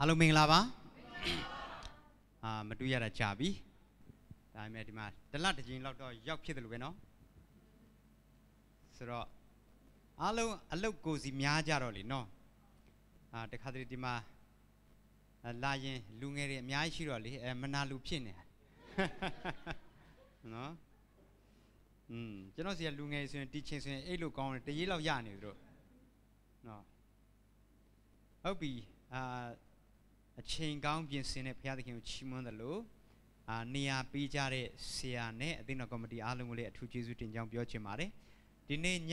အားလုံးမင်္ဂလာပါအာမတွေ့ရတာကြာပြီဒါပေမဲ့ဒီမှာတစ်လတစ်ကြိမ်လောက်တော့ရောက်ဖြစ်တယ်လို့ပဲเนาะဆိုတော့အားလုံးအလုတ်ကိုစီများကြတော့လေเนาะအာတခါတလေဒီမှာအာလာရင်လူငယ်တွေအများကြီးရှိတော့လေအဲမနာလူဖြစ်နေတာเนาะอืมကျွန်တော်စီကလူငယ်ဆိုရင်တီချင်းဆိုရင်အဲ့လိုကောင်းတယ်တရေးလောက်ရနေသူတို့เนาะဟုတ်ပြီအာ အချိန်ကောင်းပြင်ဆင်တဲ့ဘုရားသခင်ကိုချီးမွမ်းတယ်လို့အာနေရာပေးကြတဲ့ဆရာနဲ့အသင်းတော်ကော်မတီအားလုံးကိုလည်းအထူးကျေးဇူးတင်ကြောင်းပြောချင်ပါတယ်ဒီနေ့ည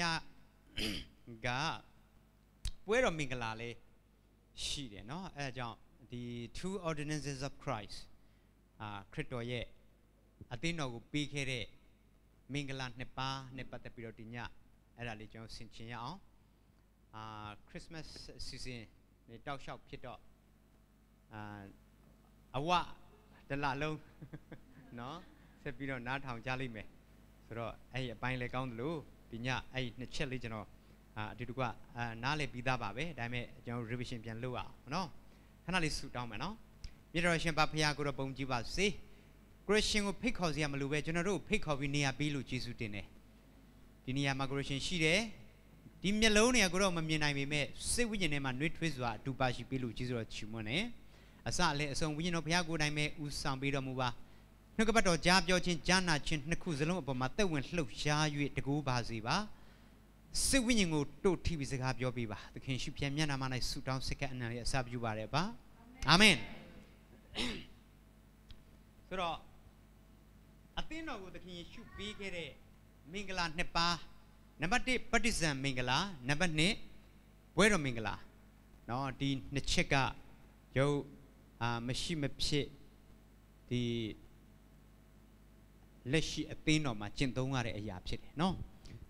ကပွဲတော်မင်္ဂလာလေးရှိတယ်เนาะအဲဒါကြောင့်ဒီ two ordinances of Christ အာခရစ်တော်ရဲ့အသင်းတော်ကိုပေးခဲ့တဲ့မင်္ဂလာနှစ်ပါးနဲ့ပတ်သက်ပြီးတော့ဒီညအဲ့ဒါလေးကျွန်တော်ဆင်ခြင်ရအောင်အာ Christmas season နေတောက်လျှောက်ဖြစ်တော့ အာအဝတလလုံးနော်ဆက်ပြီးတော့နားထောင်ကြလိမ့်မယ်ဆိုတော့အဲ့ဒီအပိုင်းလည်းကောင်းသလိုဒီညအဲ့ဒီနှစ်ချက်လေးကျွန်တော်အာအတူတူကအာနားလည်ပြီးသားပါပဲဒါပေမဲ့ကျွန်တော် revision ပြန်လုပ်အောင်နော်ခဏလေးဆူတောင်းမယ်နော်မြေတော်ရှင်ပါဖရာကိုတော့ပုံကြည့်ပါစေခရစ်ရှင်ကိုဖိတ်ခေါ်စရာမလိုပဲကျွန်တော်တို့ဖိတ်ခေါ်ပြီးနေရာပေးလို့ယေရှုတင်တယ်ဒီနေရာမှာခရစ်ရှင်ရှိတယ်ဒီမျက်လုံးတွေကကိုတော့မမြင်နိုင်ပေမဲ့စိတ်ဝိညာဉ်ထဲမှာနှွေးထွေးစွာအတူပါရှိပေးလို့ယေရှုတော်ချီးမွမ်းတယ် အစလည်းအဆုံးဝိညာဉ်တော်ဘုရားကိုယ်တိုင်ပဲဥဆောင်ပေးတော်မူပါနှုတ်ကပတ်တော်ကြားပြောခြင်းကြားနာခြင်းနှစ်ခုစလုံးအပေါ်မှာတက်ဝင်လှုပ်ရှား၍တကူပါစေပါစိတ်ဝိညာဉ်ကိုတို့ထိပြီးစကားပြောပေးပါသခင်ရှိပြန်မျက်နှာမှာ၌ဆုတောင်းစက္ကအနံလေးအစာပြုပါတယ်ပါအာမင်ဆိုတော့အသင်းတော်ကိုသခင်ယေရှုပေးခဲ့တဲ့မင်္ဂလာနှစ်ပါးနံပါတ်1ပဋိစ္စံမင်္ဂလာနံပါတ်2ဘွဲတော်မင်္ဂလာเนาะဒီနှစ်ချက်ကရုပ် အာမရှိမဖြစ်ဒီလက်ရှိအသင်းတော်မှာကျင့်သုံးရတဲ့အရာဖြစ်တယ်နော်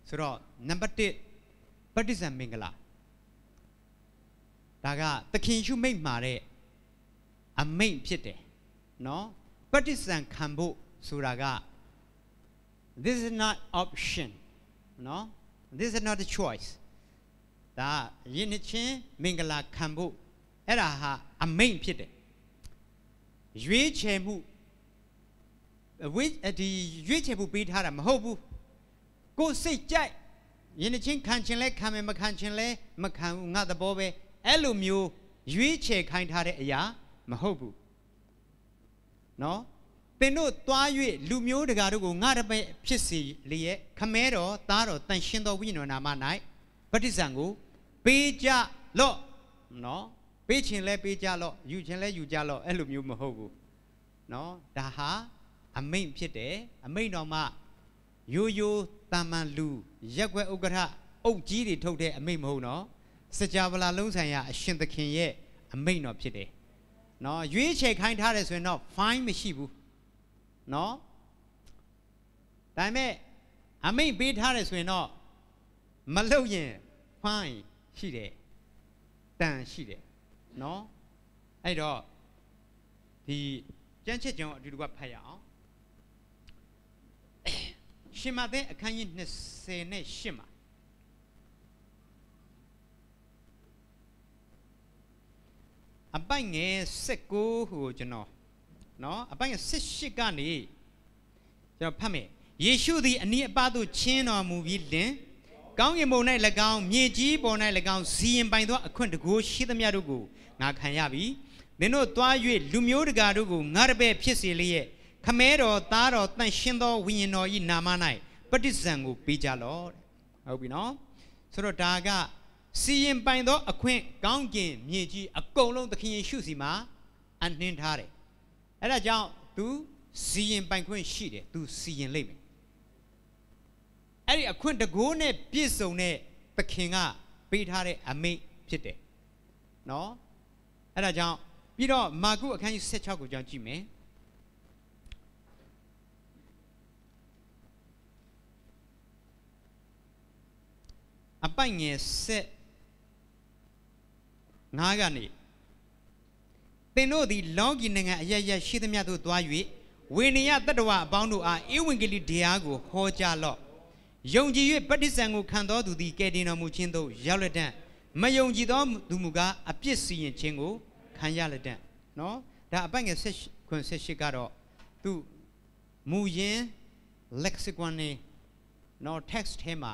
ဆိုတော့နံပါတ်1ပဋိစ္စံမင်္ဂလာဒါကသခင်ရှုမိတ်မှာတဲ့အမိန့်ဖြစ်တယ်နော်ပဋိစ္စံခံဖို့ဆိုတာက this is not option နော် this is not a choice ဒါယဉ်ချင်းမင်္ဂလာခံဖို့အဲ့ဒါဟာအမိန့်ဖြစ်တယ် ရွေးချယ်မှုဝိဒီရွေးချယ်မှုပေးထားတာမဟုတ်ဘူးကိုယ်စိတ်ကြိုက်ယဉ်ချင်းခံခြင်းလဲခံမယ်မခံခြင်းလဲမခံဘူးငါသဘောပဲအဲ့လိုမျိုးရွေးချယ်ခိုင်းထားတဲ့အရာမဟုတ်ဘူးနော်သင်တို့သွား၍လူမျိုးတကာတို့ကိုငါတပည့်ဖြစ်စီလျက်ခမဲတော်သားတော်တန်ရှင်တော်ဝိညာဉ်တော်နာမ၌ပဋိစ္စံကိုပေးကြလော့နော် ပေးခြင်းလဲပေးကြလော့ယူခြင်းလဲယူကြလော့အဲ့လိုမျိုးမဟုတ်ဘူးနော်ဒါဟာအမိန့်ဖြစ်တယ်အမိန့်တော်မှရိုးရိုးတာမန်လူရက်ွက်ဥက္ကဋ္ဌအုပ်ကြီးတွေထုတ်တဲ့အမိန့်မဟုတ်နော်စကြဝဠာလုံးဆိုင်ရာအရှင်သခင်ရဲ့အမိန့်တော်ဖြစ်တယ်နော်ရွေးချယ်ခိုင်းထားတယ်ဆိုရင်တော့ fine မရှိဘူးနော်ဒါပေမဲ့အမိတ်ပေးထားတယ်ဆိုရင်တော့မလုပ်ရင်ဖိုင်းရှိတယ်တန်ရှိတယ် နော်အဲ့တော့ဒီကြမ်းချက်ကြောင့်အတူတူကဖတ်ရအောင်ရှင်မသဲအခန်းကြီး20နဲ့8မှာအပိုင်ငယ်16ဟိုကျွန်တော်နော်အပိုင်း18ကနေကျွန်တော်ဖတ်မယ်ယေရှုသည်အနည်းအပါးသို့ချင်းတော်မူပြီးလင်ကောင်းကင်ဘုံ၌၎င်းမြေကြီးပေါ်၌၎င်းဇီရင်ပိုင်သောအခွင့်တကူရှိသမျှတို့ကို ငါခံရပြီသင်တို့သွား၍လူမျိုးတကာတို့ကိုငါတပည့်ဖြစ်စေလျက်ခမဲတော်သားတော်တန်ရှင်းသောဝိညာဉ်တော်၏နာမ၌ပဋိစ္စံကိုပေးကြလော့ဟုတ်ပြီနော်ဆိုတော့ဒါကစီရင်ပိုင်သောအခွင့်ကောင်းကင်မြေကြီးအကုန်လုံးသခင်ယေရှုစီမှာအနှင်းထားတယ်အဲ့ဒါကြောင့် तू စီရင်ပိုင်ခွင့်ရှိတယ် तू စီရင်လိမ့်မယ်အဲ့ဒီအခွင့်တကိုးနဲ့ပြည့်စုံတဲ့သခင်ကပေးထားတဲ့အမိန့်ဖြစ်တယ်နော် အဲ့ဒါကြောင့်ပြီးတော့မာကုအခန်းကြီး16ကိုကြောင်းကြည့်မယ်အပိုင်ငယ်ဆက်ငါးကနေသင်တို့သည်လောကီနိုင်ငံအရရရှိသမျှသို့သွား၍ဝိနည်းတတ္တဝအပေါင်းတို့အားဧဝံဂေလိတရားကိုဟောကြားလော့ယုံကြည်၍ပဋိစ္စံကိုခံတော်သူသည်ကယ်တင်တော်မူခြင်းသို့ရောက်လက်တံ မယုံကြည်သောသူမူကားအပြစ်စီရင်ခြင်းကိုခခံရလက်တဲ့နော်ဒါအပိုင်ငယ်16ခွန်18ကတော့သူမူရင်း lexicon နေနော် text ထဲမှာ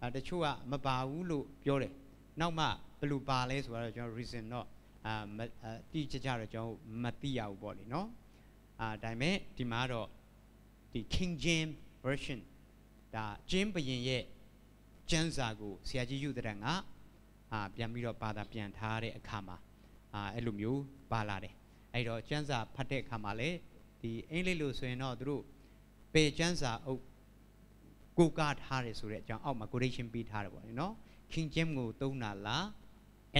အဲတချို့ကမပါဘူးလို့ပြောတယ်နောက်မှဘယ်လိုပါလဲဆိုတော့ကျွန်တော် reason တော့အာမအာတိကျကျတော့ကျွန်တော်မသိရဘူးပေါ့လေနော်အာဒါပေမဲ့ဒီမှာတော့ဒီ King James version ဒါဂျင်းဘရင်ရဲ့ကျမ်းစာကိုဆရာကြီးယူတဲ့က အာပြန်ပြီးတော့ဘာသာပြန်ထားတဲ့အခါမှာအာအဲ့လိုမျိုးပါလာတယ်အဲ့တော့ကျမ်းစာဖတ်တဲ့အခါမှာလေဒီအင်္ဂလိပ်လိုဆိုရင်တော့သူတို့ပေကျမ်းစာအုပ်ကိုကားထားတယ်ဆိုတဲ့အကြောင်းအောက်မှာ quotation ပေးထားတယ်ပေါ့နော် King James ကိုသုံးတာလား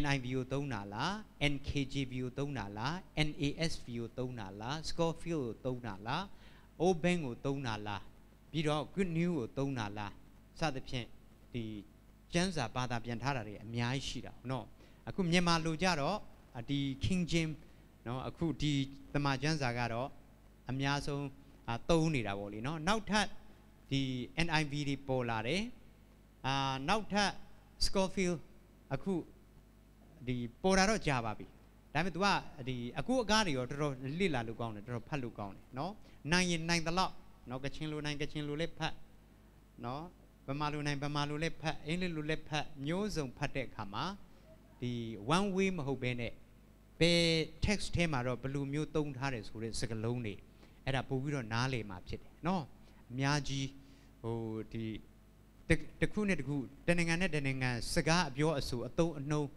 NIV ကိုသုံးတာလား NKJV ကိုသုံးတာလား NASV ကိုသုံးတာလား Scofield ကိုသုံးတာလား Open ကိုသုံးတာလားပြီးတော့ Good News ကိုသုံးတာလားစသဖြင့်ဒီ ကျမ်းစာဘာသာပြန်ထားတာတွေအများကြီးရှိတာเนาะအခုမြန်မာလိုကြတော့ဒီ King James เนาะအခုဒီတမန်ကျမ်းစာကတော့အများဆုံးသုံးနေတာပေါ့လေเนาะနောက်ထပ်ဒီ NIV တွေပေါ်လာတယ်အာနောက်ထပ် Scofield အခုဒီပေါ်တာတော့ကြာပါပြီဒါပေမဲ့ तू ကဒီအခုအကားတွေရောတော်တော်လိလာလို့ကောင်းတယ်တော်တော်ဖတ်လို့ကောင်းတယ်เนาะနိုင်ရင်နိုင်သလောက်เนาะကချင်လိုနိုင်ကချင်လိုလည်းဖတ်เนาะ ဗမာလိုနိုင်ဗမာလိုလည်းဖတ်အင်္ဂလိပ်လိုလည်းဖတ်မျိုးစုံဖတ်တဲ့အခါမှာဒီ one way မဟုတ်ဘဲနဲ့ဘယ် text ထဲမှာတော့ဘယ်လိုမျိုးသုံးထားတယ်ဆိုတဲ့စကားလုံးတွေအဲ့ဒါပို့ပြီးတော့နားလည်မှာဖြစ်တယ်เนาะအများကြီးဟိုဒီတခုနဲ့တခုတနိုင်ငံနဲ့တနိုင်ငံစကားအပြောအဆိုအသုံးအနှုန်း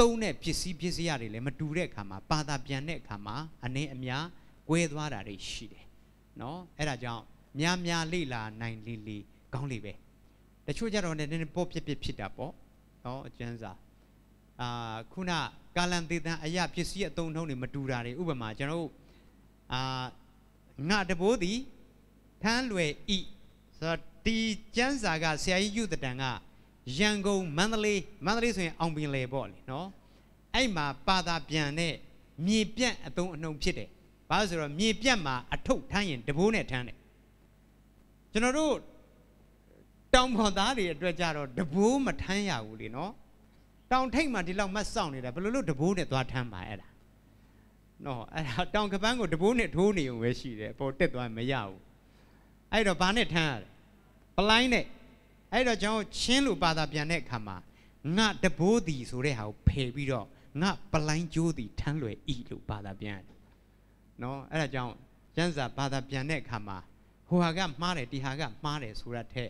သုံးတဲ့ပစ္စည်းပစ္စည်းတွေလည်းမတူတဲ့အခါမှာပါတာပြန်တဲ့အခါမှာအနည်းအများကွဲသွားတာတွေရှိတယ်เนาะအဲ့ဒါကြောင့်များများလေ့လာနိုင်လေလေကောင်းလေပဲတ ချို့ကြတော့လည်းနည်းနည်းပေါ့ပြစ်ပြစ်ဖြစ်တာပေါ့နော်အကျဉ်းစာအာခုနကာလန်သေးတန်အရာပစ္စည်းအသုံးနှုန်းတွေမတူတာတွေဥပမာကျွန်တော်တို့အာငါတဘိုးသည်ထမ်းလွယ်ဤဆိုတော့ဒီကျမ်းစာကဆရာကြီးယုတတန်ကရန်ကုန်မန္တလေးမန္တလေးဆိုရင်အောင်ပင်လေပေါ့လေနော်အဲ့မှာပါတာပြန်တဲ့မြေပြန့်အသုံးအနှုံဖြစ်တယ်ဘာလို့ဆိုတော့မြေပြန့်မှာအထုပ်ထမ်းရင်တဘိုးနဲ့ထမ်းတယ်ကျွန်တော်တို့ တောင်ပေါ်သားတွေအတွက်ကြတော့တဘိုးမထမ်းရဘူးလေနော်တောင်ထိပ်မှာဒီလောက်မတ်စောင့်နေတာဘယ်လိုလုပ်တဘိုးနဲ့သွားထမ်းပါအဲ့ဒါနော်အဲ့ဒါတောင်ကပန်းကိုတဘိုးနဲ့ထိုးနေုံပဲရှိတယ်ပေါ်တက်သွားမရဘူးအဲ့တော့ဘာနဲ့ထမ်းရလဲပလိုင်းနဲ့အဲ့တော့ကျွန်တော်ချင်းလူပါတာပြန်တဲ့အခါမှာငါတဘိုးတီဆိုတဲ့ဟာကိုဖယ်ပြီးတော့ငါပလိုင်းကျိုးတီထမ်းလွယ်ဤလို့ပါတာပြန်ရတယ်နော်အဲ့ဒါကြောင့်ကျန်းစာပါတာပြန်တဲ့အခါမှာဟိုဟာကမှားတယ်ဒီဟာကမှားတယ်ဆိုရတဲ့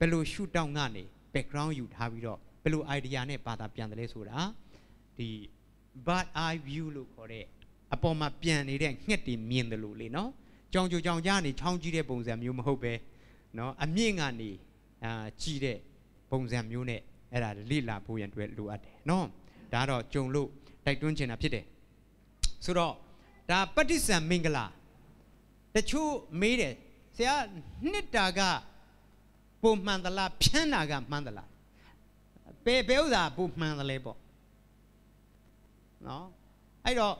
ဘယ်လိုရှုတောင်းကနေ background ယူထားပြီးတော့ဘယ်လို idea နဲ့ပါတာပြန်တယ်လဲဆိုတာဒီ bird eye view လို့ခေါ်တဲ့အပေါ်မှာပြန်နေတဲ့ငှက်တွေမြင်တယ်လို့လေနော်ကြောင်ကြိုကြောင်ကြားနေချောင်းကြီးတဲ့ပုံစံမျိုးမဟုတ်ပဲနော်အမြင့်ကနေအာကြီးတဲ့ပုံစံမျိုးနဲ့အဲ့ဒါလေ့လာဖို့ရန်အတွက်လိုအပ်တယ်နော်ဒါတော့ကြုံလို့တိုက်တွန်းချင်တာဖြစ်တယ်ဆိုတော့ဒါပဋိစ္စံမင်္ဂလာတချို့မေးတယ်ဆရာနှစ်တာက ပုံမှန်သလားဖြန်းတာကမှန်သလားဘယ်ဘယ်ဥစ္စာပုံမှန်သလဲပေါ့နော်အဲ့တော့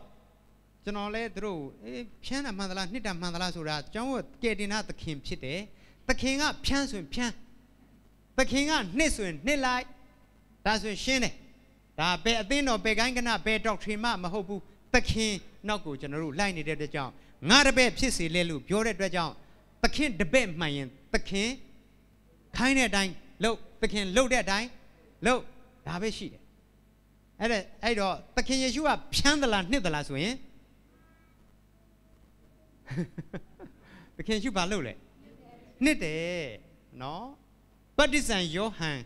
ကျွန်တော်လဲသူတို့အေးဖြန်းတာမှန်သလားနှစ်တာမှန်သလားဆိုတာကျွန်တော်ကယ်တင်နာသခင်ဖြစ်တယ်သခင်ကဖြန်းဆိုရင်ဖြန်းသခင်ကနှစ်ဆိုရင်နှစ်လိုက်ဒါဆိုရင်ရှင်းတယ်ဒါဘယ်အသင်းတော်ဘယ်ကိုင်းကနဘယ်ဒေါက်ထရီမှမဟုတ်ဘူးသခင်နောက်ကိုကျွန်တော်တို့လိုက်နေတဲ့အတွက်ကြောင့်ငါတပည့်ဖြစ်စေလဲလို့ပြောတဲ့အတွက်ကြောင့်သခင်တပည့်မှန်ရင်သခင် ခိုင်းတဲ့အတိုင်းလုပ်သခင်လုပ်တဲ့အတိုင်းလုပ်ဒါပဲရှိတယ်အဲ့ဒါအဲ့တော့သခင်ယေရှုကဖြန်းသလားနှစ်သလားဆိုရင်သခင်ယေရှုဘာလုပ်လဲနှစ်တယ်နော်ပဋိစ္စံယောဟန်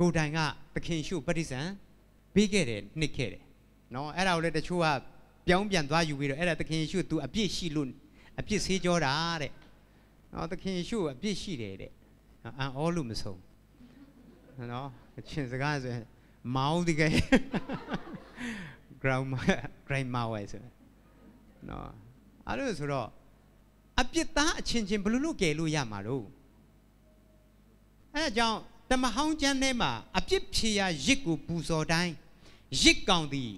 ကိုတိုင်ကသခင်ရှုပဋိစ္စံပေးခဲ့တယ်နှစ်ခဲ့တယ်နော်အဲ့ဒါကိုလည်းတချို့ကပြောင်းပြန်သွားယူပြီးတော့အဲ့ဒါသခင်ရှု तू အပြစ်ရှိလို့အပြစ်ဆေးကြောတာတဲ့နော်သခင်ရှုအပြစ်ရှိတယ်တဲ့ အန်အောလို့မဆုံးနော်အချင်းစကားဆိုရင်မောင်းဒီကဲ grandma grandma ဝဲဆိုနော်အဲ့လိုဆိုတော့အပြစ်သားအချင်းချင်းဘယ်လိုလုပ်ကယ်လို့ရမှာလို့အဲဒါကြောင့်တမဟောင်းကျမ်းထဲမှာအပြစ်ဖြေရာရစ်ကိုပူဇော်တိုင်းရစ်ကောင်သည်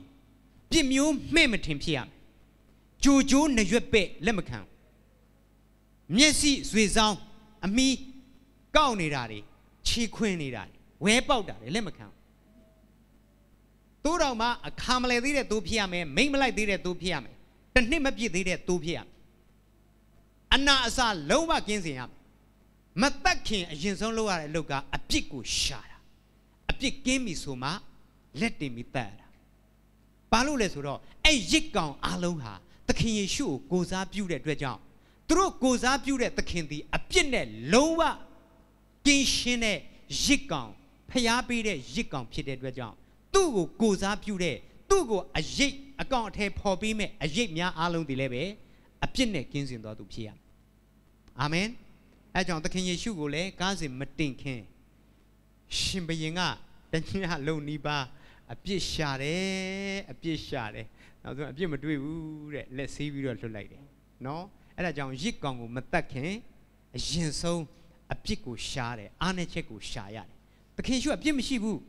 ပြစ်မျိုးမှဲ့မထင်ဖြစ်ရမယ်ကြိုကြိုးနရွက်ပဲ့လက်မခံမျက်စိဇွေဆောင်အမီး ကောက်နေတာတွေခြေခွင်းနေတာတွေဝဲပေါက်တာတွေလက်မခံသူသို့တော်မှအခါမလဲသေးတဲ့သိုးဖြစ်ရမယ်မိမ့်မလိုက်သေးတဲ့သိုးဖြစ်ရမယ်တစ်နှစ်မပြည့်သေးတဲ့သိုးဖြစ်ရမယ်အနာအစလုံးဝကင်းစင်ရမယ်မတက်ခင်အရင်ဆုံးလုပ်ရတဲ့အလုပ်ကအပြစ်ကိုရှာတာအပြစ်ကင်းပြီဆိုမှလက်တင်ပြီးတက်ရတာဘာလို့လဲဆိုတော့အဲ့ရစ်ကောင်အလုံးဟာသခင်ယေရှုကိုကိုစားပြုတဲ့အတွက်ကြောင့်သူတို့ကိုစားပြုတဲ့သခင်သည်အပြစ်နဲ့လုံးဝ ကင်းရှင်းတဲ့ရစ်ကောင်ဖျားပေးတဲ့ရစ်ကောင်ဖြစ်တဲ့အတွက်ကြောင့်သူ့ကိုကိုစားပြုတဲ့သူ့ကိုအရေးအကောင်အထည်ဖော်ပေးမဲ့အရေးများအားလုံးဒီလည်းပဲအပြစ်နဲ့ကင်းစင်တော်သူဖြစ်ရမယ်အာမင်အဲကြောင့်သခင်ယေရှုကိုလည်းကားစဉ်မတင်ခင်ရှင်ဘရင်ကတညလုံးနီးပါအပြစ်ရှာတယ်အပြစ်ရှာတယ်နောက်ဆုံးအပြစ်မတွေ့ဘူးတဲ့လက်ဆေးပြီးတော့လွတ်လိုက်တယ်နော်အဲ့ဒါကြောင့်ရစ်ကောင်ကိုမတတ်ခင်အရင်ဆုံး အပြစ်ကိုရှာတယ်အားနဲ့ချက်ကိုရှာရတယ်သခင်ရှုအပြစ်မရှိဘူး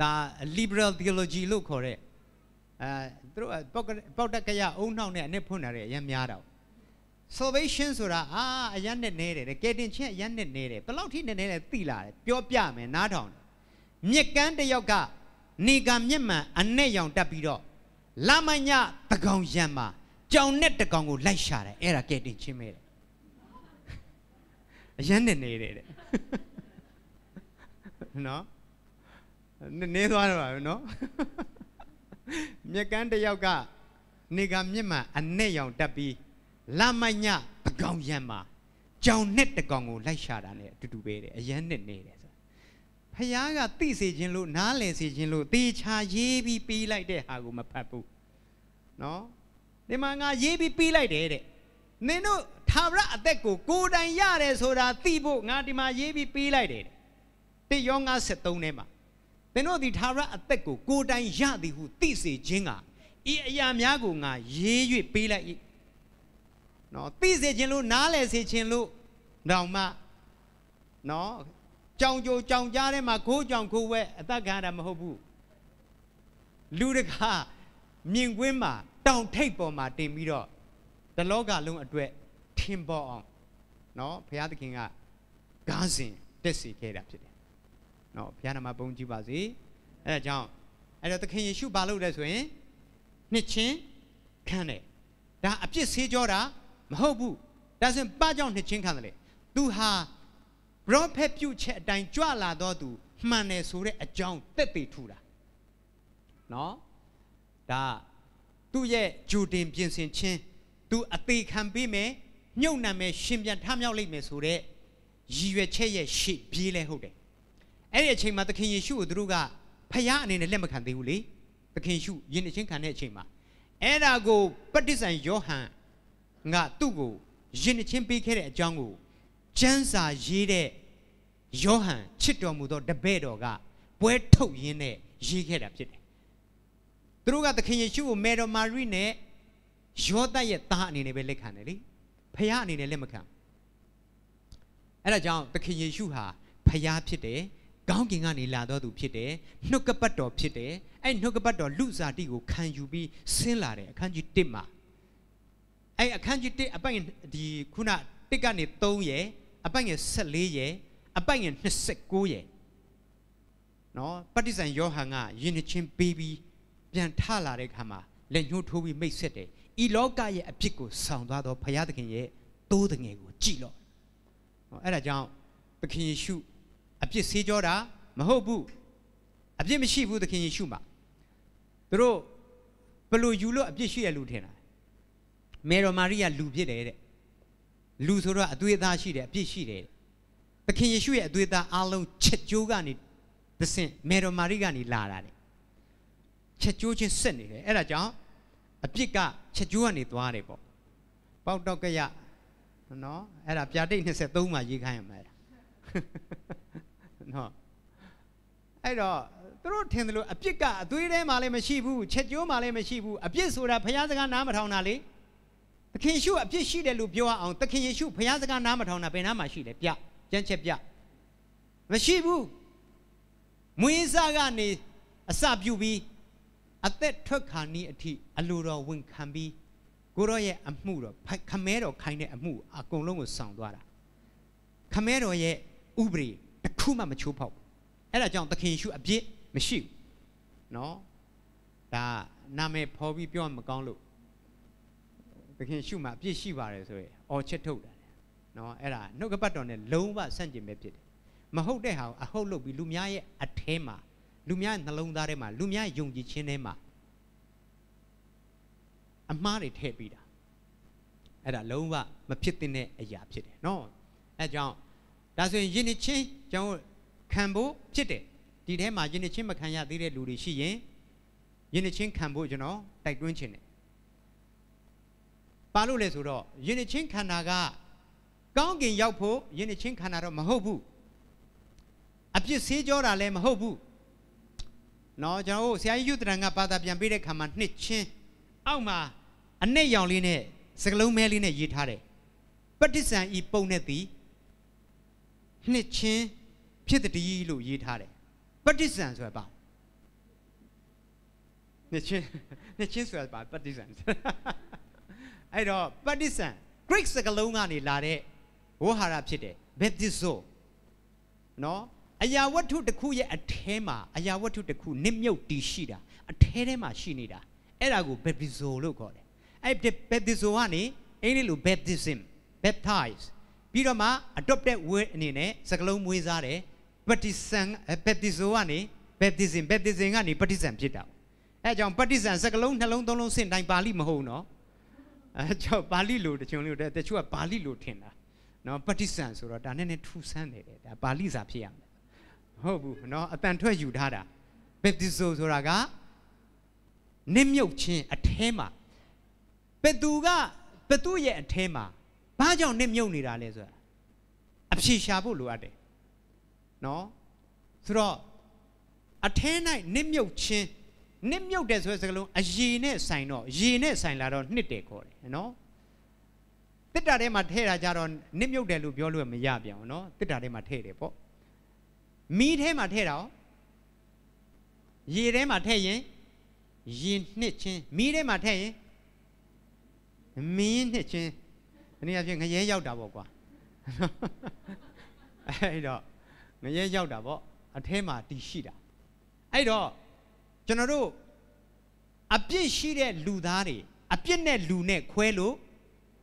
ဒါ liberal theology လို့ခေါ်တဲ့အဲသူတို့ပေါက်ပေါက်တက်ကရအုံနှောက်နဲ့အနစ်ဖွင့်တာတွေအရင်များတာ salvation ဆိုတာအာအရန်နဲ့နေတယ်ကဲတင်ချင်းအရန်နဲ့နေတယ်ဘယ်လောက်ထိနေနေလဲသိလာတယ်ပြောပြမယ်နားထောင်တယ်မြက်ကန်းတစ်ယောက်ကနေကမျက်မှန်အနဲ့ရောင်တက်ပြီးတော့လာမညတကောင်ရံမှာကြောင်နဲ့တကောင်ကိုလိုက်ရှာတယ်အဲ့ဒါကဲတင်ချင်းမဲတယ် အရန်နဲ့နေတယ်တဲ့နော်နေနေသွားတော့ပါနော်မြက်ကန်းတစ်ယောက်ကနေကမျက်မှန်အနဲ့ရောင်တက်ပြီးလာမညတကောင်ရံမှာကြောင်နဲ့တကောင်ကိုလိုက်ရှာတာ ਨੇ အတူတူပဲတဲ့အရန်နဲ့နေတယ်ဖះကသိစေခြင်းလို့နားလည်စေခြင်းလို့တေချာရေးပြီးပြီးလိုက်တဲ့ဟာကိုမဖတ်ဘူးနော်ဒီမှာငါရေးပြီးပြီးလိုက်တယ်တဲ့ နင်တို့သာဝရအသက်ကိုကိုယ်တိုင်ရတယ်ဆိုတာသိဖို့ငါဒီမှာရေးပြီးပြီးလိုက်တယ်တိယောငါ73ထဲမှာသင်တို့ဒီသာဝရအသက်ကိုကိုယ်တိုင်ရသည်ဟုသိစေခြင်းကဤအရာများကိုငါရေး၍ပေးလိုက်၏နော်သိစေခြင်းလို့နားလည်စေခြင်းလို့တော့မှနော်ကြောင်ကြိုကြောင်ကြားထဲမှာခိုးကြောင်ခိုးဝဲအသက်ခံရတာမဟုတ်ဘူးလူတကာမြင်ကွင်းမှာတောင်ထိပ်ပေါ်မှာတင်ပြီးတော့ တလောကလုံးအတွက်ထင်ပေါ်အောင်နော်ဘုရားသခင်ကကားစဉ်တက်စီခဲ့တာဖြစ်တယ်နော်ဘုရားနာမပုံကြည့်ပါစေအဲဒါကြောင့်အဲ့တော့သခင်ယေရှုဘာလုပ်လဲဆိုရင်နှစ်ချင်းခံတယ်ဒါအပြစ်ဆေးကြောတာမဟုတ်ဘူးဒါဆိုရင်ဘာကြောင့်နှစ်ချင်းခံတယ်လဲသူဟာပရောဖက်ပြုချက်အတိုင်းကြွလာတော့သူမှန်တယ်ဆိုတဲ့အကြောင်းတက်တည်ထူတာနော်ဒါသူ့ရဲ့ဂျူတင်ပြင်ဆင်ခြင်း သူအသေးခံပြီးမယ်ညှုံနှံမယ်ရှင်ပြန်ထမြောက်လိမ့်မယ်ဆိုတဲ့ရည်ရွယ်ချက်ရဲ့ရှေ့ပြေးလဲဟုတ်တယ်အဲ့ဒီအချိန်မှာသခင်ယေရှုကိုသူတို့ကဖခင်အနေနဲ့လက်မခံသေးဘူးလေသခင်ယေရှုယဉ်ချင်းခံတဲ့အချိန်မှာအဲ့ဒါကိုပတ္တိဆန်ယောဟန်ကသူ့ကိုယဉ်ချင်းပေးခဲ့တဲ့အကြောင်းကိုကျမ်းစာရေးတဲ့ယောဟန်ချစ်တော်မူသောတပည့်တော်ကပွဲထုတ်ရင်းနဲ့ရေးခဲ့တာဖြစ်တယ်။သူတို့ကသခင်ယေရှုကိုမေတော်မာရိနဲ့ ယောသရဲ့သားအနေနဲ့ပဲလက်ခံတယ်လေ။ဖခင်အနေနဲ့လက်မခံ။အဲ့ဒါကြောင့်သခင်ယေရှုဟာဖခင်ဖြစ်တယ်။ကောင်းကင်ကနေလာတော်သူဖြစ်တယ်။နှုတ်ကပတ်တော်ဖြစ်တယ်။အဲ့နှုတ်ကပတ်တော်လူစားတိကိုခံယူပြီးဆင်းလာတယ်အခန်းကြီး1မှာအဲ့အခန်းကြီး1အပိုင်ဒီခုန1ကနေ3ရယ်အပိုင်ငယ်14ရယ်အပိုင်ငယ်29ရယ်နော်ပဋိစ္စံယောဟန်ကယဉ်ချင်းပေးပြီးပြန်ထလာတဲ့ခါမှာလက်ညှိုးထိုးပြီးမိတ်ဆက်တယ် ဤလောကရဲ့အဖြစ်ကိုဆောင်သွားတော့ဘုရားသခင်ရဲ့တိုးတငယ်ကိုကြည်လို့ဟောအဲ့ဒါကြောင့်သခင်ယေရှုအပြစ်ဆေးကြောတာမဟုတ်ဘူးအပြစ်မရှိဘူးသခင်ယေရှုမှာသူတို့ဘလို့ယူလို့အပြစ်ရှိရလို့ထင်တာမေရိုမာရိယာလူဖြစ်တယ်တဲ့လူဆိုတော့အသွေးသားရှိတယ်အပြစ်ရှိတယ်သခင်ယေရှုရဲ့အသွေးသားအလုံးချက်ကြိုးကနေသစင်မေတော်မာရိကနေလာတာတဲ့ချက်ကြိုးချင်းဆက်နေတယ်အဲ့ဒါကြောင့် အပြစ်ကချက်ကြိုးကနေသွားတယ်ပေါ့ပေါက်တော့ကရနော်အဲ့ဒါပြာတိတ်23မှာရေးခိုင်းရမှာအဲ့ဒါနော်အဲ့တော့သူတို့ထင်တယ်လို့အပြစ်ကအသွေးထဲမှာလည်းမရှိဘူးချက်ကြိုးမှာလည်းမရှိဘူးအပြစ်ဆိုတာဘုရားစကားနားမထောင်တာလေသခင်ယေရှုအပြစ်ရှိတယ်လို့ပြောအောင်သခင်ယေရှုဘုရားစကားနားမထောင်တာဘယ်နားမှာရှိလဲပြကြမ်းချက်ပြမရှိဘူးမွေးစားကနေအစပြုပြီး အသက်ထွက်ခါနီးအထိအလိုတော်ဝန်ခံပြီးကိုရောရဲ့အမှုတော်ခမဲတော်ခိုင်းတဲ့အမှုအကုန်လုံးကိုဆောင်သွားတာခမဲတော်ရဲ့ဥပဒေတစ်ခုမှမချိုးဖောက်အဲ့ဒါကြောင့်သခင်ယေရှုအပြစ်မရှိဘူးနော်ဒါနာမည်ဖော်ပြီးပြောရင်မကောင်းလို့သခင်ရှုမှာအပြစ်ရှိပါတယ်ဆိုရယ်အော်ချက်ထုတ်တယ်နော်အဲ့ဒါနှုတ်ကပတ်တော်နဲ့လုံးဝဆန့်ကျင်ပဲဖြစ်တယ်မဟုတ်တဲ့ဟာကိုအဟုတ်လုပ်ပြီးလူများရဲ့အထဲမှာ လူများနှလုံးသားထဲမှာလူများယုံကြည်ခြင်းထဲမှာအမှားတွေထည့်ပြီးတာအဲ့ဒါလုံးဝမဖြစ်တဲ့အရာဖြစ်တယ်နော်အဲကြောင့်ဒါဆိုရင်ယဉ်နေချင်းကျွန်တော်ခံဖို့ဖြစ်တယ်ဒီထဲမှာယဉ်နေချင်းမခံရသေးတဲ့လူတွေရှိရင်ယဉ်နေချင်းခံဖို့ကျွန်တော်တိုက်တွန်းခြင်းတယ်ပါလို့လဲဆိုတော့ယဉ်နေချင်းခန္ဓာကကောင်းကင်ရောက်ဖို့ယဉ်နေချင်းခန္ဓာတော့မဟုတ်ဘူးအပြစ်ဆေးကြောတာလည်းမဟုတ်ဘူး နော်ကျွန်တော်တို့ဆရာကြီးယုတရံကဘာသာပြန်ပေးတဲ့ခါမှာနှစ်ချင်းအောက်မှာအနဲ့ရောင်လေးနဲ့စကလုံးမဲလေးနဲ့ရေးထားတယ်ပဋိစ္စံဤပုံနဲ့သည်နှစ်ချင်းဖြစ်တည်းလို့ရေးထားတယ်ပဋိစ္စံဆိုတာပါနှစ်ချင်းနှစ်ချင်းဆိုတာပါပဋိစ္စံအဲ့တော့ပဋိစ္စံ Greek စကားလုံးကနေလာတဲ့ဝဟာရဖြစ်တယ် baptizo နော် အရာဝတ္ထုတစ်ခုရဲ့အထဲမှာအရာဝတ္ထုတစ်ခုနစ်မြုပ်တည်ရှိတာအထဲထဲမှာရှိနေတာအဲ့ဒါကို baptizo လို့ခေါ်တယ်အဲ့ baptizo ကနေအင်္ဂလိပ်လို baptism baptize ပြီးတော့မှ adopted word အနေနဲ့စကားလုံးမွေးစားတယ် baptism baptizo ကနေ baptism baptism ကနေ baptism ဖြစ်တာအဲကြောင့် baptism စကားလုံးနှလုံးသုံးလုံးစင်တိုင်းပါဠိမဟုတ်နော်အဲကြောင့်ပါဠိလိုတချို့လို့တချို့ကပါဠိလိုထင်တာနော် baptism ဆိုတော့ဒါနဲ့နဲ့ထူဆန်းတယ်ဒါပါဠိစာဖြစ်ရမယ် ဟုတ်ဘူးနော်အတန်ထွက်ယူထားတာ baptizo ဆိုတာကနစ်မြုပ်ခြင်းအထဲမှာဘယ်သူကဘယ်သူရဲ့အထဲမှာဘာကြောင့်နစ်မြုပ်နေတာလဲဆိုတာအဖြေရှာဖို့လိုအပ်တယ်နော်ဆိုတော့အထဲ၌နစ်မြုပ်ခြင်းနစ်မြုပ်တယ်ဆိုတဲ့စကားလုံးအရေနဲ့ဆိုင်တော့ရေနဲ့ဆိုင်လာတော့နှစ်တယ်ခေါ်တယ်နော်တစ်တာထဲမှာထည့်တာကြတော့နစ်မြုပ်တယ်လို့ပြောလို့မရပြန်ဘူးနော်တစ်တာထဲမှာထည့်တယ်ပေါ့ မီးထဲမှာထည့်တာရောရေထဲမှာထည့်ရင်ရေနှစ်ချင်းမီးထဲမှာထည့်ရင်မင်းနှစ်ချင်းဒီနေ့အဖြစ်ငရဲရောက်တာပေါ့ကွာအဲ့တော့ငရဲရောက်တာပေါ့အထဲမှာတည်ရှိတာအဲ့တော့ကျွန်တော်တို့အပြစ်ရှိတဲ့လူသားတွေအပြစ်နဲ့လူနဲ့ခွဲလို့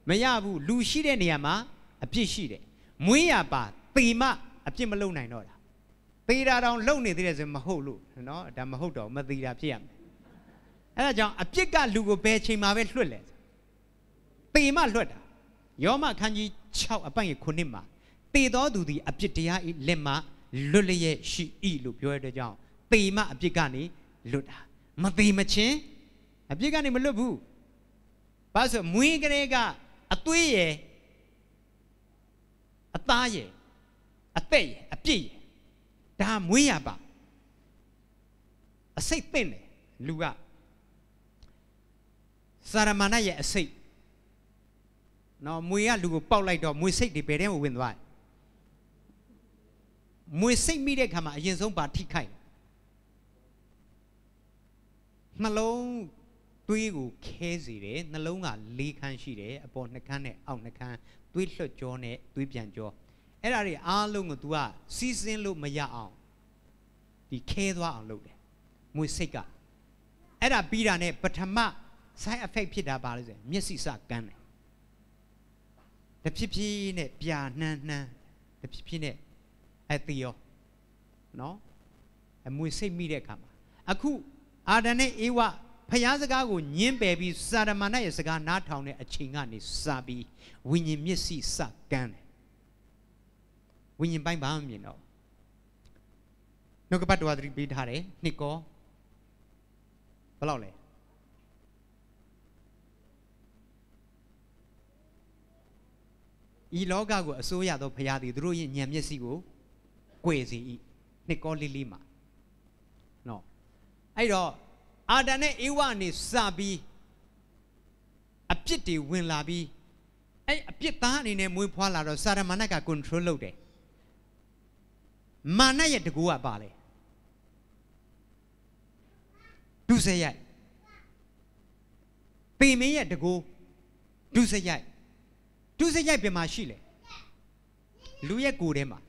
မရဘူးလူရှိတဲ့နေရာမှာအပြစ်ရှိတယ်မွေးရပါတေမအပြစ်မလုပ်နိုင်တော့တာ သေတာတောင်လုံနေသေးတယ်ဆိုမဟုတ်လို့နော်ဒါမဟုတ်တော့မသေးတာဖြစ်ရမယ်အဲ့ဒါကြောင့်အပြစ်ကလူကိုဘယ်ချိန်မှာပဲလွတ်လဲတေမလွတ်တာယောမခန်းကြီး6အပိုင်9မှာတေတော်သူသည်အပြစ်တရားဤလက်မှလွတ်လျက်ရှိ၏လို့ပြောရတဲ့ကြောင့်တေမအပြစ်ကနေလွတ်တာမသေးမချင်းအပြစ်ကနေမလွတ်ဘူးဘာလို့မွေးကလေးကအသွေးရယ်အသားရယ်အသက်ရယ်အပြစ်ရယ် ဒါမွေးရပါအစိတ်သိမ့်တယ်လူကစာရမဏရဲ့အစိတ်နော်မွေကလူကိုပေါက်လိုက်တော့မွေစိတ်တွေဘယ်ထဲမှာဝင်သွားမွေစိတ်မိတဲ့ခါမှာအရင်ဆုံးပါထိခိုက်နှလုံးသွေးကိုခဲစေတယ်နှလုံးက၄ခန်းရှိတယ်အပေါ်နှစ်ခန်းနဲ့အောက်နှစ်ခန်းသွေးလွှတ်ကြောနဲ့သွေးပြန်ကြော အဲ့ဒါတွေအားလုံးကို तू ကစီးစင်းလို့မရအောင်ဒီခဲသွားအောင်လုပ်တယ်မွေစိတ်ကအဲ့ဒါပြီးတာနဲ့ပထမ side effect ဖြစ်တာပါလို့ဆိုရင်မျက်စိစကန်းတယ်တဖြည်းဖြည်းနဲ့ပြာနှမ်းနှမ်းတဖြည်းဖြည်းနဲ့အတီရောနော်အမွေစိတ်မိတဲ့အခါမှာအခုအာဒန်နဲ့အေဝဖျားစကားကိုညင်းပယ်ပြီးစာရမဏရဲ့စကားနားထောင်တဲ့အချိန်ကနေစပြီးဝိညာဉ်မျက်စိစကန်းတယ် ဝိညာဉ်ပိုင်းဘာမှမမြင်တော့နှုတ်ကပတ်တော်သတိပေးထားတယ်နှစ်ကောဘယ်လောက်လဲဤလောကကိုအစိုးရသောဘုရားသည်သူတို့ရဲ့ဉာဏ်မျက်စိကို꿰စေ၏နှစ်ကောလေးလေးမှာနော်အဲ့တော့အာဒန်နဲ့အေဝနေစပြီးအပြစ်တွေဝင်လာပြီးအဲ့အပြစ်သားအနေနဲ့မွေးဖွားလာတော့စာရမဏတ်က control လုပ်တယ် မာနရဲ့တကူကပါလေဒုစရိုက်ပေမင်းရဲ့တကူဒုစရိုက်ဒုစရိုက်ပြန်မှာရှိလေလူရဲ့ကိုယ်ထဲမှာ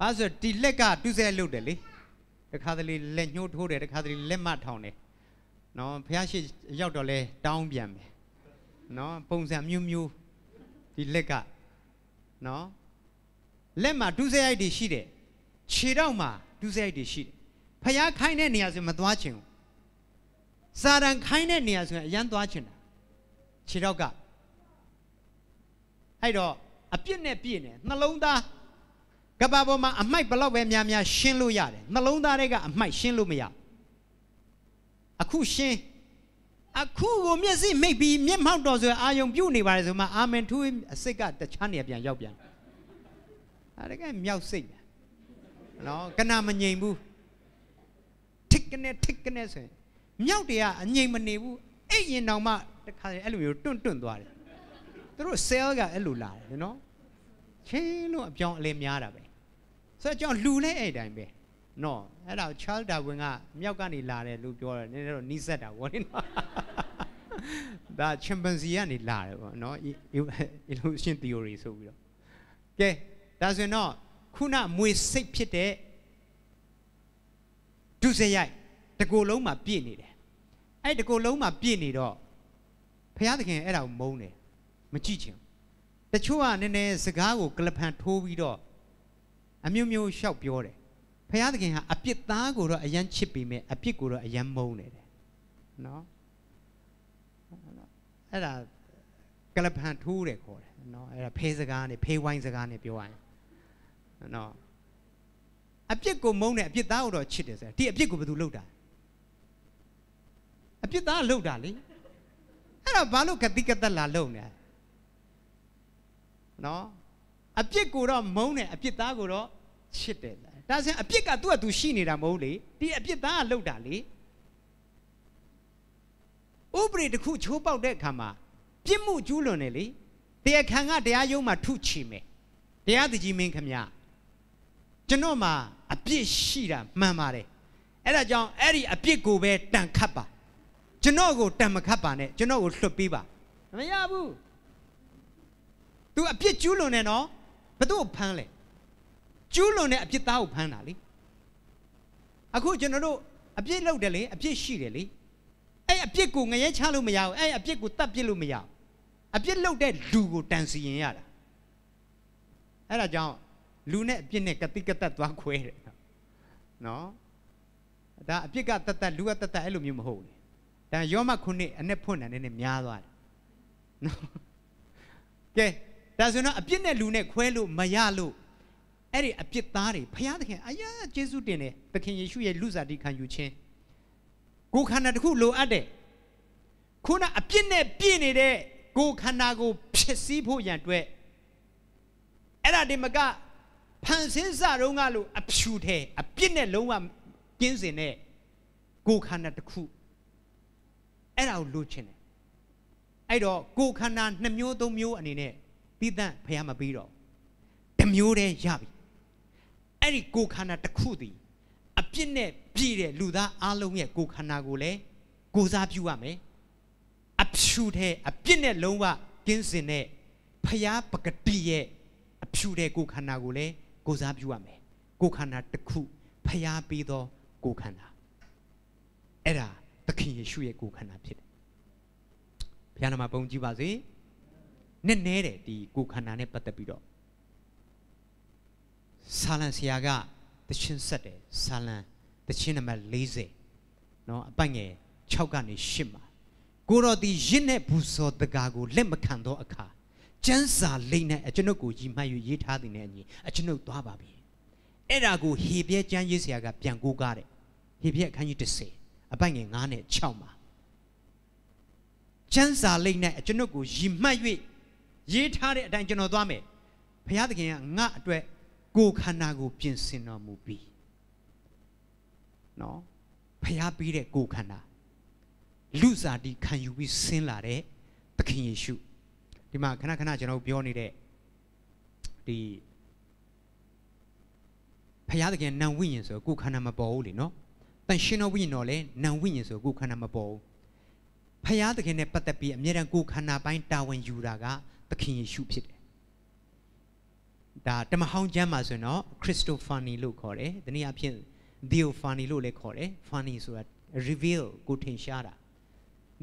အဲဆိုဒီလက်ကဒုစရိုက်လုပ်တယ်လေတခါတလေလက်ညှိုးထိုးတယ်တခါတလေလက်မထောင်တယ်နော်ဖះရှိရောက်တော့လဲတောင်းပြန်မယ်နော်ပုံစံမျိုးမျိုးဒီလက်ကနော်လက်မှာဒုစရိုက်တွေရှိတယ် ခြေတော့မှာဒုစရိုက်တွေရှိတယ်ဖះခိုင်းတဲ့နေရာဆိုမသွားချင်ဘူးစာတန်ခိုင်းတဲ့နေရာဆိုရင်အရန်သွားချင်တာခြေတော့ကအဲ့တော့အပြစ်နဲ့ပြည့်နေနှလုံးသားကဘာပေါ်မှာအမိုက်ဘလောက်ပဲများများရှင်းလို့ရတယ်နှလုံးသားတွေကအမိုက်ရှင်းလို့မရအခုရှင်းအခုကိုမျက်စိမိတ်ပြီးမျက်မှောက်တော်ဆိုအာယုံပြုတ်နေပါတယ်ဆိုမှအာမင်ထူးအစိတ်ကတခြားနေရာပြန်ရောက်ပြန်အဲ့ဒါကမြောက်စိတ်ပဲ နော်ကနာမငြိမ်ဘူးထစ်ကနေထစ်ကနေဆိုရင်မြောက်တွေကအငြိမ်မနေဘူးအဲ့ရင်တောင်မှတခါအဲ့လိုမျိုးတွန့်တွန့်သွားတယ်သူတို့ cell ကအဲ့လိုလာတယ်နော်ချင်းလို့အပြောင်းအလဲများတာပဲဆိုတော့ကြောင့်လူလဲအဲ့တိုင်းပဲနော်အဲ့ဒါ Charles Darwin ကမြောက်ကနေလာတယ်လို့ပြောတယ်နည်းနည်းတော့နီးစက်တာဗောနော်ဒါ chimpanzee ကနေလာတယ်ဗောနော် evolution theory ဆိုပြီးတော့ကဲဒါဆိုရင်တော့ ခုနမွေစိတ်ဖြစ်တဲ့ဒုစရိုက်တကိုယ်လုံးမှာပြည့်နေတယ်အဲ့တကိုယ်လုံးမှာပြည့်နေတော့ဘုရားသခင်အဲ့ဒါကိုမုန်းတယ်မကြည့်ချင်တချို့ကနည်းနည်းစကားကိုကလပန်ထိုးပြီးတော့အမျိုးမျိုးရှောက်ပြောတယ်ဘုရားသခင်ဟာအပြစ်သားကိုတော့အယမ်းချစ်ပေမဲ့အပြစ်ကိုတော့အယမ်းမုန်းတယ်တဲ့နော်အဲ့ဒါကလပန်ထိုးတယ်ခေါ်တယ်နော်အဲ့ဒါဖေးစကားနဲ့ဖေးဝိုင်းစကားနဲ့ပြောရရင် နော်အပြစ်ကိုမုန်းတယ်အပြစ်သားကိုတော့ချစ်တယ်ဆိုဒီအပြစ်ကိုဘယ်သူလုပ်တာအပြစ်သားလုပ်တာလေအဲ့တော့ဘာလို့ကတိကတက်လာလုပ်နေနော်အပြစ်ကိုတော့မုန်းတယ်အပြစ်သားကိုတော့ချစ်တယ်ဒါဆိုရင်အပြစ်ကသူ့အတူရှိနေတာမဟုတ်လေဒီအပြစ်သားကလုပ်တာလေဥပဒေတစ်ခုချိုးပေါက်တဲ့အခါမှာပြစ်မှုကျူးလွန်တယ်လေတရားခံကတရားရုံးမှာထုချီမယ်တရားသူကြီးမင်းခမရ ကျွန်တော်မှာအပြစ်ရှိတာမှန်ပါတယ်အဲ့ဒါကြောင့်အဲ့ဒီအပြစ်ကိုပဲတန်ခတ်ပါကျွန်တော်ကိုတန်မခတ်ပါနဲ့ကျွန်တော်ကိုလွတ်ပေးပါမရဘူး तू အပြစ်ကျူးလွန်နေနော်ဘသူ့ကိုဖမ်းလဲကျူးလွန်တဲ့အပြစ်သားကိုဖမ်းတာလေအခုကျွန်တော်တို့အပြစ်လုပ်တယ်လေအပြစ်ရှိတယ်လေအဲ့အပြစ်ကိုငရဲချလို့မရဘူးအဲ့အပြစ်ကိုတတ်ပြစ်လို့မရဘူးအပြစ်လုပ်တဲ့လူကိုတန်စီရင်ရတာအဲ့ဒါကြောင့် လူနဲ့အပြစ်နဲ့ကတိကတက်သွားခွဲတယ်နော်ဒါအပြစ်ကတတ်တတ်လူကတတ်တတ်အဲ့လိုမျိုးမဟုတ်ဘူးဒါယောမခုနှစ်အနဲ့ဖွင့်တယ်နည်းနည်းများသွားတယ်နော်ကဲဒါဆိုတော့အပြစ်နဲ့လူနဲ့ခွဲလို့မရလို့အဲ့ဒီအပြစ်သားတွေဘုရားသခင်အရာကျေးဇူးတင်တယ်သခင်ယေရှုရဲ့လူစားတိခံယူခြင်းကိုယ်ခန္ဓာတစ်ခုလိုအပ်တယ်ခုနအပြစ်နဲ့ပြည့်နေတဲ့ကိုယ်ခန္ဓာကို ဖြစ်စည်းဖို့ရန်အတွက်အဲ့ဒါဒီမက ဖန်ဆင်းစတုန်းကလို့အဖြူထဲအပြစ်နဲ့လုံးဝကင်းစင်တဲ့ကိုယ်ခန္ဓာတစ်ခုအဲ့ဒါကိုလိုချင်တယ်အဲ့တော့ကိုယ်ခန္ဓာနှစ်မျိုးသုံးမျိုးအနေနဲ့တိတန့်ဖះမပြီးတော့တစ်မျိုးတည်းရပြီအဲ့ဒီကိုယ်ခန္ဓာတစ်ခုတည်အပြစ်နဲ့ပြည့်တဲ့လူသားအလုံးရဲ့ကိုယ်ခန္ဓာကိုလည်းကိုစားပြုရမယ်အဖြူတဲ့အပြစ်နဲ့လုံးဝကင်းစင်တဲ့ဖះပကတိရဲ့အဖြူတဲ့ကိုယ်ခန္ဓာကိုလည်း ကိုစားပြုရမယ်ကိုယ်ခန္ဓာတစ်ခုဖះပြီးသောကိုယ်ခန္ဓာအဲ့ဒါသခင်ယေရှုရဲ့ကိုယ်ခန္ဓာဖြစ်တယ်ဘုရားနာမပုံကြည့်ပါစေနည်းနည်းတယ်ဒီကိုယ်ခန္ဓာနဲ့ပတ်သက်ပြီးတော့ဆာလံဆရာကတချင်းဆက်တယ်ဆာလံတချင်းနံပါတ်40เนาะအပိုက်ငယ်6ကနေ8မှာကိုတော်ဒီရစ်နဲ့ဘူးစောတကာကိုလက်မခံသောအခါ ကျန်းစာလိမ့်နဲ့အကျွန်ုပ်ကိုကြီးမှတ်၍ရေးထားသည်နဲ့အညီအကျွန်ုပ်သွားပါပြီအဲ့ဒါကိုဟေပြဲကျမ်းရေးဆရာကပြန်ကိုးကားတယ်ဟေပြဲအခန်းကြီး30အပိုက်ငယ်9နဲ့6မှာကျန်းစာလိမ့်နဲ့အကျွန်ုပ်ကိုရီမှတ်၍ရေးထားတဲ့အတိုင်းကျွန်တော်သွားမယ်ဘုရားသခင်ကငါအတွက်ကိုယ်ခန္ဓာကိုပြင်ဆင်တော်မူပြီနော်ဖျားပြီးတဲ့ကိုယ်ခန္ဓာလူစားတီခံယူပြီးဆင်းလာတဲ့သခင်ယေရှု ဒီမှာခဏခဏကျွန်တော်ပြောနေတဲ့ဒီဖျားသခင်နံဝိညာဉ်ဆိုကိုယ်ခန္ဓာမပေါ်ဘူးလေနော်တန်ရှင်တော်ဝိညာဉ်တော်လည်းနံဝိညာဉ်ဆိုကိုယ်ခန္ဓာမပေါ်ဘူးဖျားသခင်နဲ့ပတ်သက်ပြီးအမြဲတမ်းကိုယ်ခန္ဓာပိုင်းတာဝန်ယူတာကသခင်ယေရှုဖြစ်တယ်ဒါတမဟောင်းကျမ်းမှာဆိုရင်တော့ခရစ်စတိုဖာနီလို့ခေါ်တယ်။ဒီနေ့အဖြစ် theophany လို့လည်းခေါ်တယ် funny ဆိုတာ reveal ကိုထင်ရှားတာ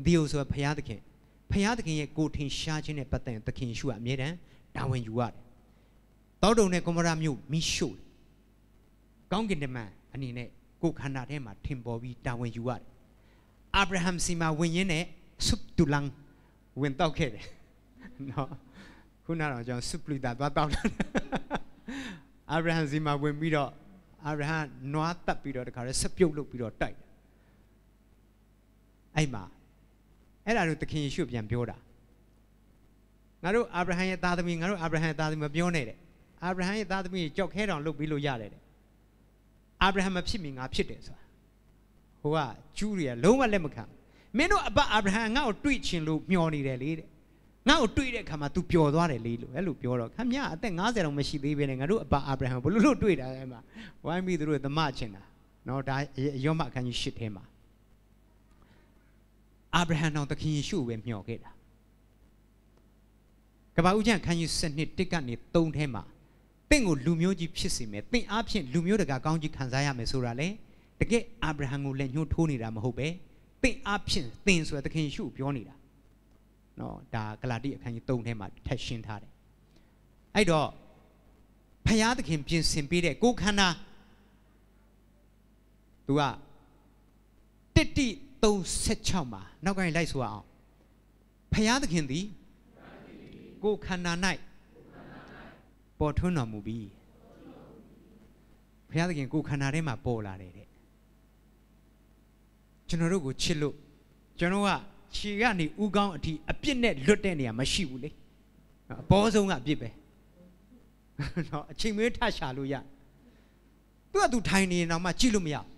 theo ဆိုတာဘုရားသခင် ဘုရားသခင်ရဲ့ကိုထင်ရှားခြင်းနဲ့ပတ်သက်ရင်သခင်ယေရှုကအမြဲတမ်းတာဝန်ယူရတယ်တောတုံနဲ့ကွန်မရာမြို့မိရှို့တယ်ကောင်းကင်တမန်အနေနဲ့ကိုခန္ဓာထဲမှာထင်ပေါ်ပြီးတာဝန်ယူရတယ်အာဗြဟံစီမှာဝင်ရင်းနဲ့ဆုပ်တူလန်ဝင်တော့ခဲ့တယ်နော်ခုနကတော့ကျွန်တော်ဆုပလူတာသွားတောက်တယ်အာဗြဟံစီမှာဝင်ပြီးတော့အာဗြဟံနွားတက်ပြီးတော့တခါလဲစပြုတ်လုပ်ပြီးတော့တိုက်တယ်အဲ့မှာ အဲ့ဒါတို့သခင်ယေရှုပြန်ပြောတာငါတို့အာဗြဟံရဲ့သားသမီးငါတို့အာဗြဟံရဲ့သားသမီးမပြောနဲ့တဲ့အာဗြဟံရဲ့သားသမီးကြောက်ခဲတောင်လုပ်ပြီးလို့ရတယ်တဲ့အာဗြဟံမဖြစ်မီငါဖြစ်တယ်ဆိုတာဟိုကကျူးတွေကလုံးဝလက်မခံမင်းတို့အဘအာဗြဟံငါ့ကိုတွေ့ချင်လို့မျောနေတယ်လေတဲ့ငါ့ကိုတွေ့တဲ့အခါမှာ तू ပျော်သွားတယ်လေလို့အဲ့လိုပြောတော့ခမရအသက်50တောင်မရှိသေးဘဲနဲ့ငါတို့အဘအာဗြဟံဘလို့လို့တွေ့တာအဲ့မှာဝိုင်းပြီးသူတို့သမချင်တာနော်ဒါရောမအခန်းကြီး၈ထဲမှာ အာဗြဟံတော်သခင်ယေရှုကိုပဲမျှော်ခဲ့တာကပ္ပဦးကျမ်းခန်းကြီး7နှစ်တစ်ကနေ3ထဲမှာတင့်ကိုလူမျိုးကြီးဖြစ်စေမယ်တင့်အားဖြင့်လူမျိုးတကာကောင်းကြီးခံစားရမယ်ဆိုတာလေတကယ်အာဗြဟံကိုလည်းညှို့ထိုးနေတာမဟုတ်ပဲတင့်အားဖြင့်သင်ဆိုတဲ့သခင်ယေရှုကိုပြောနေတာနော်ဒါဂလာတိအခန်းကြီး3ထဲမှာထပ်ရှင်းထားတယ်အဲ့တော့ဖယားသခင်ပြင်ဆင်ပေးတဲ့ကိုယ်ခန္ဓာ तू ကတစ်တိ 36မှာနောက်ကနေလိုက်ဆိုရအောင်ဖယားသခင်သည်ကိုယ်ခန္ဓာ၌ပေါ်ထွန်းတော်မူပြီးဖယားသခင်ကိုယ်ခန္ဓာထဲမှာပေါ်လာတယ်တဲ့ကျွန်တော်တို့ကိုချစ်လို့ကျွန်တော်ကခြေကနေဥကောင်းအထိအပြစ်နဲ့လွတ်တဲ့နေရာမရှိဘူးလေအပေါ်ဆုံးကအပြစ်ပဲနော်အချိန်မွေးထရှာလို့ရသူကသူထိုင်နေရင်တော့မှကြည့်လို့မရဘူး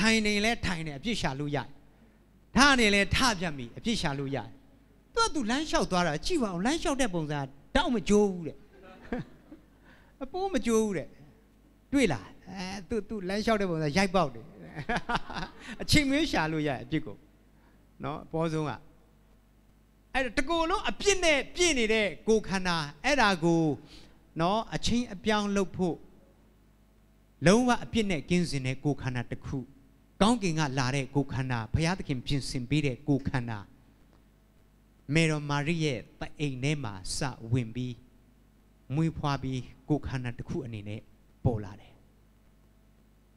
ထိုင်နေလဲထိုင်နေအပြစ်ရှာလို့ရတယ်ထားနေလဲထပြတ်မိအပြစ်ရှာလို့ရတယ်သူကသူလမ်းလျှောက်သွားတာကြည့်ပါအောင်လမ်းလျှောက်တဲ့ပုံစံတောက်မကြိုးဘူးတဲ့အပိုးမကြိုးဘူးတဲ့တွေ့လားအဲသူသူလမ်းလျှောက်တဲ့ပုံစံရိုက်ပေါက်တယ်အချိန်မွေးရှာလို့ရတယ်အပြစ်ကိုနော်အပေါ်ဆုံးကအဲ့တကူလုံးအပြစ်နဲ့ပြည့်နေတဲ့ကိုခန္ဓာအဲ့ဒါကိုနော်အချင်းအပြောင်းလုပ်ဖို့လုံးဝအပြစ်နဲ့ကင်းစင်တဲ့ကိုခန္ဓာတစ်ခု ကောင်းကင်ကလာတဲ့ကိုခန္ဓာဘုရားသခင်ပြင်ဆင်ပေးတဲ့ကိုခန္ဓာမေတော်မာရိရဲ့တအိမ်ထဲမှာစဝင်ပြီးမွေးဖွားပြီးကိုခန္ဓာတစ်ခုအနေနဲ့ပေါ်လာတယ်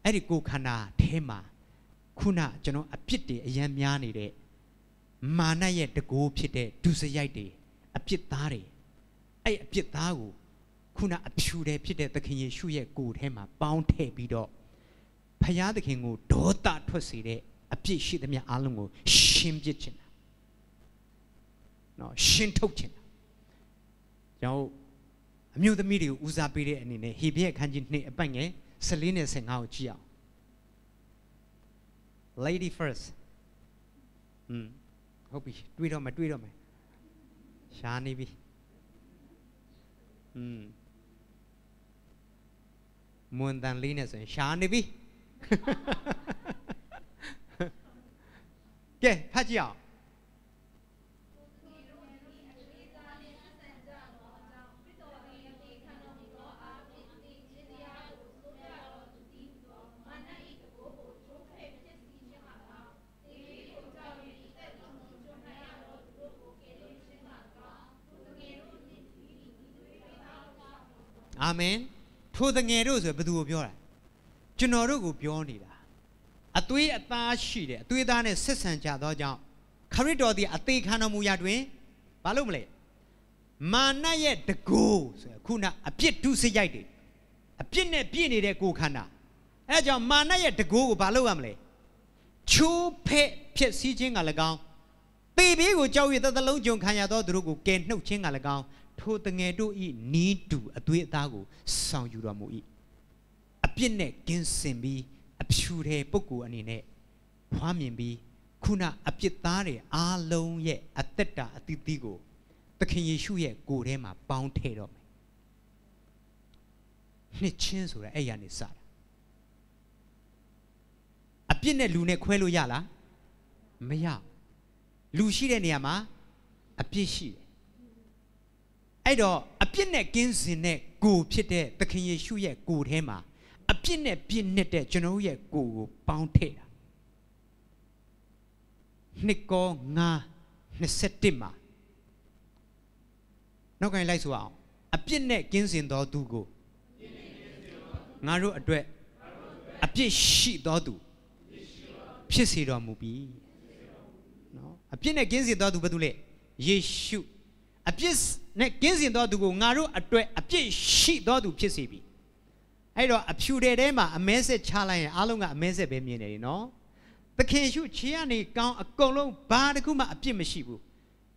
အဲ့ဒီကိုခန္ဓာထဲမှာခုနကျွန်တော်အပြစ်တွေအယံများနေတဲ့မာနရဲ့တကိုးဖြစ်တဲ့ဒုစရိုက်တွေအပြစ်သားတွေအဲ့အပြစ်သားကိုခုနအဖြူတယ်ဖြစ်တဲ့သခင်ယေရှုရဲ့ကိုယ်ထဲမှာပေါင်းထည့်ပြီးတော့ ဖယားသခင်ကိုဒေါသထွက်စေတဲ့အပြစ်ရှိသမျှအလုံးကိုရှင်းပစ်ခြင်းတာနော်ရှင်းထုတ်ခြင်းတာကျွန်တော်အမျိုးသမီးတွေကိုဦးစားပေးတဲ့အနေနဲ့ဟေဘရဲအခန်းကြီး2အပိုင်ငယ်14နဲ့15ကိုကြည့်အောင် lady first อืมဟုတ်ပြီတွေးတော့မယ်တွေးတော့မယ်ရှားနေပြီอืมမွန်တန်လေးနဲ့ဆိုရင်ရှားနေပြီ ကဲဖတ်ကြည့်အောင်အာမင်ထိုတငယ်တို့ဆိုဘယ်သူကိုပြောတာ ကျွန်တော်တို့ကိုပြောနေတာအသွေးအသားရှိတယ်အသွေးသားနဲ့ဆက်ဆံကြသောကြောင့်ခရစ်တော်သည်အသေးခံတော်မူရာတွင်ဘာလို့မလဲမာနရဲ့တကူဆိုခုနအပြစ်ဒုစရိုက်တွေအပြစ်နဲ့ပြည့်နေတဲ့ကိုယ်ခန္ဓာအဲကြောင့်မာနရဲ့တကူကိုဘာလုပ်ရမလဲချိုးဖက်ဖြစ်စည်းခြင်းက၎င်းတေဘေးကိုကြောက်ရတဲ့သလုံးကြုံခံရသောသူတို့ကိုကယ်နှုတ်ခြင်းက၎င်းထိုတငယ်တို့ဤနီးတူအသွေးအသားကိုဆောင်ယူတော်မူ၏အ ပြစ်နဲ့ကင်းစင်ပြီးအဖြူတဲ့ပုဂ္ဂိုလ်အနေနဲ့ဖွားမြင်ပြီးခုနအပြစ်သားတွေအားလုံးရဲ့အသက်တာအသီးသီးကိုသခင်ယေရှုရဲ့ကိုယ်ထဲမှာပေါင်းထည့်တော့မယ်နှစ်ချင်းဆိုတာအဲ့ရနေစတာအပြစ်နဲ့လူနဲ့ခွဲလို့ရလားမရလူရှိတဲ့နေရာမှာအပြစ်ရှိတယ်အဲ့တော့အပြစ်နဲ့ကင်းစင်တဲ့ကိုဖြစ်တဲ့သခင်ယေရှုရဲ့ကိုယ်ထဲမှာ အပြစ်နဲ့ပြစ်နှစ်တဲ့ကျွန်တော်တို့ရဲ့ကိုယ်ကိုပေါင်းထည့်တာနှစ်ကော9 21မှာနောက်ကင်လိုက်ဆိုအောင်အပြစ်နဲ့ကင်းစင်သောသူကိုငါတို့အတွက်အပြစ်ရှိသောသူဖြစ်စေတော်မူပြီနော်အပြစ်နဲ့ကင်းစင်သောသူဘာတူလဲယေရှုအပြစ်နဲ့ကင်းစင်သောသူကိုငါတို့အတွက်အပြစ်ရှိသောသူဖြစ်စေပြီ အဲ့တော့အဖြူတဲ့ထဲမှာအမဲဆက်ချလိုက်ရင်အားလုံးကအမဲဆက်ပဲမြင်နေတယ်နော်သခင်ရှုခြေကနေကောင်းအကုန်လုံးဘာတစ်ခုမှအပြစ်မရှိဘူး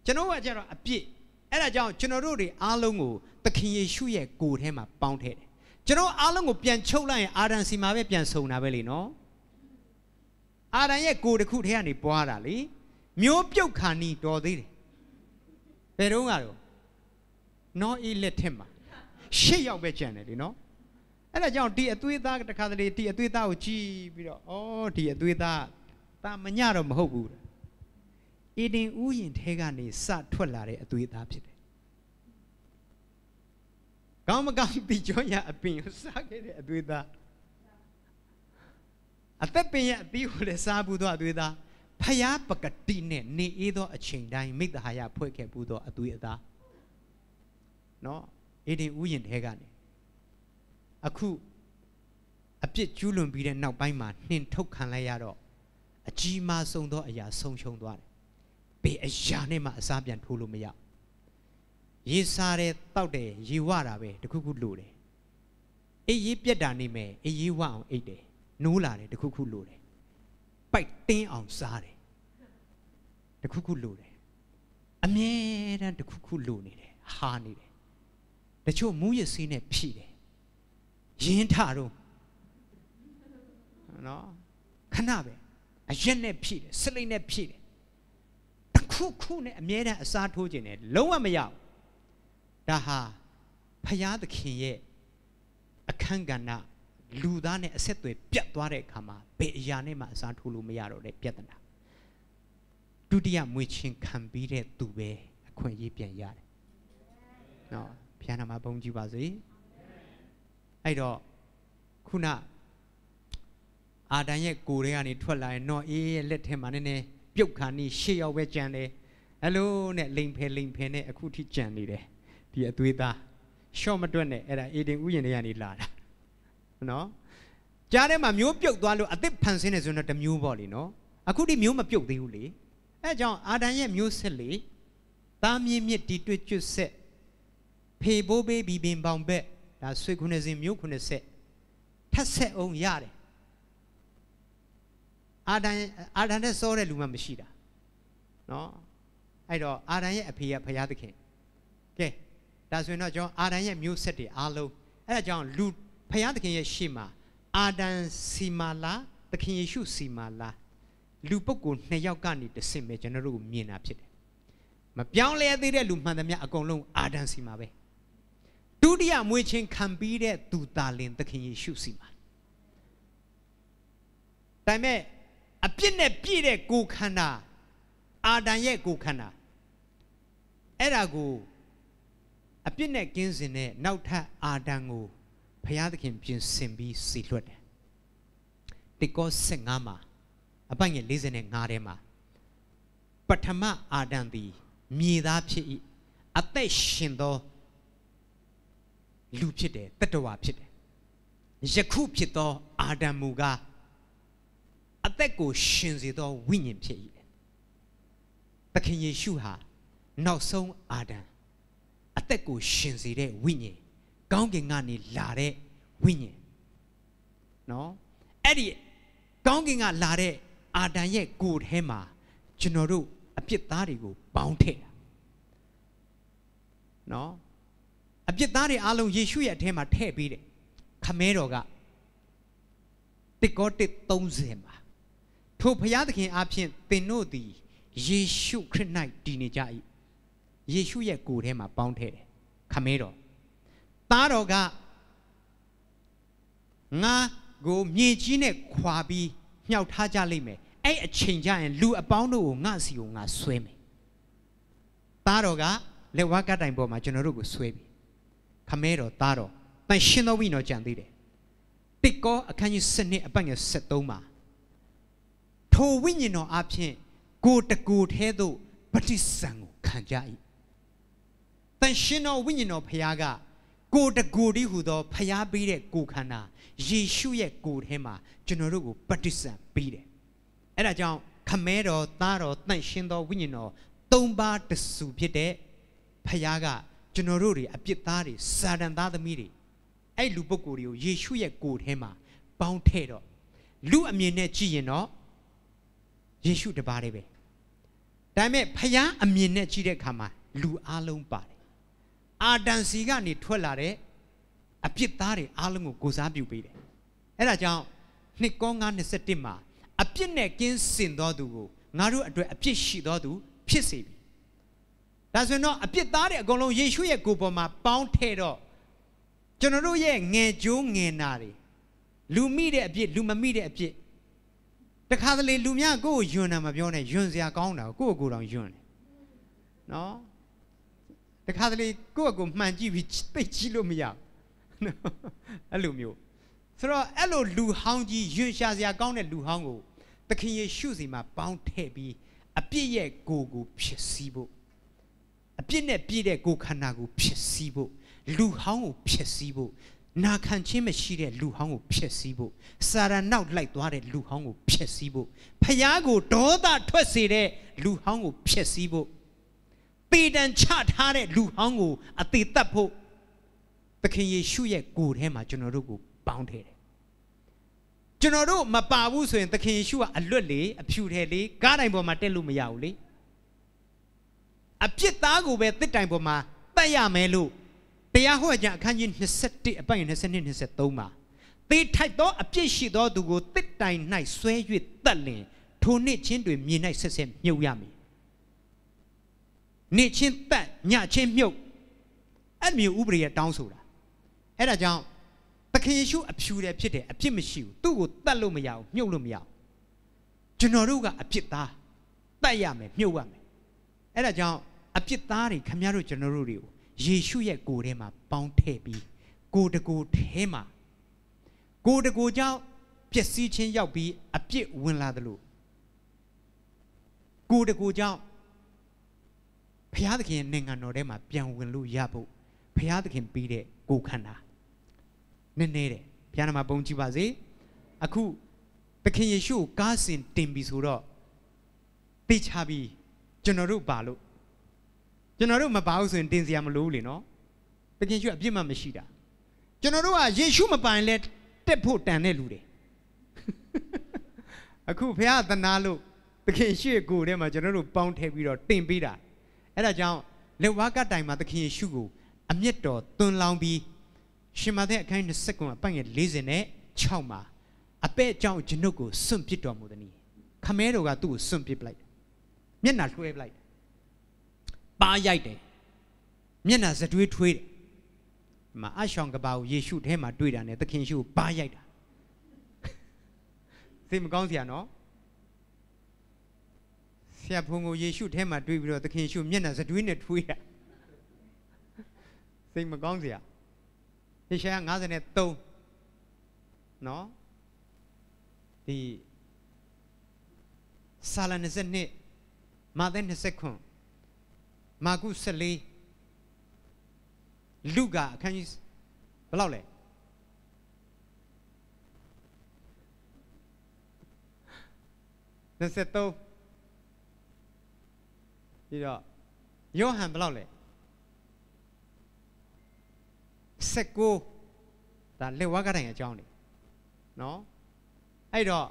ကျွန်တော်ကကြတော့အပြစ်အဲ့ဒါကြောင့်ကျွန်တော်တို့တွေအားလုံးကိုသခင်ယေရှုရဲ့ကိုယ်ထဲမှာပေါင်းထည့်တယ်ကျွန်တော်အားလုံးကိုပြန်ချုပ်လိုက်ရင်အာဒံစီမှာပဲပြန်ဆုံတာပဲလေနော်အာဒံရဲ့ကိုယ်တစ်ခုထဲကနေပွားတာလေမျိုးပြုတ်ခါနီတော်သေးတယ်ဘယ်တော့ကတော့နော်အေးလက်ထက်မှာရှစ်ယောက်ပဲကြံတယ်လေနော် အဲ့ဒါကြောင့်ဒီအသွေးသားတစ်ခါတလေဒီအသွေးသားကိုကြည့်ပြီးတော့အော်ဒီအသွေးသားတာမညတော့မဟုတ်ဘူးအီဒင်ဥယျင်ထဲကနေစထွက်လာတဲ့အသွေးသားဖြစ်တယ်ကောင်းမကောင်းပြီးကြောရအပင်ကိုစားခဲ့တဲ့အသွေးသားအသက်ပင်ရဲ့အသီးကိုလည်းစားဘူးတော့အသွေးသားဖယားပကတိနဲ့နေအေးသောအချိန်တိုင်းမိတ္တဟာယဖွဲ့ခဲ့ဘူးတော့အသွေးအသားနော်အေဒင်ဥယျင်ထဲကနေ အခုအပြစ်ကျူးလွန်ပြီးတဲ့နောက်ပိုင်းမှာနှင်ထုတ်ခံလိုက်ရတော့အကြီးမားဆုံးသောအရာဆုံးရှုံးသွားတယ်။ဘေးအရာနဲ့မှအစားပြန်ထိုးလို့မရ။ရေစားတဲ့တောက်တယ်ရေဝတာပဲတခုခုလိုတယ်။အေးရေးပြက်တာနေမယ်အေးရေးဝအောင်အိတ်တယ်။နိုးလာတယ်တခုခုလိုတယ်။ပိုက်တင်းအောင်စားတယ်။တခုခုလိုတယ်။အမြဲတမ်းတခုခုလိုနေတယ်ဟာနေတယ်။တချို့မူးရစေးနဲ့ဖြည့်တယ်။ ရင်းထတော့နော်ခဏပဲအရက်နဲ့ဖြည့်တယ်စလိတ်နဲ့ဖြည့်တယ်တစ်ခုခုနဲ့အမြဲတမ်းအစားထိုးခြင်းနဲ့လုံးဝမရဘူးဒါဟာဖယားသခင်ရဲ့အခန်းကဏ္ဍလူသားနဲ့အဆက်အသွယ်ပြတ်သွားတဲ့အခါမှာဘယ်အရာနဲ့မှအစားထိုးလို့မရတော့တဲ့ပြဿနာဒုတိယမွေချင်းခံပြီးတဲ့သူပဲအခွင့်အရေးပြန်ရတယ်နော်ဘုရားနာမှာဘုန်းကြီးပါစေ အဲ့တော့ခုနအာဒံရဲ့ကိုယ်ထဲကနေထွက်လာရင်နော်အေးရဲ့လက်ထဲမှာနည်းနည်းပြုတ်ခါနီရှေ့ရောက်ပဲကြံတယ်အဲ့လိုနဲ့လိန်ဖယ်လိန်ဖယ်နဲ့အခုထိကြံနေတယ်ဒီအသွေးသားရှော့မတွက်နဲ့အဲ့ဒါအေဒင်ဥယျာဉ်တွေကနေလာတာနော်ကြားထဲမှာမျိုးပြုတ်သွားလို့အသစ်ဖန်ဆင်းနေဆိုတော့တမျိုးပေါ့လေနော်အခုဒီမျိုးမပြုတ်သေးဘူးလေအဲကြောင့်အာဒံရဲ့မျိုးဆက်လေသားမြင့်မြင့်တီတွစ်ကျွတ်ဆက်ဖေဘိုးဘေးဘီဘင်ပေါင်ဘက် ဒါဆွေခုနှစ်စင်မျိုးခုနှစ်ဆက်ထက်ဆက်အောင်ရတယ်အာဒံအာဒံနဲ့စောတဲ့လူမှမရှိတာနော်အဲ့တော့အာဒံရဲ့အဖေကဖရာသခင်ကဲဒါဆိုရင်တော့ကျွန်တော်အာဒံရဲ့မျိုးဆက်တွေအားလုံးအဲ့ဒါကြောင့်လူဖရာသခင်ရဲ့ရှေ့မှာအာဒံစီမာလာသခင်ယေရှုစီမာလာလူပုဂ္ဂိုလ်နှစ်ယောက်ကနေတဆင့်ပဲကျွန်တော်တို့ကိုမြင်တာဖြစ်တယ်မပြောင်းလဲသေးတဲ့လူမှန်သမျှအကုန်လုံးအာဒံစီမာပဲ ဒုတိယမွေးချင်းခံပြီးတဲ့သူတာလင်သခင်ယေရှုစီမာဒါပေမဲ့အပြစ်နဲ့ပြည့်တဲ့ကိုယ်ခန္ဓာအာဒံရဲ့ကိုယ်ခန္ဓာအဲ့ဒါကိုအပြစ်နဲ့ကင်းစင်တဲ့နောက်ထပ်အာဒံကိုဘုရားသခင်ပြင်ဆင်ပြီးစီလွှတ်တယ်တေကော15မှာအပိုင်ငယ်45ထဲမှာပထမအာဒံသည်မြေသားဖြစ်၏အသက်ရှင်သော လူဖြစ်တယ်တတ္တဝါဖြစ်တယ်ယခုဖြစ်သောအာဒံမူကားအသက်ကိုရှင်စေသောဝိညာဉ်ဖြစ်၏သခင်ယေရှုဟာနောက်ဆုံးအာဒံအသက်ကိုရှင်စေတဲ့ဝိညာဉ်ကောင်းကင်ကနေလာတဲ့ဝိညာဉ်နော်အဲ့ဒီကောင်းကင်ကလာတဲ့အာဒံရဲ့ကိုယ်ထဲမှာကျွန်တော်တို့အပြစ်သားတွေကိုပေါင်းထည့်တာနော် အပြစ်သားတွေအားလုံးယေရှုရဲ့အထဲမှာထည့်ပေးတယ်ခမဲတော်ကတစ်ကောတစ်30မှာထိုဘုရားသခင်အားဖြင့်သင်တို့သည်ယေရှုခရစ်၌တည်နေကြ၏ယေရှုရဲ့ကိုယ်ထဲမှာပေါင်းထည့်တယ်ခမဲတော်သားတော်ကငါကိုမြေကြီးနဲ့ခွာပြီးမြှောက်ထားကြလိမ့်မယ်အဲ့အချိန်ကျရင်လူအပေါင်းတို့ကိုငါစီကိုငါဆွဲမယ်သားတော်ကလက်ဝါးကတိုင်ပေါ်မှာကျွန်တော်တို့ကိုဆွဲပြီ ခမဲတော်သားတော်တန်ရှင်သောဝိညာဉ်ကြံသေးတယ်တတိကောအခန်းကြီး7အပတ်ငယ်73မှာထိုဝိညာဉ်တော်အဖျင်ကိုတကူထဲသို့ပฏิစံကိုခံကြ၏တန်ရှင်တော်ဝိညာဉ်တော်ဖခင်ကကိုတကူတည်းဟူသောဖခင်ပေးတဲ့ကိုခန္ဓာယေရှုရဲ့ကိုထဲမှာကျွန်တော်တို့ကိုပฏิစံပေးတယ်အဲ့ဒါကြောင့်ခမဲတော်သားတော်တန်ရှင်တော်ဝိညာဉ်တော်သုံးပါးတဆူဖြစ်တဲ့ဖခင်က ကျွန်တော်တို့တွေအပြစ်သားတွေစာတန်သားသမီးတွေအဲ့လူပုဂ္ဂိုလ်တွေကိုယေရှုရဲ့ကိုယ်ထဲမှာပေါင်းထည့်တော့လူအမြင်နဲ့ကြည့်ရင်တော့ယေရှုတပါးတည်းပဲဒါပေမဲ့ဖျားအမြင်နဲ့ကြည့်တဲ့အခါမှာလူအလုံးပါတယ်အာတန်စီကနေထွက်လာတဲ့အပြစ်သားတွေအလုံးကိုကိုစားပြုပေးတယ်အဲ့ဒါကြောင့်နှစ်ကော921မှာအပြစ်နဲ့ကင်းစင်သောသူကိုငါတို့အတွက်အပြစ်ရှိသောသူဖြစ်စေပြီ ဒါဆိုရင်တော့အပြစ်သားတွေအကုန်လုံးယေရှုရဲ့ကိုယ်ပေါ်မှာပေါင်းထည့်တော့ကျွန်တော်တို့ရဲ့ငယ်ကျိုးငယ်နာတွေလူမိတဲ့အပြစ်လူမမိတဲ့အပြစ်တခါတလေလူများကိုယ့်ကိုယွန်းတာမပြောနဲ့ယွန်းစရာကောင်းတာကိုယ့်ကိုယ်ကိုယ်တောင်ယွန်းတယ်နော်တခါတလေကိုယ့်ကိုယ်မှန်ကြည့်ပြီးသိကြည့်လို့မရနော်အဲ့လိုမျိုးဆိုတော့အဲ့လိုလူဟောင်းကြီးယွန်းရှာစရာကောင်းတဲ့လူဟောင်းကိုသခင်ယေရှုစီမှာပေါင်းထည့်ပြီးအပြစ်ရဲ့ကိုယ်ကိုဖြစ်စည်းဖို့ အပြစ်နဲ့ပြည့်တဲ့ကိုယ်ခန္ဓာကိုဖြစ်စည်းဖို့လူဟောင်းကိုဖြစ်စည်းဖို့နာခံခြင်းမရှိတဲ့လူဟောင်းကိုဖြစ်စည်းဖို့စာရနောက်လိုက်သွားတဲ့လူဟောင်းကိုဖြစ်စည်းဖို့ဖျားကိုဒေါသထွက်စေတဲ့လူဟောင်းကိုဖြစ်စည်းဖို့ပေတံချထားတဲ့လူဟောင်းကိုအသေးသက်ဖို့သခင်ယေရှုရဲ့ကိုယ်ထဲမှာကျွန်တော်တို့ကိုပေါင်းထည့်တယ်ကျွန်တော်တို့မပါဘူးဆိုရင်သခင်ယေရှုကအလွတ်လေအဖြူထဲလေကားတိုင်ပေါ်မှာတက်လို့မရဘူးလေ အပြစ်သားကိုပဲတစ်တိုင်ပေါ်မှာတတ်ရမယ်လို့တရားဟောကြအခန်းကြီး21အပိုင်22 23မှာသေထိုက်သောအပြစ်ရှိသောသူကိုတစ်တိုင်၌ဆွဲ၍တတ်လင်ထိုနှစ်ချင်းတွင်မြေ၌ဆက်ဆက်မြုပ်ရမည်နေ့ချင်းတတ်ညချင်းမြုပ်အဲ့မျိုးဥပဒေရတောင်းဆိုတာအဲ့ဒါကြောင့်သခင်ယေရှုအဖြူတယ်ဖြစ်တယ်အပြစ်မရှိဘူးသူ့ကိုတတ်လို့မရဘူးမြုပ်လို့မရဘူးကျွန်တော်တို့ကအပြစ်သားတတ်ရမယ်မြုပ်ရမယ် အဲ့ဒါကြောင့်အပြစ်သားတွေခင်ဗျားတို့ကျွန်တော်တို့တွေကိုယေရှုရဲ့ကိုယ်ထဲမှာပေါင်းထည့်ပြီးကိုယ်တကိုယ်ထဲမှာကိုယ်တကိုယ်ကြောင့်ပျက်စီးခြင်းရောက်ပြီးအပြစ်ဝင်လာသလိုကိုယ်တကိုယ်ကြောင့်ဘုရားသခင်နိုင်ငံတော်ထဲမှာပြန်ဝင်လို့ရဖို့ဘုရားသခင်ပြီးတဲ့ကိုယ်ခန္ဓာနည်းနည်းတယ်ဘုရားနာမှာပုံကြည့်ပါစေအခုသခင်ယေရှုကိုကားစင်တင်ပြီဆိုတော့သိချပြီး ကျွန်တော်တို့ပါလို့ကျွန်တော်တို့မပါဘူးဆိုရင်တင်စရာမလိုဘူးလေနော်သခင်ယေရှုအပြစ်မှမရှိတာကျွန်တော်တို့ကယေရှုမပိုင်လဲတက်ဖို့တန်တဲ့လူတွေအခုဘုရားသနာလို့သခင်ယေရှုရဲ့ကိုယ်ထဲမှာကျွန်တော်တို့ပေါင်းထည့်ပြီးတော့တင်ပေးတာအဲ့ဒါကြောင့်လက်ဝါးကတိုင်မှာသခင်ယေရှုကိုအမျက်တော်သွန်းလောင်းပြီးရှင်မသက်အခန်း20ကွန်အပိုင်ငယ်40နဲ့6မှာအပဲ့အကြောင်းကျွန်ုပ်ကိုစွန့်ပစ်တော်မူသည်။ခမဲတော်ကသူ့ကိုစွန့်ပစ်ပလိုက်တယ်။ မျက်နှာလွှဲပလိုက်တယ်။ပါရိုက်တယ်။မျက်နှာစတွေးထွေးတယ်။ဒီမှာအရှောင်ကဘာကိုယေရှုထဲမှာတွေ့တာနဲ့သခင်ယေရှုကိုပါရိုက်တာ။သိမကောင်းစရာနော်။ဆရာဖုန်ကိုယေရှုထဲမှာတွေ့ပြီးတော့သခင်ယေရှုမျက်နှာစတွေးနဲ့ထွေးတာ။သိမကောင်းစရာ။ဟေရှာယ53နော်ဒီဆာလ22 မာသဲ29မာကု14လူကအခန်းကြီးဘယ်လောက်လဲ23ပြီးတော့ယောဟန်ဘယ်လောက်လဲ19ဒါလက်ဝါးကတိုင်အကြောင်းနေနော်အဲ့တော့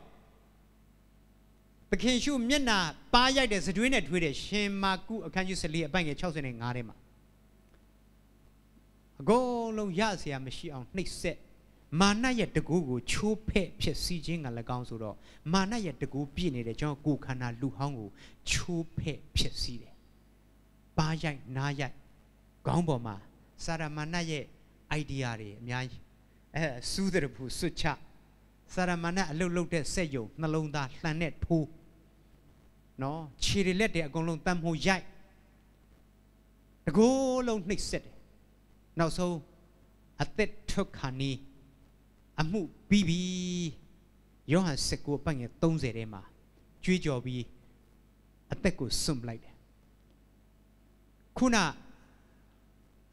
သခင်ရှုမျက်နာပါးရိုက်တဲ့ဇတွင်းနဲ့ထွေးတဲ့ရှင်မာကုအခန်းကြီး14အပိုင်းငယ်65ထဲမှာအကုန်လုံးရစရာမရှိအောင်နှိပ်စက်မာနရဲ့တကူကိုချိုးဖဲ့ဖြစ်စီခြင်းကလည်းကောင်းဆိုတော့မာနရဲ့တကူပြည့်နေတဲ့ကျွန်တော်ကိုခန္ဓာလူဟောင်းကိုချိုးဖဲ့ဖြစ်စီတယ်။ပါးရိုက်နားရိုက်ခေါင်းပေါ်မှာစာရမာနရဲ့ idea တွေအများကြီးအဲစူးတဲ့ဘူးစွတ်ချ စာရမဏအလုတ်လုတ်တဲ့စက်ယုံနှလုံးသားလှန်တဲ့ထိုးနော်ခြေတွေလက်တွေအကုန်လုံးတမ်းမှုရိုက်တကိုးလုံးနှိပ်စက်တယ်နောက်ဆုံးအသက်ထုတ်ခါနီးအမှုပြီးပြီယောဟန်19ပတ်ငယ်30ထဲမှာကြွေးကြော်ပြီးအသက်ကိုစွန့်ပလိုက်တယ်ခုန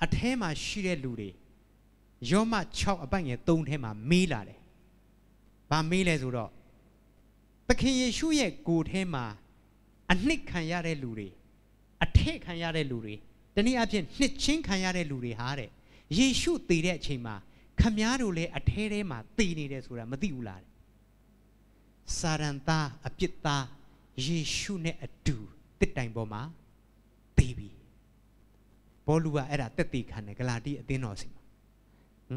အထဲမှာရှိတဲ့လူတွေယောမ6အပတ်ငယ်3ထဲမှာမေးလာတယ်။ ဘာမေးလဲဆိုတော့သခင်ယေရှုရဲ့ကိုယ်ထဲမှာအနှစ်ခံရတဲ့လူတွေအထက်ခံရတဲ့လူတွေတနည်းအားဖြင့်နှစ်ချင်းခံရတဲ့လူတွေဟာတဲ့ယေရှုတည်တဲ့အချိန်မှာခမားတို့လည်းအထဲထဲမှာတည်နေတယ်ဆိုတာမသိဘူးလားတဲ့။စာရန်သားအပြစ်သားယေရှုနဲ့အတူတစ်တိုင်ပေါ်မှာတည်ပြီ။ဘောလူကအဲ့ဒါတက်တည်ခံတယ်ဂလာတိအသင်းတော်စီမှာ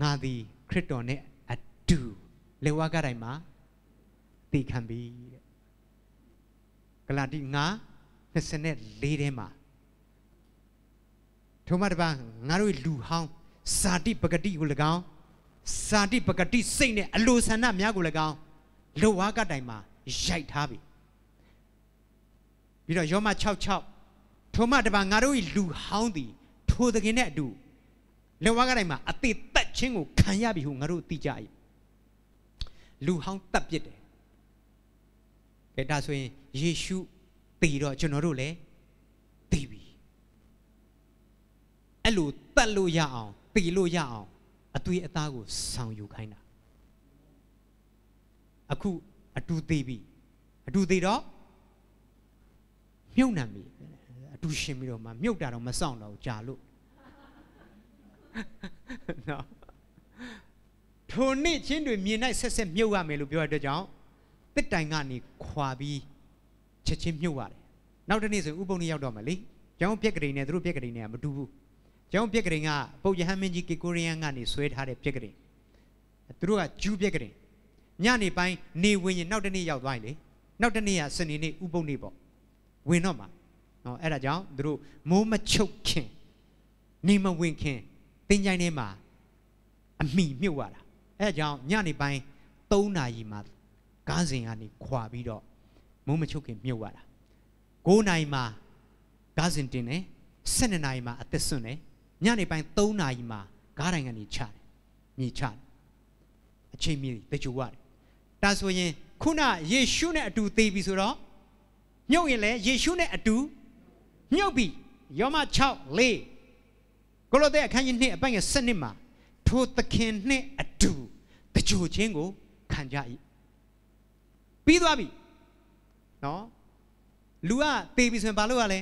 ငါသည်ခရစ်တော်နဲ့အတူ လေဝါကတိုင်းမှာတည်ခံပြီတဲ့ဂလာတိ9 24ထဲမှာထိုမှတပါငါတို့လူဟောင်းစာတိပဂတိကို၎င်းစာတိပဂတိစိတ်နဲ့အလိုဆန္ဒများကို၎င်းလောဝါကတိုင်မှာရိုက်ထားပြီပြီးတော့ယောမ66ထိုမှတပါငါတို့လူဟောင်းသည်ထိုသခင်နဲ့အတူလောဝါကတိုင်မှာအသေးသက်ခြင်းကိုခံရပြီဟုငါတို့သိကြ၏ လူဟောင်းတပ်ပစ်တယ်ကဲဒါဆိုရင်ယေရှုတည်တော့ကျွန်တော်တို့လည်းတည်ပြီအဲ့လိုတတ်လို့ရအောင်တည်လို့ရအောင်အသွေးအသားကိုဆောင်ယူခိုင်းတာအခုအတူသေးပြီအတူသေးတော့မြုပ်နှံပြီအတူရှင်ပြီးတော့မှမြုပ်တာတော့မဆောင်တော့ကြာလို့နော် ထိုနေ့ချင်းတွေမြင်၌ဆက်ဆက်မြုပ်ရမယ်လို့ပြောတဲ့အတွက်ကြောင့်တစ်တိုင်ကနေခွာပြီးချက်ချင်းမြုပ်ရတယ်နောက်တစ်နေ့ဆိုဥပုံနေ့ရောက်တော့မယ်လေကျောင်းပြက်ကလေးနဲ့သူတို့ပြက်ကလေးနဲ့မတူဘူးကျောင်းပြက်ကလေးကပုတ်ယဟန်မင်းကြီးကေကိုရီးယားကနေဆွဲထားတဲ့ပြက်ကလေးသူတို့ကဂျူးပြက်ကလေးညနေပိုင်းနေဝင်ရင်နောက်တစ်နေ့ရောက်သွားပြီလေနောက်တစ်နေ့ကစနေနေ့ဥပုံနေ့ပေါ့ဝင်တော့မှာနော်အဲ့ဒါကြောင့်သူတို့မိုးမချုပ်ခင်နေမဝင်ခင်တင်းကြိုင်းထဲမှာအမိမြုပ်ရတာ အဲ့ဒါကြောင့်ညနေပိုင်း3နာရီမှာကားစဉ်ကနေခွာပြီးတော့မိုးမချုပ်ခင်မြုပ်ရတာ9နာရီမှာကားစဉ်တင်တယ်12နာရီမှာအသက်ဆွန့်တယ်ညနေပိုင်း3နာရီမှာကားတိုင်းကနေချတယ်မြေချတယ်အချိန်မြေတကြွရတယ်ဒါဆိုရင်ခုနယေရှုနဲ့အတူသေပြီဆိုတော့မြုပ်ရင်လည်းယေရှုနဲ့အတူမြုပ်ပြီယောမ6 4ကိုလိုတဲ့အခန်းကြီး2အပိုင်းငယ်7မှာထိုသခင်နှင့်အတူ တကြွခြင်းကိုခံကြ၏ပြီးသွားပြီနော်လူကတေးပြီဆိုရင်ဘာလုပ်ရလဲ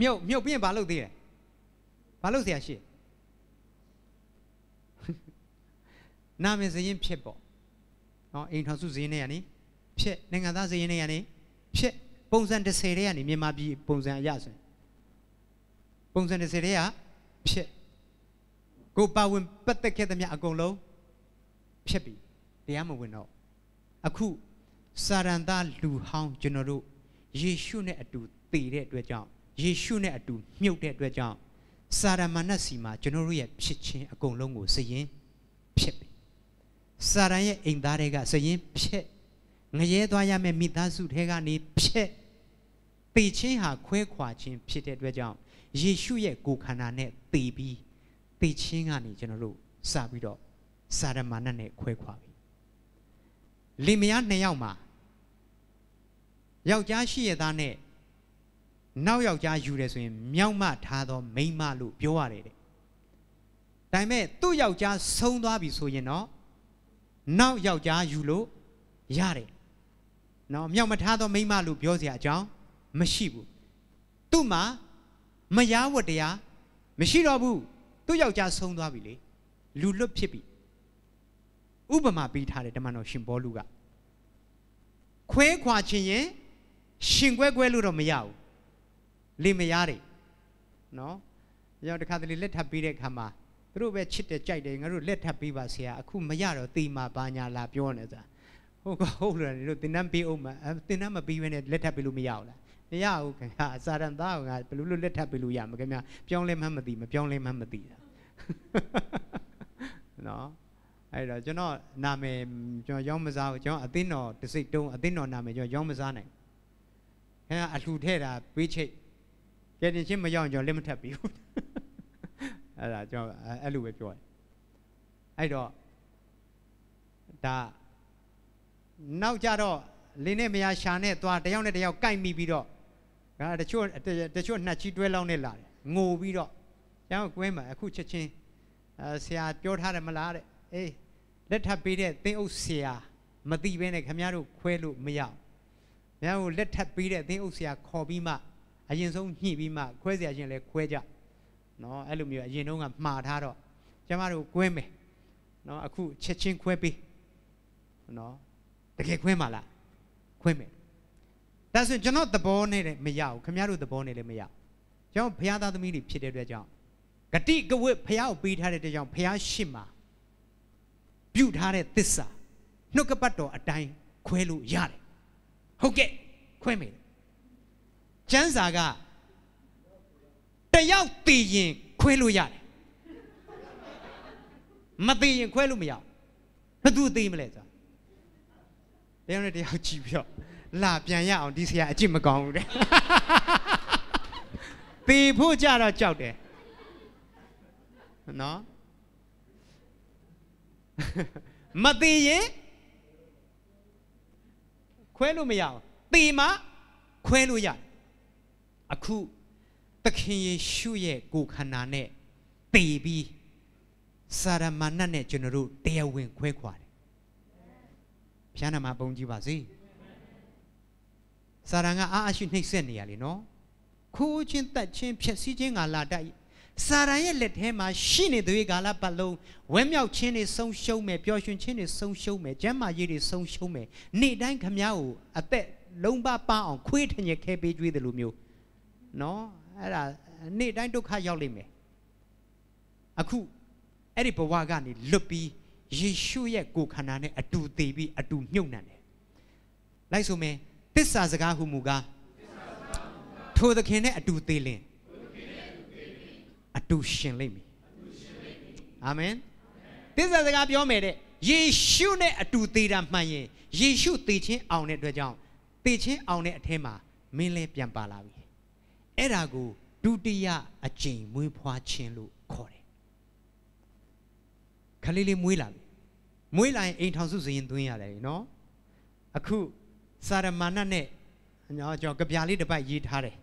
မြုပ်မြုပ်ပြီးရင်ဘာလုပ်သေးလဲဘာလုပ်เสียရှိနာမည်စရင်ဖြစ်ပေါ့နော်အိမ်ထောင်စုစရင်တွေကနေဖြစ်နိုင်ငံသားစရင်တွေကနေဖြစ်ပုံစံ30တွေကနေမြန်မာပြည်ပုံစံအရဆိုရင်ပုံစံ30တွေကဖြစ်ကိုပါဝင်ပတ်သက်ခဲ့သမျှအကုန်လုံး ဖြစ်ပြီတရားမဝင်တော့အခုစာရန်သားလူဟောင်းကျွန်တော်တို့ယေရှုနဲ့အတူတည်တဲ့အတွက်ကြောင့်ယေရှုနဲ့အတူမြုပ်တဲ့အတွက်ကြောင့်စာရမဏတ်စီမှာကျွန်တော်တို့ရဲ့ဖြစ်ခြင်းအကုန်လုံးကိုစရင်ဖြစ်ပြီစာရန်ရဲ့အိမ်သားတွေကစရင်ဖြစ်ငရဲသွားရမယ့်မိသားစုထဲကနေဖြစ်ပေချင်းဟာခွဲခွာခြင်းဖြစ်တဲ့အတွက်ကြောင့်ယေရှုရဲ့ကိုယ်ခန္ဓာနဲ့တည်ပြီးပေချင်းကနေကျွန်တော်တို့စပြီးတော့ စာရမဏတ်နဲ့ခွဲခွာပြီလင်မယားနှစ်ယောက်မှာယောက်ျားရှိရသားနဲ့နောက်ယောက်ျားယူတယ်ဆိုရင်မြောက်မထားသောမိန်းမလို့ပြောရတယ်တဲ့ဒါပေမဲ့သူ့ယောက်ျားဆုံးသွားပြီဆိုရင်တော့နောက်ယောက်ျားယူလို့ရတယ်နော်မြောက်မထားသောမိန်းမလို့ပြောစရာအကြောင်းမရှိဘူးသူ့မှာမယားဝတ္တရားမရှိတော့ဘူးသူ့ယောက်ျားဆုံးသွားပြီလေလူလွတ်ဖြစ်ပြီ ဥပမာပေးထားတယ်ဓမ္မတော်ရှင်ဘောလူကခွဲခွာခြင်းရင်ရှင်ကွဲကွဲလို့တော့မရဘူးလေမယားတွေနော်ကြောင့်တခါတလေလက်ထပ်ပေးတဲ့အခါမှာသူတို့ပဲချစ်တယ်ကြိုက်တယ်ငါတို့လက်ထပ်ပေးပါဆရာအခုမရတော့ตีမာဘာညာလာပြောနေစားဟုတ်ကဟုတ်လားတို့တင်နှမ်းပေးအောင်မတင်နှမ်းမပေးဘဲနဲ့လက်ထပ်ပေးလို့မရဘူးလားမရဘူးခင်ဗျာစာရန်သားကငါဘယ်လိုလုပ်လက်ထပ်ပေးလို့ရမခင်ဗျာပြောင်းလဲမှမသိမပြောင်းလဲမှမသိတာနော် အဲ့တော့ကျွန်တော်နာမည်ကျွန်တော်ရောင်းမစားဘူးကျွန်တော်အသင်းတော်တစိတ်တုံးအသင်းတော်နာမည်ကျွန်တော်ရောင်းမစားနိုင်ခင်ဗျာအလှူထဲတာပေးချိတ်ကဲတင်ချင်းမရောက်ကျွန်တော်လက်မထပ်ပြီးဘူးအဲ့ဒါကျွန်တော်အဲ့လိုပဲပြောတယ်အဲ့တော့ဒါနောက်ကြတော့လင်းနဲ့မယားရှာနဲ့သွားတယောက်နဲ့တယောက်ကိုက်မိပြီးတော့ဒါတချို့တချို့နှက်ချီတွဲလောင်းနဲ့လာတယ်ငိုပြီးတော့ကျောင်းကွင်းမှာအခုချက်ချင်းအဲဆရာပြောထားတယ်မလားတဲ့အေး လက်ထပ်ပေးတဲ့သင်းအုပ်ဆရာမသိဘဲနဲ့ခင်ဗျားတို့ခွဲလို့မရဘူး။ခင်ဗျားတို့လက်ထပ်ပေးတဲ့သင်းအုပ်ဆရာခေါ်ပြီးမှအရင်ဆုံးညှိပြီးမှခွဲဆရာချင်းလည်းခွဲကြ။နော်အဲ့လိုမျိုးအရင်တုန်းကမှားထားတော့ကျမတို့ကွဲမယ်။နော်အခုချက်ချင်းခွဲပေး။နော်တကယ်ခွဲမှာလား။ခွဲမယ်။ဒါဆိုကျွန်တော်သဘောနဲ့လည်းမရဘူးခင်ဗျားတို့သဘောနဲ့လည်းမရဘူး။ကျွန်တော်ဘုရားသားသမီးတွေဖြစ်တဲ့အတွက်ကြောင့်ဂတိကဝတ်ဘုရားကိုပေးထားတဲ့အတွက်ကြောင့်ဘုရားရှိမှာ ပြုထားတဲ့သစ္စာနှုတ်ကပတ်တော်အတိုင်းခွဲလို့ရတယ်ဟုတ်ကဲ့ခွဲမယ်ကျမ်းစာကတယောက်တည်ရင်ခွဲလို့ရတယ်မတည်ရင်ခွဲလို့မရဘူးဘယ်သူတည်မလဲဆိုတာတယောက်နဲ့တယောက်ကြည့်ပြီးတော့လာပြန်ရအောင်ဒီဆရာအကျင့်မကောင်းဘူးတဲ့တည်ဖို့ကြတော့ကြောက်တယ်နော် မတည်ရင်ခွဲလို့မရအောင်တည်မှခွဲလို့ရအခုသခင်ယေရှုရဲ့ကိုယ်ခန္ဓာနဲ့တည်ပြီးစာရမဏတ်နဲ့ကျွန်တော်တို့တရားဝင်ခွဲခွာတယ်ဘုရားနာမပုံကြည့်ပါစေစာရန်ကအားအရှိနှိမ့်ဆက်နေရလေနော်ခိုးချင်းတက်ချင်းဖြက်စီးခြင်းကလာတိုက် စာရန်ရဲ့လက်ထဲမှာရှိနေသွေးကာလပတ်လုံးဝဲမြောက်ခြင်းတွေဆုံးရှုံးမယ်ပျော်ရွှင်ခြင်းတွေဆုံးရှုံးမယ်ကျမ်းမာရေးတွေဆုံးရှုံးမယ်နေ့တိုင်းခမ ्या ကိုအသက်လုံးပပအောင်ခွေးထညက်ခဲပေးကြွေးတယ်လို့မျိုးနော်အဲ့ဒါနေ့တိုင်းဒုက္ခရောက်လိမ့်မယ်အခုအဲ့ဒီဘဝကနေလွတ်ပြီးယေရှုရဲ့ကိုယ်ခန္ဓာနဲ့အတူတည်ပြီးအတူမြုပ်နှံတယ်လိုက်ဆိုမယ်တစ္ဆာစကားဟုမူကားထိုသခင်နဲ့အတူတည်လင်အ တူရှင်လိမ့်မယ်အာမင်သစ္စာစကားပြောမယ်တဲ့ယေရှုနဲ့အတူသေးတာမှန်ရင်ယေရှုသေခြင်းအောင်တဲ့အတွက်ကြောင့်သေခြင်းအောင်တဲ့အထဲမှာမင်းလဲပြန်ပါလာပြီအဲ့ဒါကိုဒုတိယအကြိမ်မွေးဖွားခြင်းလို့ခေါ်တယ်ခလေးလေးမွေးလာပြီမွေးလာရင်အိမ်ထောင်စုစရင်သွင်းရတယ်နော်အခုစာရမဏတ်နဲ့ကျွန်တော်ကြပြာလေးတစ်ပိုက်ရေးထားတယ်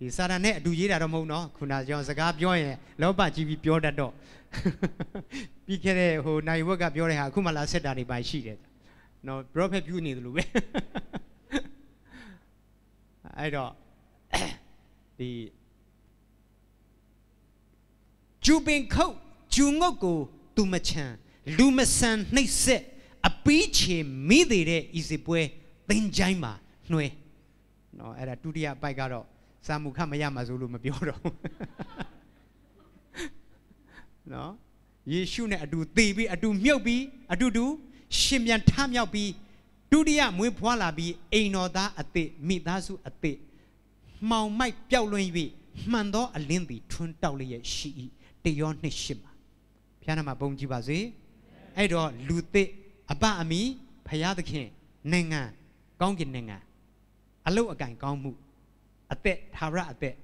ဒီစာရန်နဲ့အတူရေးတာတော့မဟုတ်နော်ခုနကျွန်တော်စကားပြောရင်လောဘကြီးပြီးပြောတတ်တော့ပြီးခဲ့တဲ့ဟိုနိုင်ဝက်ကပြောတဲ့ဟာအခုမှလာဆက်တာတွေပါရှိတယ်နော် prophet ပြုနေတယ်လို့ပဲအဲ့တော့ဒီဂျူပင်ခုတ်ဂျူငုတ်ကိုသူမချန်လူမဆန်နှိပ်စက်အပီးချေမိသေးတဲ့ဤစီပွဲသင်ချိုင်းမှာနှွဲနော်အဲ့ဒါဒုတိယပိုက်ကတော့ စာမှုခမရမှာဆိုလို့မပြောတော့နော်ယေရှုနဲ့အတူသေပြီးအတူမြုပ်ပြီးအတူတူရှင်ပြန်ထမြောက်ပြီးဒုတိယမွေးဖွားလာပြီးအိမ်တော်သားအသက်မိသားစုအသက်မှောင်မိုက်ပျောက်လွင်၍မှန်သောအလင်းသည်ထွန်းတောက်လျက်ရှိ၏တယောနှစ်ရှိမှာဘုရားနာမှာပုံကြည့်ပါစေအဲ့တော့လူသစ်အပအမီဖရာသခင်နိုင်ငံကောင်းကင်နိုင်ငံအလုတ်အကင်ကောင်းမှု အသက်သာရအသက်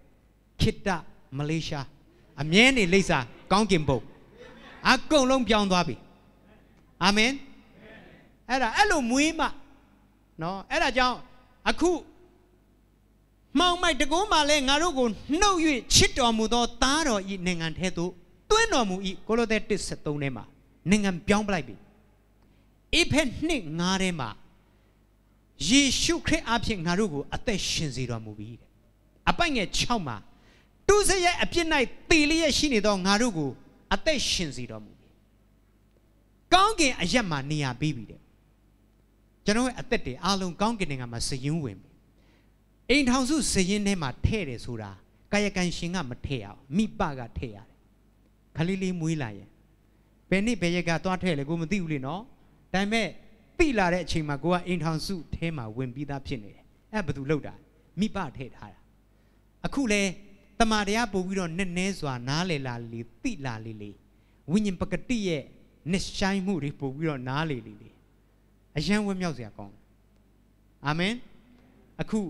ခိတ္တမလေးရှားအမြဲနေလိမ့်စာကောင်းကင်ဘုံအကုန်လုံးပြောင်းသွားပြီအာမင်အဲ့ဒါအဲ့လိုမွေးမှနော်အဲ့ဒါကြောင့်အခုမှောင်မိုက်တကုံးမှလဲငါတို့ကိုနှုတ်၍ချစ်တော်မူသောသားတော်ဤနိုင်ငံထဲသို့တွင်းတော်မူ၏ကိုလိုသဲ173ထဲမှာနိုင်ငံပြောင်းပလိုက်ပြီအေဖက်နှစ်9ထဲမှာယေရှုခရစ်အဖြစ်ငါတို့ကိုအသက်ရှင်စေတော်မူပြီတဲ့ အပိုက်ငယ်6မှာသူစရဲ့အပြစ်၌တည်လျက်ရှိနေသောငါတို့ကိုအသက်ရှင်စေတော်မူပြီကောင်းကင်အရက်မှာနေရာပေးပြီတဲ့ကျွန်တော်ရဲ့အသက်တွေအားလုံးကောင်းကင်နိုင်ငံမှာစည်ရင်ဝင်ပြီအိမ်ထောင်စုစည်ရင်ထဲမှာထဲ့တယ်ဆိုတာကာယကံရှင်ကမထဲ့ရအောင်မိဘကထဲ့ရတယ်ခလေးလေးမွေးလာရင်ဘယ်နှစ်ဘယ်ရက်ကသွားထဲ့လဲကိုမသိဘူးလေနော်ဒါပေမဲ့သိလာတဲ့အချိန်မှာကိုကအိမ်ထောင်စုထဲမှာဝင်ပြီးသားဖြစ်နေတယ်အဲ့ဘယ်သူလောက်တာမိဘထဲ့ထားတာ အခုလဲတမာတရားပို့ပြီးတော့နည်းနည်းစွာနားလေလာလေသိလာလေလေဝိညာဉ်ပကတိရဲ့နှစ်ဆိုင်မှုတွေပို့ပြီးတော့နားလေလေလေအယံဝဲမြောက်စရာကောင်းတယ်အာမင်အခု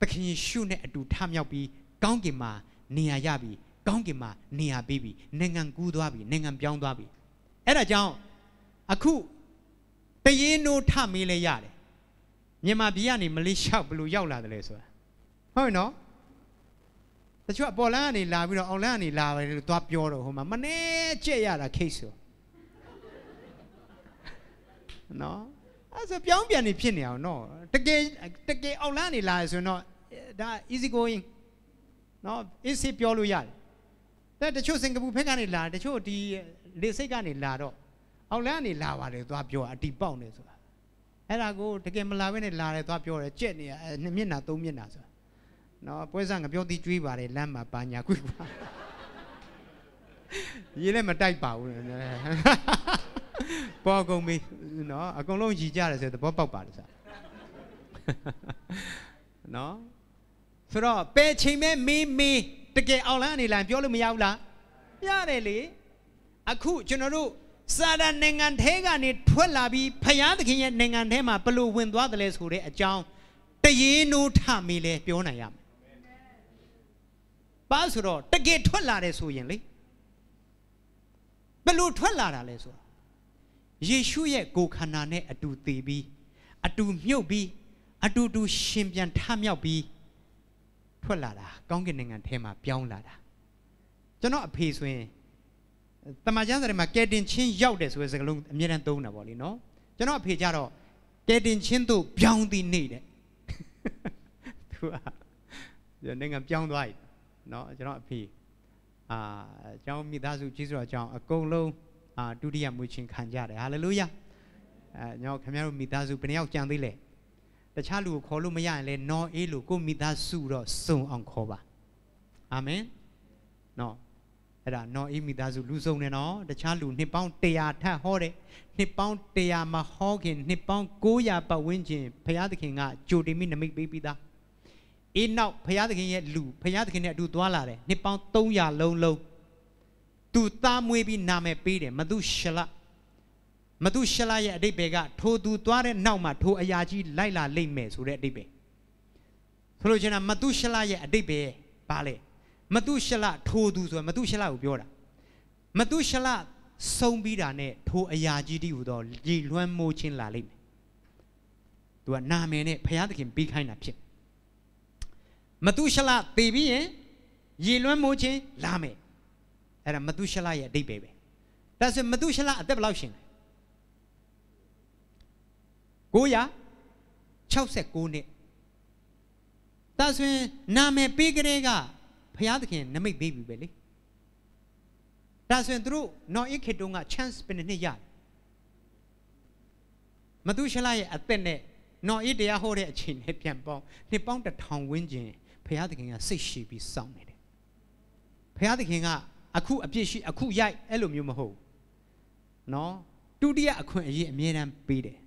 သခင်ယေရှုနဲ့အတူထမြောက်ပြီးကောင်းကင်မှာနေရာရပြီကောင်းကင်မှာနေရာပေးပြီနိုင်ငံကူးသွားပြီနိုင်ငံပြောင်းသွားပြီအဲ့ဒါကြောင့်အခုတရေနိုးထမေးလဲရတယ်မြန်မာပြည်ကနေမလေးရှားဘယ်လိုရောက်လာတယ်လဲဆိုတာ ဟုတ်နော်တချို့အပေါ်လန်းကနေလာပြီးတော့အောင်လန်းကနေလာပဲလို့သွားပြောတော့ဟိုမှာမနေကြက်ရတာခိတ်ဆိုနော်အဲ့ဆိုပြောင်းပြန်နေဖြစ်နေအောင်နော်တကယ်တကယ်အောင်လန်းနေလာရဆိုရင်တော့ဒါ easy going နော် easy ပြောလို့ရတယ်တဲ့တချို့စင်ကာပူဘက်ကနေလာတချို့ဒီလေစိတ်ကနေလာတော့အောင်လန်းကနေလာပါတယ်သွားပြောအတီပေါက်နေဆိုတာအဲ့ဒါကိုတကယ်မလာဘဲနဲ့လာတယ်သွားပြောတယ်ကြက်နေနှစ်မျက်နှာသုံးမျက်နှာဆိုတာ နော်ပွဲစားငပြောတိကျွေးပါတယ်လမ်းမှာပါညာကွေးပါရေးလည်းမတိုက်ပါဘူးပေါ်ကုန်ပြီနော်အကုန်လုံးရည်ကြတယ်ဆိုသဘောပေါက်ပါတယ်ဆရာနော်ဆိုတော့ပဲချိန်မဲ့မေးမေးတကယ်အောင်လန်းအနေလန်ပြောလို့မရဘူးလားရတယ်လေအခုကျွန်တော်တို့စာဒနိုင်ငံထဲကနေထွက်လာပြီးဖယားသခင်ရဲ့နိုင်ငံထဲမှာဘလို့ဝင်သွားတယ်လဲဆိုတဲ့အကြောင်းတရေနိုးထမေးလဲပြောနိုင်ရမယ် ပါဆိုတော့တကယ်ထွက်လာတယ်ဆိုရင်လေဘလို့ထွက်လာတာလဲဆိုတော့ယေရှုရဲ့ကိုယ်ခန္ဓာနဲ့အတူတည်ပြီးအတူမြုပ်ပြီးအတူတူရှင်ပြန်ထမြောက်ပြီးထွက်လာတာကောင်းကင်နိုင်ငံထဲမှာပြောင်းလာတာကျွန်တော်အဖေဆိုရင်တမန်ကျမ်းစာထဲမှာကယ်တင်ချင်းရောက်တယ်ဆိုတဲ့စကားလုံးအမြဲတမ်းသုံးတာပေါ့လေနော်ကျွန်တော်အဖေကြတော့ကယ်တင်ချင်းတို့ပြောင်းသည်နေတယ်သူကနိုင်ငံပြောင်းသွားပြီ နော်ကျွန်တော်အဖေအာကျွန်တော်မိသားစုကြီးစွာအကြောင်းအကုန်လုံးအာဒုတိယမွေးချင်းခံကြတယ်ဟာလေလုယာအဲကျွန်တော်ခင်ဗျားတို့မိသားစုဘယ်နှယောက်ကြံသေးလဲတခြားလူကိုခေါ်လို့မရရင်လည်းနော်အေးလို့ကိုမိသားစုတော့စုံအောင်ခေါ်ပါအာမင်နော်အဲ့ဒါနော်အေးမိသားစုလူစုံနေနော်တခြားလူနှစ်ပေါင်း100ထပ်ဟောတယ်နှစ်ပေါင်း100မှာဟောခင်နှစ်ပေါင်း900ပတ်ဝန်းကျင်ဘုရားသခင်ကကြိုတင်မိနမိတ်ပေးပြီးသား အေးနောက်ဘုရားသခင်ရဲ့လူဘုရားသခင်နဲ့အတူသွားလာတယ်နှစ်ပေါင်း300လုံးလုံးသူသားမွေးပြီးနာမည်ပေးတယ်မသူရှလမသူရှလရဲ့အတိတ်ဘယ်ကထိုသူသွားတဲ့နောက်မှာထိုအရာကြီးလိုက်လာလိမ့်မယ်ဆိုတဲ့အတိတ်ပဲဆိုလို့ချင်တာမသူရှလရဲ့အတိတ်ပဲဘာလဲမသူရှလထိုသူဆိုမသူရှလကိုပြောတာမသူရှလဆုံးပြီးတာနဲ့ထိုအရာကြီးတီဟူသောရည်လွှမ်းမိုးခြင်းလာလိမ့်မယ်သူကနာမည်နဲ့ဘုရားသခင်ပြီးခိုင်းတာဖြစ် မသူရှလသေပြီးရင်ရည်လွှမ်းမိုးခြင်းလာမယ်အဲ့ဒါမသူရှလရဲ့အတိတ်ပဲပဲဒါဆိုမသူရှလအသက်ဘယ်လောက်ရှင်လဲ969နှစ်ဒါဆိုရင်နာမည်ပေးကြတဲ့ကဘုရားသခင်နမိတ်ပေးပြီပဲလေဒါဆိုရင်သူတို့နော်အိခေတုံးက chance ဘယ်နှစ်ရတယ်မသူရှလရဲ့အသက်နဲ့နော်အိတရားဟောတဲ့အချိန်နဲ့ပြန်ပေါင်းနှစ်ပေါင်းတစ်ထောင်ဝန်းကျင် ဘုရားသခင်ကစိတ်ရှည်ပြီးစောင့်နေတယ်ဘုရားသခင်ကအခုအပြစ်ရှိအခုရိုက်အဲ့လိုမျိုးမဟုတ်နော်ဒုတိယအခွင့်အရေးအမြဲတမ်းပေးတယ်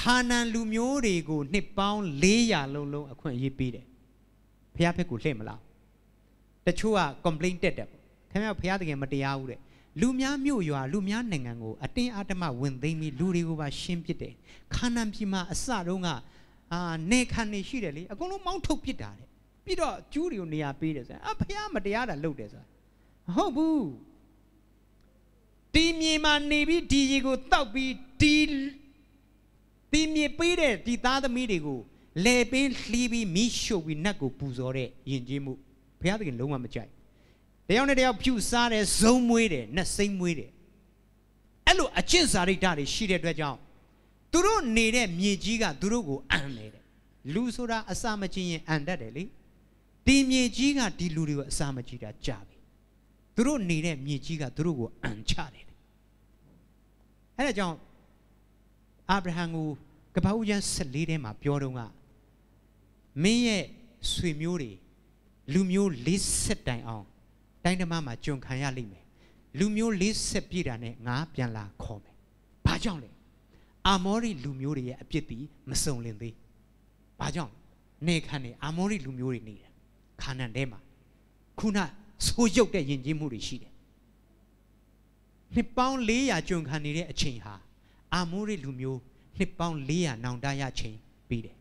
ခါနန်လူမျိုးတွေကိုနှစ်ပေါင်း400လုံးလုံးအခွင့်အရေးပေးတယ်ဖះဖက်ကိုလှည့်မလားတချို့က complaint တက်တယ်ပေါ့ခင်ဗျားဖះတကယ်မတရားဘူးတဲ့လူများမြို့ရွာလူများနိုင်ငံကိုအတင်းအဓမ္မဝင်သိမ်းပြီးလူတွေကိုပါရှင်းပစ်တယ်ခါနန်ပြည်မှာအစတုန်းက အာနေခံနေရှိတယ်လေအကုန်လုံးမောင်းထုတ်ပစ်တာတဲ့ပြီးတော့ကျူးတွေကိုနေရာပေးတယ်ဆိုရင်အဖះမတရားတာလုပ်တယ်ဆိုတာဟုတ်ဘူးဒီမြေမှာနေပြီးဒီရေကိုတောက်ပြီးဒီဒီမြေပေးတဲ့ဒီသားသမီးတွေကိုလေပင်းလှီးပြီးမိရှုပ်ပြီးနတ်ကိုပူဇော်တဲ့ယဉ်ကျေးမှုဘုရားသခင်လုံးဝမကြိုက်တယောက်နဲ့တယောက်ဖြူစားတယ်ဇုံမွေးတယ်နတ်စိမ့်မွေးတယ်အဲ့လိုအကျင့်စာရိတ္တတွေရှိတဲ့အတွက်ကြောင့် သူတို့နေတဲ့မြေကြီးကသူတို့ကိုအံတယ်တဲ့လူဆိုတာအစာမကျင်ရင်အံတတ်တယ်လေဒီမြေကြီးကဒီလူတွေကိုအစာမကြည့်တာကြာပြီသူတို့နေတဲ့မြေကြီးကသူတို့ကိုအံချတယ်အဲ့ဒါကြောင့်အာဗြဟံကိုကပ္ပဦးကျမ်း14ထဲမှာပြောတော့ကမင်းရဲ့ဆွေမျိုးတွေလူမျိုး40တိုင်အောင်တိုင်းဓမ္မမှာကြုံခံရလိမ့်မယ်လူမျိုး40ပြည့်တာနဲ့ငါပြန်လာခေါ်မယ်ဘာကြောင့်လဲ အာမောရိလူမျိုးတွေရဲ့အပြစ်တီမစုံလင်သေးဘာကြောင့်နေခံနေအာမောရိလူမျိုးတွေနေတယ်ခါနန်ထဲမှာခုနဆိုးရုပ်တဲ့ယဉ်ကျေးမှုတွေရှိတယ်နှစ်ပေါင်း400ကြုံခံနေတဲ့အချိန်ဟာအာမောရိလူမျိုးနှစ်ပေါင်း400နောင်တရချိန်ပြီးတယ်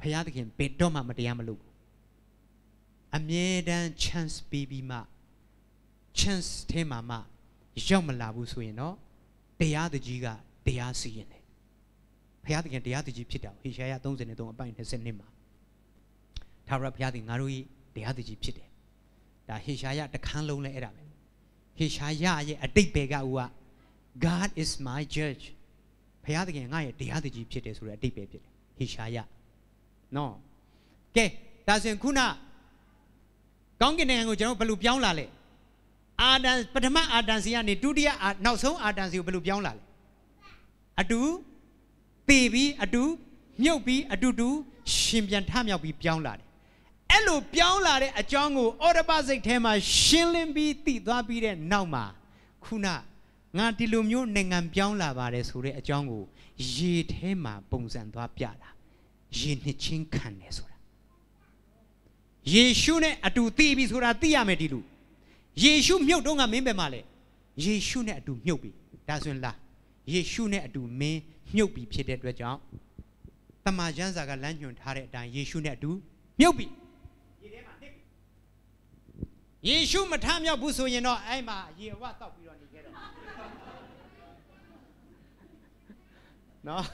ဖယားသခင်ဘယ်တော့မှမတရားမလုပ်ဘူးအမြဲတမ်း chance ပေးပြီးမှ chance ထဲမှာမှရောက်မလာဘူးဆိုရင်တော့တရားသူကြီးက တရားစီရင်တယ်ဘုရားသခင်တရားသူကြီးဖြစ်တာဟေရှာယ33အပိုင်း20မှာထာဝရဘုရားသည်ငါတို့၏တရားသူကြီးဖြစ်တယ်ဒါဟေရှာယတခန်းလုံးလဲအဲ့ဒါပဲဟေရှာယရဲ့အတိတ်ဘယ်ကဦးက God is my judge ဘုရားသခင်ငါရဲ့တရားသူကြီးဖြစ်တယ်ဆိုတဲ့အတိတ်ပဲဖြစ်တယ်ဟေရှာယနော်ကဲဒါဆိုရင်ခုနကောင်းကင်နိုင်ငံကိုကျွန်တော်ဘယ်လိုပြောင်းလာလဲအာဒံပထမအာဒံစီကနေဒုတိယနောက်ဆုံးအာဒံစီကိုဘယ်လိုပြောင်းလာလဲ အတူတည်ပြီးအတူမြုပ်ပြီးအတူတူရှင်ပြန်ထမြောက်ပြီးပြောင်းလာတယ်အဲ့လိုပြောင်းလာတဲ့အကြောင်းကိုဩရပစိတ်ထဲမှာရှင်းလင်းပြီးသိသွားပြီးတဲ့နောက်မှာခုနငါဒီလိုမျိုးနိုင်ငံပြောင်းလာပါတယ်ဆိုတဲ့အကြောင်းကိုရေထဲမှာပုံစံသွားပြတာရေနှစ်ချင်းခံတယ်ဆိုတာယေရှုနဲ့အတူသိပြီဆိုတာသိရမယ်ဒီလူယေရှုမြုပ်တော့ကမင်းပဲမှာလေယေရှုနဲ့အတူမြုပ်ပြီဒါဆိုရင်လား ယေရှုနဲ့အတူမင်းမြုပ်ပြီဖြစ်တဲ့အတွက်ကြောင့်တမန်ကျမ်းစာကလမ်းညွှန်ထားတဲ့အတိုင်းယေရှုနဲ့အတူမြုပ်ပြီဒီထဲမှာနှစ်ပြီယေရှုမထမြောက်ဘူးဆိုရင်တော့အဲ့မှာရေဝတောက်ပြီးတော့နေခဲ့တော့နော်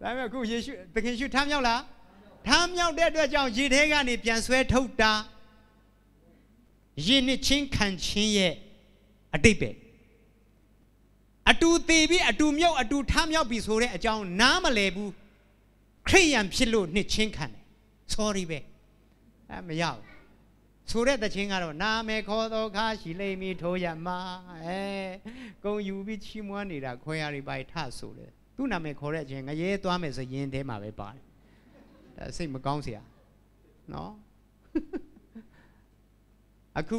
ဒါပေမဲ့အခုယေရှုသခင်ရှုထမြောက်လားထမြောက်တဲ့အတွက်ကြောင့်ရေထဲကနေပြန်ဆွဲထုတ်တာရေနှစ်ချင်းခံချင်းရဲ့အတိတ်ပဲ အတူသေးပြီးအတူမြုပ်အတူထမြောက်ပြီးဆိုတဲ့အကြောင်းနားမလည်ဘူးခရိယံဖြစ်လို့နှစ်ချင်းခံတယ် sorry ပဲအဲမရဘူးဆိုတဲ့တခြင်းကတော့နာမည်ခေါ်သောအခါရှိလိမ့်မည်ထိုးရမှာအဲကုံယူပြီးချီးမွမ်းနေတာခွဲရတွေပါထဆိုတယ်သူ့နာမည်ခေါ်တဲ့အခြင်းငရဲသွားမယ်ဆိုရင်တဲမှာပဲပါတယ်ဒါစိတ်မကောင်းစရာနော်အခု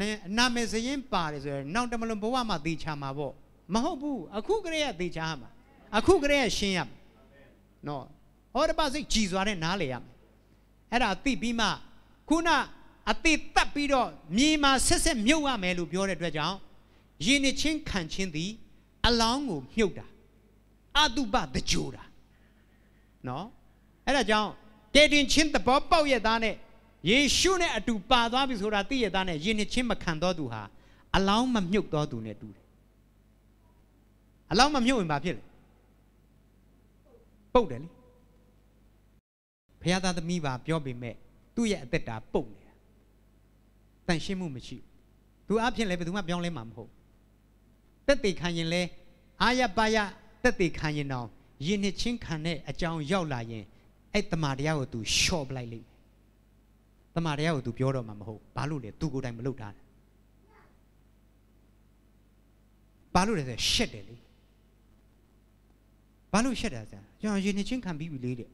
နာနာမည်စရင်ပါတယ်ဆိုရင်နောက်တမလွန်ဘဝမှာသေချာမှာပေါ့မဟုတ်ဘူးအခုကလေးကသေချာမှာအခုကလေးကရှင်းရမှာနော်ဟောတပတ်စိတ်ကြည်စွာနဲ့နားလေရမယ်အဲ့ဒါသိပြီးမှခုနအတိတတ်ပြီးတော့မြေမှာဆက်ဆက်မြုပ်ရမယ်လို့ပြောတဲ့အတွက်ကြောင့်ယင်းနှစ်ချင်းခံချင်းသည်အလောင်းကိုမြုပ်တာအတုပတကြိုတာနော်အဲ့ဒါကြောင့်ကယ်တင်ချင်းသဘောပေါက်ရသားနဲ့ ယေရှုနဲ့အတူပါသွားပြီဆိုတာသိရသားနဲ့ယင်းနှစ်ချင်းမခံတော်သူဟာအလောင်းမမြုပ်တော်သူနဲ့တူတယ်အလောင်းမမြုပ်ရင်ဘာဖြစ်လဲပုတ်တယ်လေဘုရားသားသမီးပါပြောပေမဲ့သူ့ရဲ့အသက်တာပုတ်နေတာတန်ရှင်းမှုမရှိဘူးသူအဖြစ်လည်းဘယ်သူမှပြောင်းလဲမှာမဟုတ်တက်တေခံရင်လဲအာရပါရတက်တေခံရင်တော့ယင်းနှစ်ချင်းခံတဲ့အကြောင်းရောက်လာရင်အဲ့တမာတရားကို तू ရှော့ပလိုက်လိမ့်မယ် တမာတရားကို तू ပြောတော့မှာမဟုတ်ဘာလို့လဲ तू ကိုယ်တိုင်မလုပ်တာဘာလို့လဲဆိုရှက်တယ်လေဘာလို့ရှက်တာဆရာကျွန်တော်ယင်းနှစ်ချင်းခံပြီးပြီလေတဲ့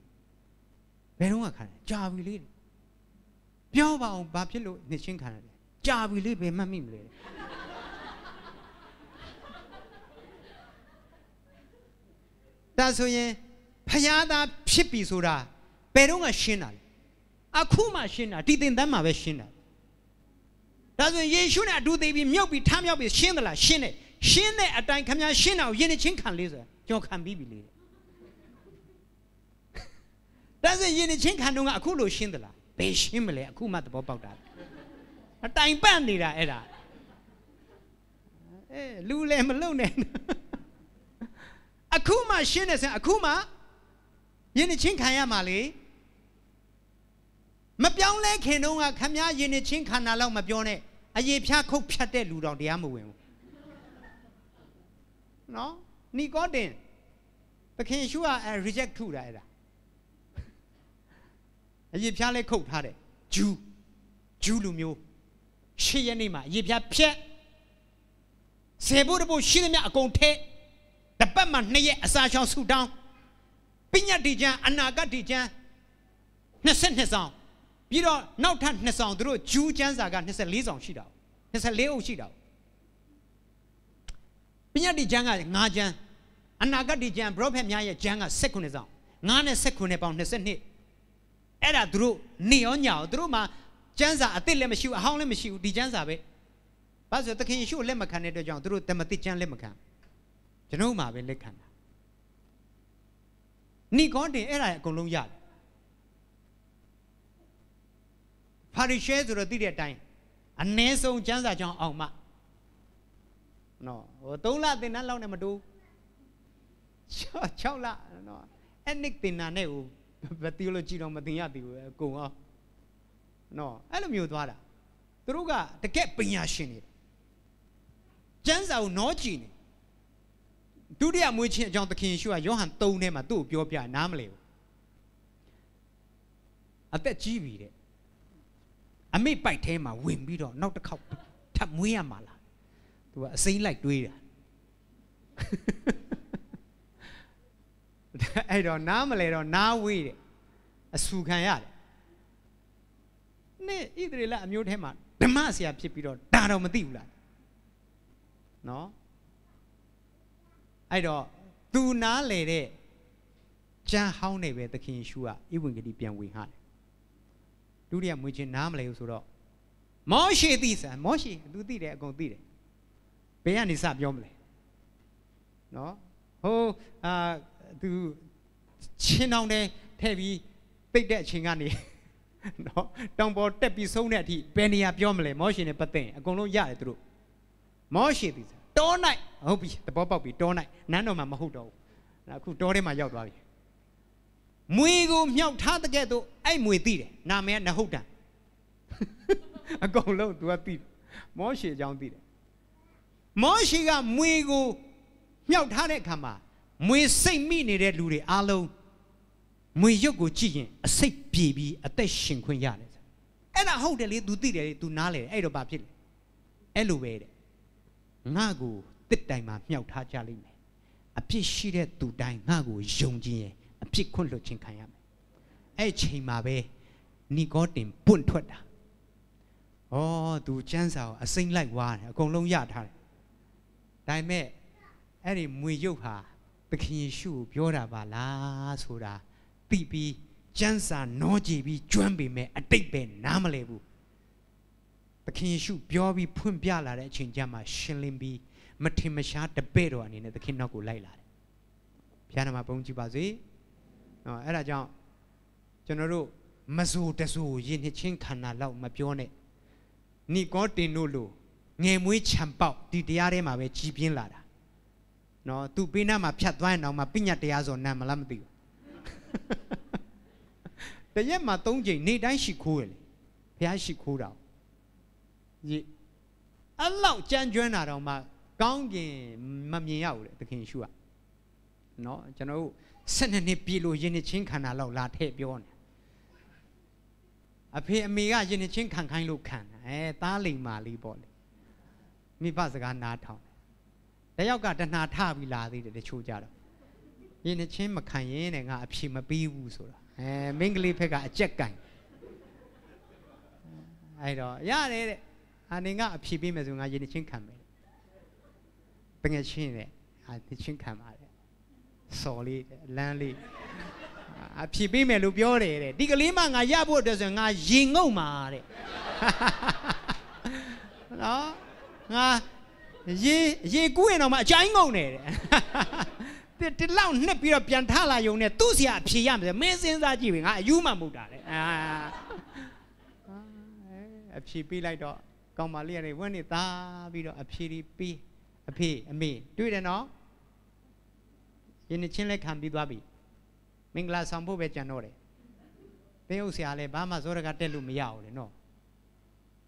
ဘယ်တော့မှခံတယ်ကြာပြီလေတဲ့ပြောပါအောင်ဘာဖြစ်လို့နှစ်ချင်းခံရတယ်ကြာပြီလေဘယ်မှတ်မိမလဲဒါဆိုရင်ဖယားသားဖြစ်ပြီဆိုတာဘယ်တော့မှရှင်းတာလဲ အခုမှရှင်းတာဒီသင်တန်းမှာပဲရှင်းတာဒါဆိုရင်ယေရှုနဲ့အတူသေးပြီးမြုပ်ပြီးထမြောက်ပြီးရှင်းသလားရှင်းတယ်ရှင်းတဲ့အတိုင်းခင်ဗျာရှင်းတာကိုယဉ်ချင်းခံလေးဆိုတာကျွန်တော်ခံပြီးပြီလေဒါဆိုရင်ယဉ်ချင်းခံတော့ကအခုလိုရှင်းသလားဘယ်ရှင်းမလဲအခုမှသဘောပေါက်တာအတိုင်ပန့်နေတာအဲ့ဒါအဲလူလည်းမလုံနဲ့အခုမှရှင်းနေစမ်းအခုမှယဉ်ချင်းခံရမှာလေ မပြောင်းလဲခင်တော့ကခမည်းယဉ်ချင်းခံတာတော့မပြောနဲ့အယေဖြားခုတ်ဖြတ်တဲ့လူတော်တရားမဝင်ဘူးနော်နီကောတင်သခင်ရှုက reject ထုတာအဲ့ဒါအယေဖြားလဲခုတ်ထားတယ်ဂျူးဂျူးလူမျိုးရှေ့ရက်နေ့မှာအယေဖြားဖြက်ဆေဘုရဘုရှိသမျှအကုန်ထဲတပတ်မှနှစ်ရက်အစာချောင်းဆူတောင်းပညာတိကျမ်းအနာဂတ်တိကျမ်း22ဆောင် ပြီးတော့နောက်ထပ်2ဆောင်သူတို့ဂျူးကျမ်းစာက24ဆောင်ရှိတာ24အုပ်ရှိတာပညာတိကျမ်းက9ကျမ်းအနာဂတ်တိကျမ်းဘရောဖက်များရဲ့ကျမ်းက19ဆောင်9နဲ့19ပေါင်း22အဲ့ဒါသူတို့နေရောညာရောသူတို့မှာကျမ်းစာအစ်စ်လည်းမရှိဘူးအဟောင်းလည်းမရှိဘူးဒီကျမ်းစာပဲဘာလို့သခင်ယေရှုလက်မခံတဲ့အတွက်ကြောင့်သူတို့တမတိကျမ်းလက်မခံကျွန်တော်မှပဲလက်ခံတာနိကောတင်အဲ့ဒါအကုန်လုံးရတယ် ဖာရိရှဲဆိုတော့သိတဲ့အတိုင်းအ ਨੇ ဆုံးကျမ်းစာကြောင့်အောင်မှနော်ဟို3လသင်တန်းလောက်နဲ့မတူ6လနော်အဲ့နစ်သင်တန်းနဲ့ဟိုဘယ်တီလိုကြည့်တော့မတင်ရသေးဘူးအကုန်အောင်နော်အဲ့လိုမျိုးသွားတာသူတို့ကတကက်ပညာရှင်တွေကျမ်းစာကိုနောကြည့်နေဒုတိယမွေးချင်းအကြောင်းသခင်ယေရှုကယောဟန်3ထဲမှာသူ့ကိုပြောပြနားမလဲဘူးအသက်ကြီးပြီတဲ့ အမိပိုက်ထဲမှာဝင်ပြီးတော့နောက်တစ်ခေါက်ထပ်မွေးရမှာလားသူကအစိမ့်လိုက်တွေးတာအဲ့တော့နားမလဲတော့နားဝေးတယ်အဆူခံရတယ်နေ့ဣသရေလအမျိုးထဲမှာဓမ္မဆရာဖြစ်ပြီးတော့ဒါတော့မသိဘူးလားနော်အဲ့တော့သူနားလေတဲ့ကြံဟောင်းနေပဲသခင်ယေရှုကဣဝင်ဂတိပြန်ဝင်ဟာတယ် ဒုတိယမွေးခြင်းနားမလဲဘူးဆိုတော့မောရှေသိစံမောရှေသူသိတယ်အကုန်သိတယ်ဘယ်ကနေစပြောမလဲနော်ဟိုအာသူချင်းတောင်တဲ့ထဲ့ပြီးပိတ်တဲ့အချိန်ကနေနော်တောင်ပေါ်တက်ပြီးဆုံးတဲ့အထိဘယ်နေရာပြောမလဲမောရှေနဲ့ပတ်သက်ရင်အကုန်လုံးရတယ်သူတို့မောရှေသိစံတော၌ဟုတ်ပြီသဘောပေါက်ပြီတော၌နန်းတော်မှာမဟုတ်တော့ဘူးအခုတောထဲမှာရောက်သွားပြီ မွေကိုမြောက်ထားတဲ့ကဲ့သို့အဲ့မွေသိတယ်နာမည်ကနဟုတ်တန်အကုန်လုံး तू ကသိတယ်မောရှေအကြောင်းသိတယ်မောရှေကမွေကိုမြောက်ထားတဲ့အခါမှာမွေစိတ်မိနေတဲ့လူတွေအားလုံးမွေရုပ်ကိုကြည့်ရင်အစိတ်ပြေပြီးအသက်ရှင်ခွင့်ရတယ်အဲ့ဒါဟုတ်တယ်လေ तू သိတယ်လေ तू နားလေအဲ့တော့ဘာဖြစ်လဲအဲ့လိုပဲတဲ့ငါကိုတစ်တိုင်မှာမြောက်ထားကြလိမ့်မယ်အဖြစ်ရှိတဲ့သူတိုင်းငါကိုယုံကြည်ရင်အ ဖြစ်ခွင့်လွှတ်ခြင်းခံရမယ်အဲ့ချိန်မှာပဲနီကောတင်ပွန့်ထွက်တာဩသူကျမ်းစာကိုအစိမ့်လိုက်ွားတယ်အကုန်လုံးရထားတယ်ဒါပေမဲ့အဲ့ဒီမွေရုပ်ဟာသခင်ယေရှုကိုပြောတာပါလားဆိုတာသိပြီးကျမ်းစာနောကြည့်ပြီးကျွမ်းပေမဲ့အတိတ်ပဲနားမလဲဘူးသခင်ယေရှုပြောပြီးဖွင့်ပြလာတဲ့အချိန်ကျမှရှင်းလင်းပြီးမထင်မရှားတပဲ့တော်အနေနဲ့သခင်နောက်ကိုလိုက်လာတယ်ဘုရားနာမှာပုံကြည့်ပါစေ နော်အဲ့ဒါကြောင့်ကျွန်တော်တို့မဇိုတဇိုယဉ်နှစ်ချင်းခန္ဓာလောက်မပြောနဲ့နိကောတင်တို့လိုငယ်မွေးခြံပေါက်ဒီတရားထဲမှာပဲကြီးပြင်းလာတာနော်သူပေးနာမှာဖြတ်သွားရင်တော့မှပညာတရားဆိုနာမလားမသိဘူးတရက်မှာ၃ချိန်နေ့တိုင်းရှိခိုးရလေဘုရားရှိခိုးတာရေအဲ့လောက်ကြမ်းကျွမ်းတာတော့မှကောင်းကင်မမြင်ရဘူးလေသခင်ရှုကနော်ကျွန်တော်တို့ 12နှစ်ပြည့်လို့ယဉ်ချင်းခန္ဓာလောက်လာထည့်ပြောနေအဖေအမေကယဉ်ချင်းခံခိုင်းလို့ခံတာအဲသားလိမ်မာလေးပေါ့လေမိဘစကားနားထောင်တယောက်ကတဏှာထပြီးလာသေးတယ်တချို့ကြတော့ယဉ်ချင်းမခံရင်တဲ့ငါအဖြေမပြီးဘူးဆိုတာအဲမင်းကလေးဖက်ကအကြက်ကင်အဲ့တော့ရတယ်တဲ့အာနေကအဖြေပေးမယ်ဆိုငါယဉ်ချင်းခံမယ်တငယ်ချင်းတဲ့အာချင်းခံပါတယ် စော်လေးလမ်းလေးအဖြေပေးမယ်လို့ပြောတယ်တဲ့ဒီကလေးမှငါရဖို့အတွက်ဆိုရင်ငါရင်ငုံမှာတဲ့နော်ငါရေရေကူးရင်တော့မှအချိုင်းငုံနေတယ်ဒီလောက်နှစ်ပြီးတော့ပြန်ထလာယုံနဲ့သူ့ဆရာအဖြေရမယ်မင်းစဉ်းစားကြည့်ပြီငါအယူမှမဟုတ်တာလေအာအဖြေပေးလိုက်တော့ကောင်းပါလေးရတယ်ဝန်းနေသားပြီးတော့အဖြေပြီးအဖေအမေတွေ့တယ်နော် ယင်းချင်းလက်ခံပြီးသွားပြီမင်္ဂလာဆောင်ဖို့ပဲကြံတော့တယ်တင်းဥဆရာလည်းဘာမှဇောရကတက်လို့မရဘူးလေနော်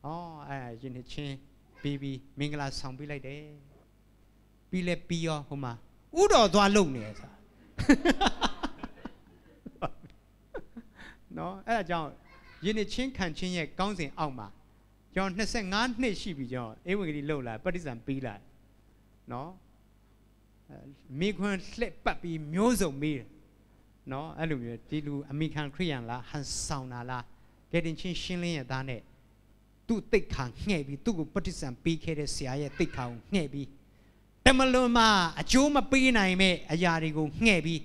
ဩအဲယင်းချင်းပြီးပြီးမင်္ဂလာဆောင်ပြီးလိုက်တယ်ပြီးလဲပြီးရောဟိုမှာဥတော်သွားလုံနေစာနော်အဲ့ဒါကြောင့်ယင်းချင်းခံချင်းရဲ့ကောင်းစဉ်အောက်မှာကျွန်တော်25နှစ်ရှိပြီကျွန်တော်အေဝံဂေလိလှုပ်လာပဋိစ္စံပြီးလာနော် မိခွန်းလှက်ပတ်ပြီးမျိုးစုံမေးတယ်နော်အဲ့လိုမျိုးဒီလူအမိခံခရိယန်လားဟန်ဆောင်တာလားကဲတင်ချင်းရှင်းလင်းရသားနဲ့သူ့တိတ်ခါငှဲ့ပြီးသူ့ကိုပဋိစ္စံပေးခဲ့တဲ့ဆရာရဲ့တိတ်ခါကိုငှဲ့ပြီးတမလွန်မှာအကျိုးမပေးနိုင်မဲ့အရာတွေကိုငှဲ့ပြီး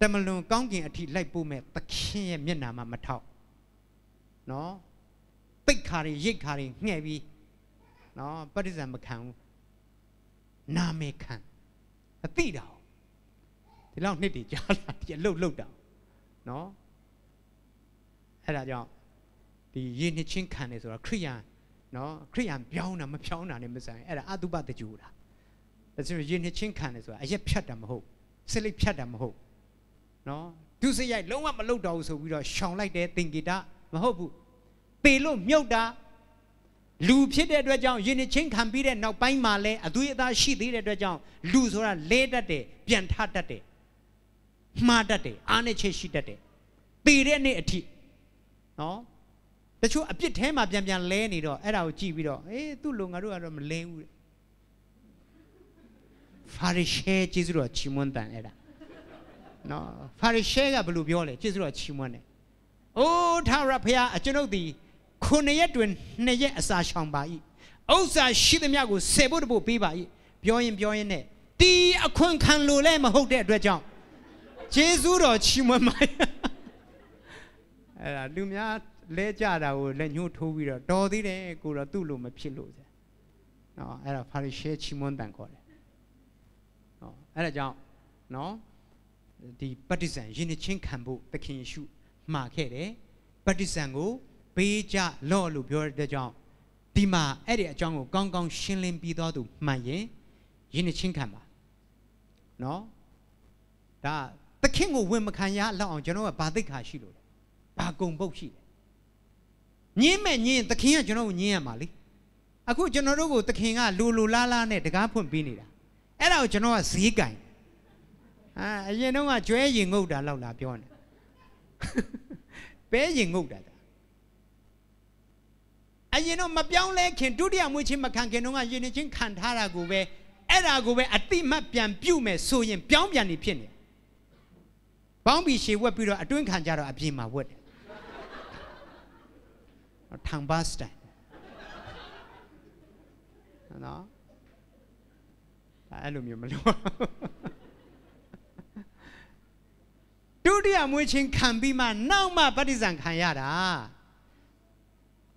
တမလွန်ကောင်းကင်အထိလိုက်ပို့မဲ့သခင်ရဲ့မျက်နာမှာမထောက်နော်တိတ်ခါတွေရိတ်ခါတွေငှဲ့ပြီးနော်ပဋိစ္စံမခံဘူး နာမည်ခံအတိတာဒီလောက်နှစ်တည်ကြာလာဒီလှုပ်လှုပ်တာနော်အဲ့ဒါကြောင့်ဒီရည်နှစ်ချင်းခံတယ်ဆိုတာခရိယန်နော်ခရိယံပြောင်းတာမဖြောင်းတာနဲ့မဆိုင်အဲ့ဒါအတုပတကြူတာဒါဆိုရင်ယဉ်နှစ်ချင်းခံတယ်ဆိုတာအရက်ဖြတ်တာမဟုတ်စလိဖြတ်တာမဟုတ်နော်ဒုစရိုက်လုံးဝမလုပ်တော့ဘူးဆိုပြီးတော့ရှောင်လိုက်တယ်သင်္ကေတမဟုတ်ဘူးပေလို့မြုပ်တာ လူဖြစ်တဲ့အတွက်ကြောင့်ယဉ်နှစ်ချင်းခံပြီးတဲ့နောက်ပိုင်းမှာလဲအသွေးအသားရှိသေးတဲ့အတွက်ကြောင့်လူဆိုတာလဲတတ်တယ်ပြန်ထတတ်တယ်မှားတတ်တယ်အားနဲ့ချက်ရှိတတ်တယ်ပေတဲ့နေ့အထိနော်တချို့အပြစ်ထဲမှာပြန်ပြန်လဲနေတော့အဲ့ဒါကိုကြည့်ပြီးတော့အေးသူ့လူငါတို့ကတော့မလဲဘူးဖာရီရှဲကျေးဇူးတော်ချီးမွမ်းတန်အဲ့ဒါနော်ဖာရီရှဲကဘယ်လိုပြောလဲကျေးဇူးတော်ချီးမွမ်းတယ်အိုးထာဝရဘုရားအကျွန်ုပ်သည် ခုနှစ်ရက်တွင်နှစ်ရက်အစာရှောင်ပါ၏ဥစ္စာရှိသမျှကိုဆေဖို့တဖို့ပေးပါ၏ပြောရင်ပြောရင်နဲ့တီအခွန်ခံလို့လည်းမဟုတ်တဲ့အတွက်ကြောင့်ကျေးဇူးတော်ချီးမွမ်းပါအဲ့ဒါလူများလဲကြတာကိုလက်ညှိုးထိုးပြီးတော့တော်သေးတယ်ကိုတော့သူ့လိုမဖြစ်လို့啫နော်အဲ့ဒါဖာရီရှဲချီမွန်တန်ခေါ်တယ်နော်အဲ့ဒါကြောင့်နော်ဒီပတ္တိဇံယဉ်နှချင်းခံဖို့သခင်ယေရှုမှာခဲ့တယ်ပတ္တိဇံကို ပေးကြလော့လို့ပြောတဲ့ကြောင့်ဒီမှာအဲ့ဒီအကြောင်းကိုကောင်းကောင်းရှင်းလင်းပြီးတော့သူမှန်ရင်ယဉ်နှချင်းခံပါနော်ဒါသခင်ကိုဝင်မခံရလောက်အောင်ကျွန်တော်ကဘာသိခါရှိလို့လဲဘာကုံပုတ်ရှိလဲညင်းမဲ့ညင်းသခင်ကကျွန်တော်ကိုညင်းရမှာလေအခုကျွန်တော်တို့ကိုသခင်ကလူလူလားလားနဲ့တကားဖွင့်ပေးနေတာအဲ့ဒါကိုကျွန်တော်ကဈေးကင်အာအရင်တော့ကကျွဲရင်ငုတ်တာလောက်လာပြောနေပဲရင်ငုတ်တာ အရင်တော့မပြောင်းလဲခင်ဒုတိယမွေးချင်းမခံခင်တော့ကယဉ်နေချင်းခံထားတာကိုပဲအဲ့ဒါကိုပဲအတိမတ်ပြန်ပြုတ်မယ်ဆိုရင်ပြောင်းပြန်နေဖြစ်နေပေါင်းပြီးရှေဝက်ပြီးတော့အတွင်းခံကြတော့အပြင်မှာဝက်တယ်ထောင်ပါစတိုင်နော်အဲ့လိုမျိုးမလို့ဒုတိယမွေးချင်းခံပြီးမှနောက်မှပဋိဇံခံရတာ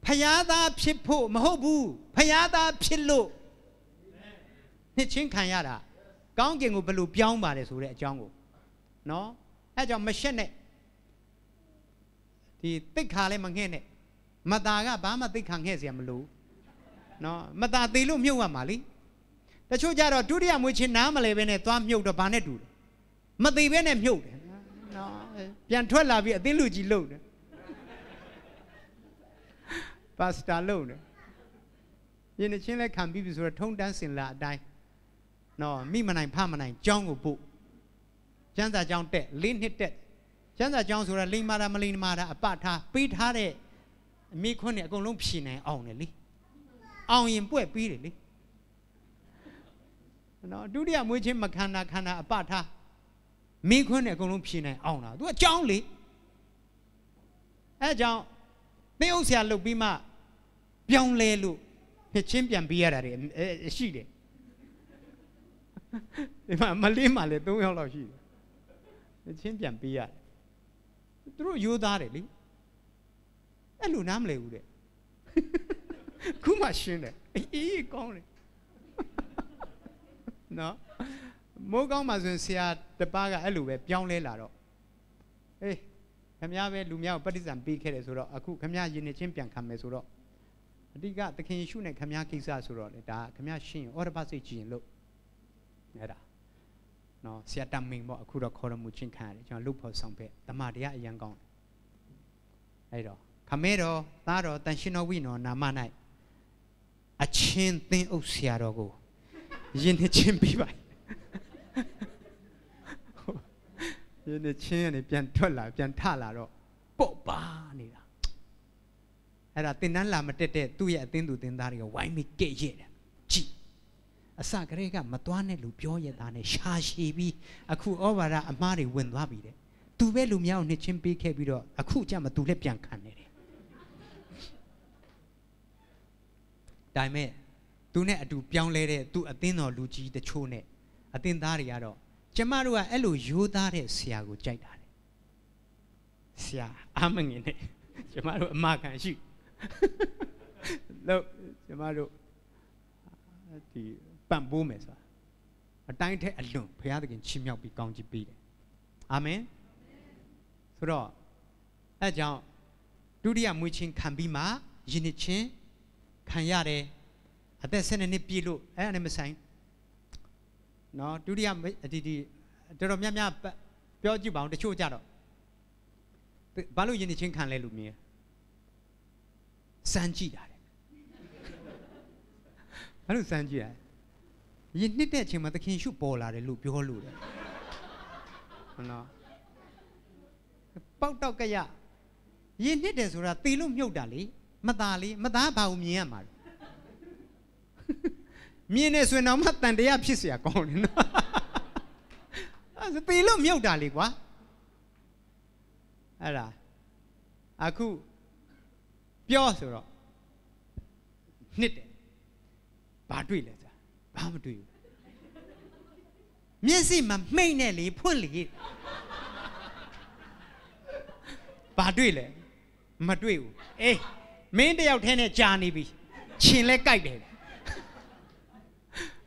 ဖျားသားဖြစ်ဖို့မဟုတ်ဘူးဖျားသားဖြစ်လို့နှစ်ချင်းခံရတာကောင်းကင်ကိုဘယ်လိုပြောင်းပါတယ်ဆိုတဲ့အကြောင်းကိုနော်အဲကြောင့်မရှက်နဲ့ဒီတိတ်ခါလည်းမငှဲ့နဲ့မတာကဘာမှတိတ်ခါငှဲ့စရာမလိုနော်မတာသေးလို့မြုပ်ရမှာလေတချို့ကြတော့ဒုတိယမွေးချင်းနားမလဲပဲနဲ့သွားမြုပ်တော့ဘာနဲ့တူတယ်မသေးပဲနဲ့မြုပ်တယ်နော်ပြန်ထွက်လာပြီးအသိလူကြီးလှုပ်တယ် ပါစတာလုံတယ်ယင်းချင်းလဲခံပြီးပြီဆိုတော့ထုံတန်းစင်လာအတိုင်းနော်မိမနိုင်ဖမနိုင်ကြောင်းကိုပို့ကျန်းစာကြောင်းတက်လေးနှစ်တက်ကျန်းစာကြောင်းဆိုတာလိမ္မာတာမလိမ္မာတာအပထားပေးထားတဲ့မိခွန်းနဲ့အကုန်လုံးဖြည်နိုင်အောင်တယ်လေအောင်ရင်ပွက်ပြီးတယ်လေနော်ဒုတိယမွေးချင်းမခန္ဓာခန္ဓာအပထားမိခွန်းနဲ့အကုန်လုံးဖြည်နိုင်အောင်တာသူအကြောင်းလေအဲကြောင့် သိဥစ္စာလုပ်ပြီးမှပြောင်းလဲလို့ဖြစ်ချင်းပြန်ပေးရတာတွေရှိတယ်ဒီမှာမလေးမှလည်း၃ယောက်လောက်ရှိတယ်ချင်းပြန်ပေးရတယ်သူတို့ယူသားတယ်လေအဲ့လိုနားမလဲဘူးတဲ့ခုမှရှင်းတယ်အေးကောင်းတယ်နော်မိုးကောင်းမှဆိုရင်ဆရာတပားကအဲ့လိုပဲပြောင်းလဲလာတော့အေး ခမည်းပဲလူများကိုပဋိစ္စံပေးခဲ့တယ်ဆိုတော့အခုခမည်းယဉ်နေချင်းပြန်ခံမယ်ဆိုတော့အဓိကသခင်ယေရှုနဲ့ခမည်းကိစ္စဆိုတော့လေဒါခမည်းရှင်းဩရပစိတ်ကြည်ရင်လို့အဲ့ဒါနော်ဆရာတမင်ပေါ့အခုတော့ခေါ်ရမှုချင်းခံရတယ်ကျွန်တော်လုတ်ဖို့ဆောင်ဖက်တမတရားအရန်ကောင်းအဲ့တော့ခမဲတော်သားတော်တန်ရှင်တော်ဝိနော်နာမ၌အချင်းသင်းအုပ်ဆရာတော်ကိုယဉ်နေချင်းပြီးပါ ယဉ်နေချင်းကနေပြန်ထွက်လာပြန်ထလာတော့ပုတ်ပါနေတာအဲ့ဒါတင်တန်းလာမတက်တဲ့သူ့ရဲ့အသင်းသူတင်သားတွေကဝိုင်းပြီးကဲ့ရဲ့တယ်ကြည်အစကလေးကမသွားနဲ့လူပြောရတာနဲ့ရှာရှည်ပြီးအခုဩဘာဒအမားတွေဝင်သွားပြီတဲ့သူပဲလူများကိုနှစ်ချင်းပေးခဲ့ပြီးတော့အခုကျမှသူလည်းပြန်ခံနေတယ်ဒါပေမဲ့သူနဲ့အတူပြောင်းလဲတဲ့သူအသင်းတော်လူကြီးတချို့နဲ့အသင်းသားတွေကတော့ ကျမတို့ကအဲ့လိုရိုးသားတဲ့ဆရာကိုကြိုက်တာတယ်ဆရာအာမငင်နဲ့ကျမတို့အမခံရှိလို့ကျမတို့ဒီပံ့ပိုးမယ်ဆိုတာအတိုင်းထက်အလွန်ဘုရားသခင်ချီးမြှောက်ပြီးကောင်းချီးပေးတယ်အာမင်ဆိုတော့အဲကြောင့်ဒုတိယမွေးချင်းခံပြီးမှယဉ်နှစ်ချင်းခံရတယ်အသက်12နှစ်ပြည့်လို့အဲ့ဒါနဲ့မဆိုင် နော်ဒုတိယဒီဒီတော်တော်များများပြောကြည့်ပါအောင်တချို့ကြတော့ဘာလို့ယဉ်ချင်းခံလဲလို့မြင်စမ်းကြည့်တာတဲ့ဘာလို့စမ်းကြည့်ရယဉ်နှစ်တဲ့အချိန်မှာသခင်ရှုပေါ်လာတယ်လို့ပြောလို့တယ်ဟုတ်နော်ပေါက်တော့ကြရယဉ်နှစ်တယ်ဆိုတာตีလို့မြုပ်တာလေမသားလေမသားဘာကိုမြင်ရမှာလဲ မြင်နေဆိုရင်တော့မှတန်တရားဖြစ်เสียကောင်းတယ်နော်အဲ့ဒါตีလို့မြုပ်တာလေကွာအဲ့ဒါအခုပြောဆိုတော့နှစ်တယ်ဘာတွေ့လဲကြာဘာမတွေ့ဘူးမျက်စိမမှိတ်နဲ့လေဖွင့်လေဘာတွေ့လဲမတွေ့ဘူးအေးမင်းတယောက်ထဲနဲ့ကြာနေပြီခြင်လဲကြိုက်တယ်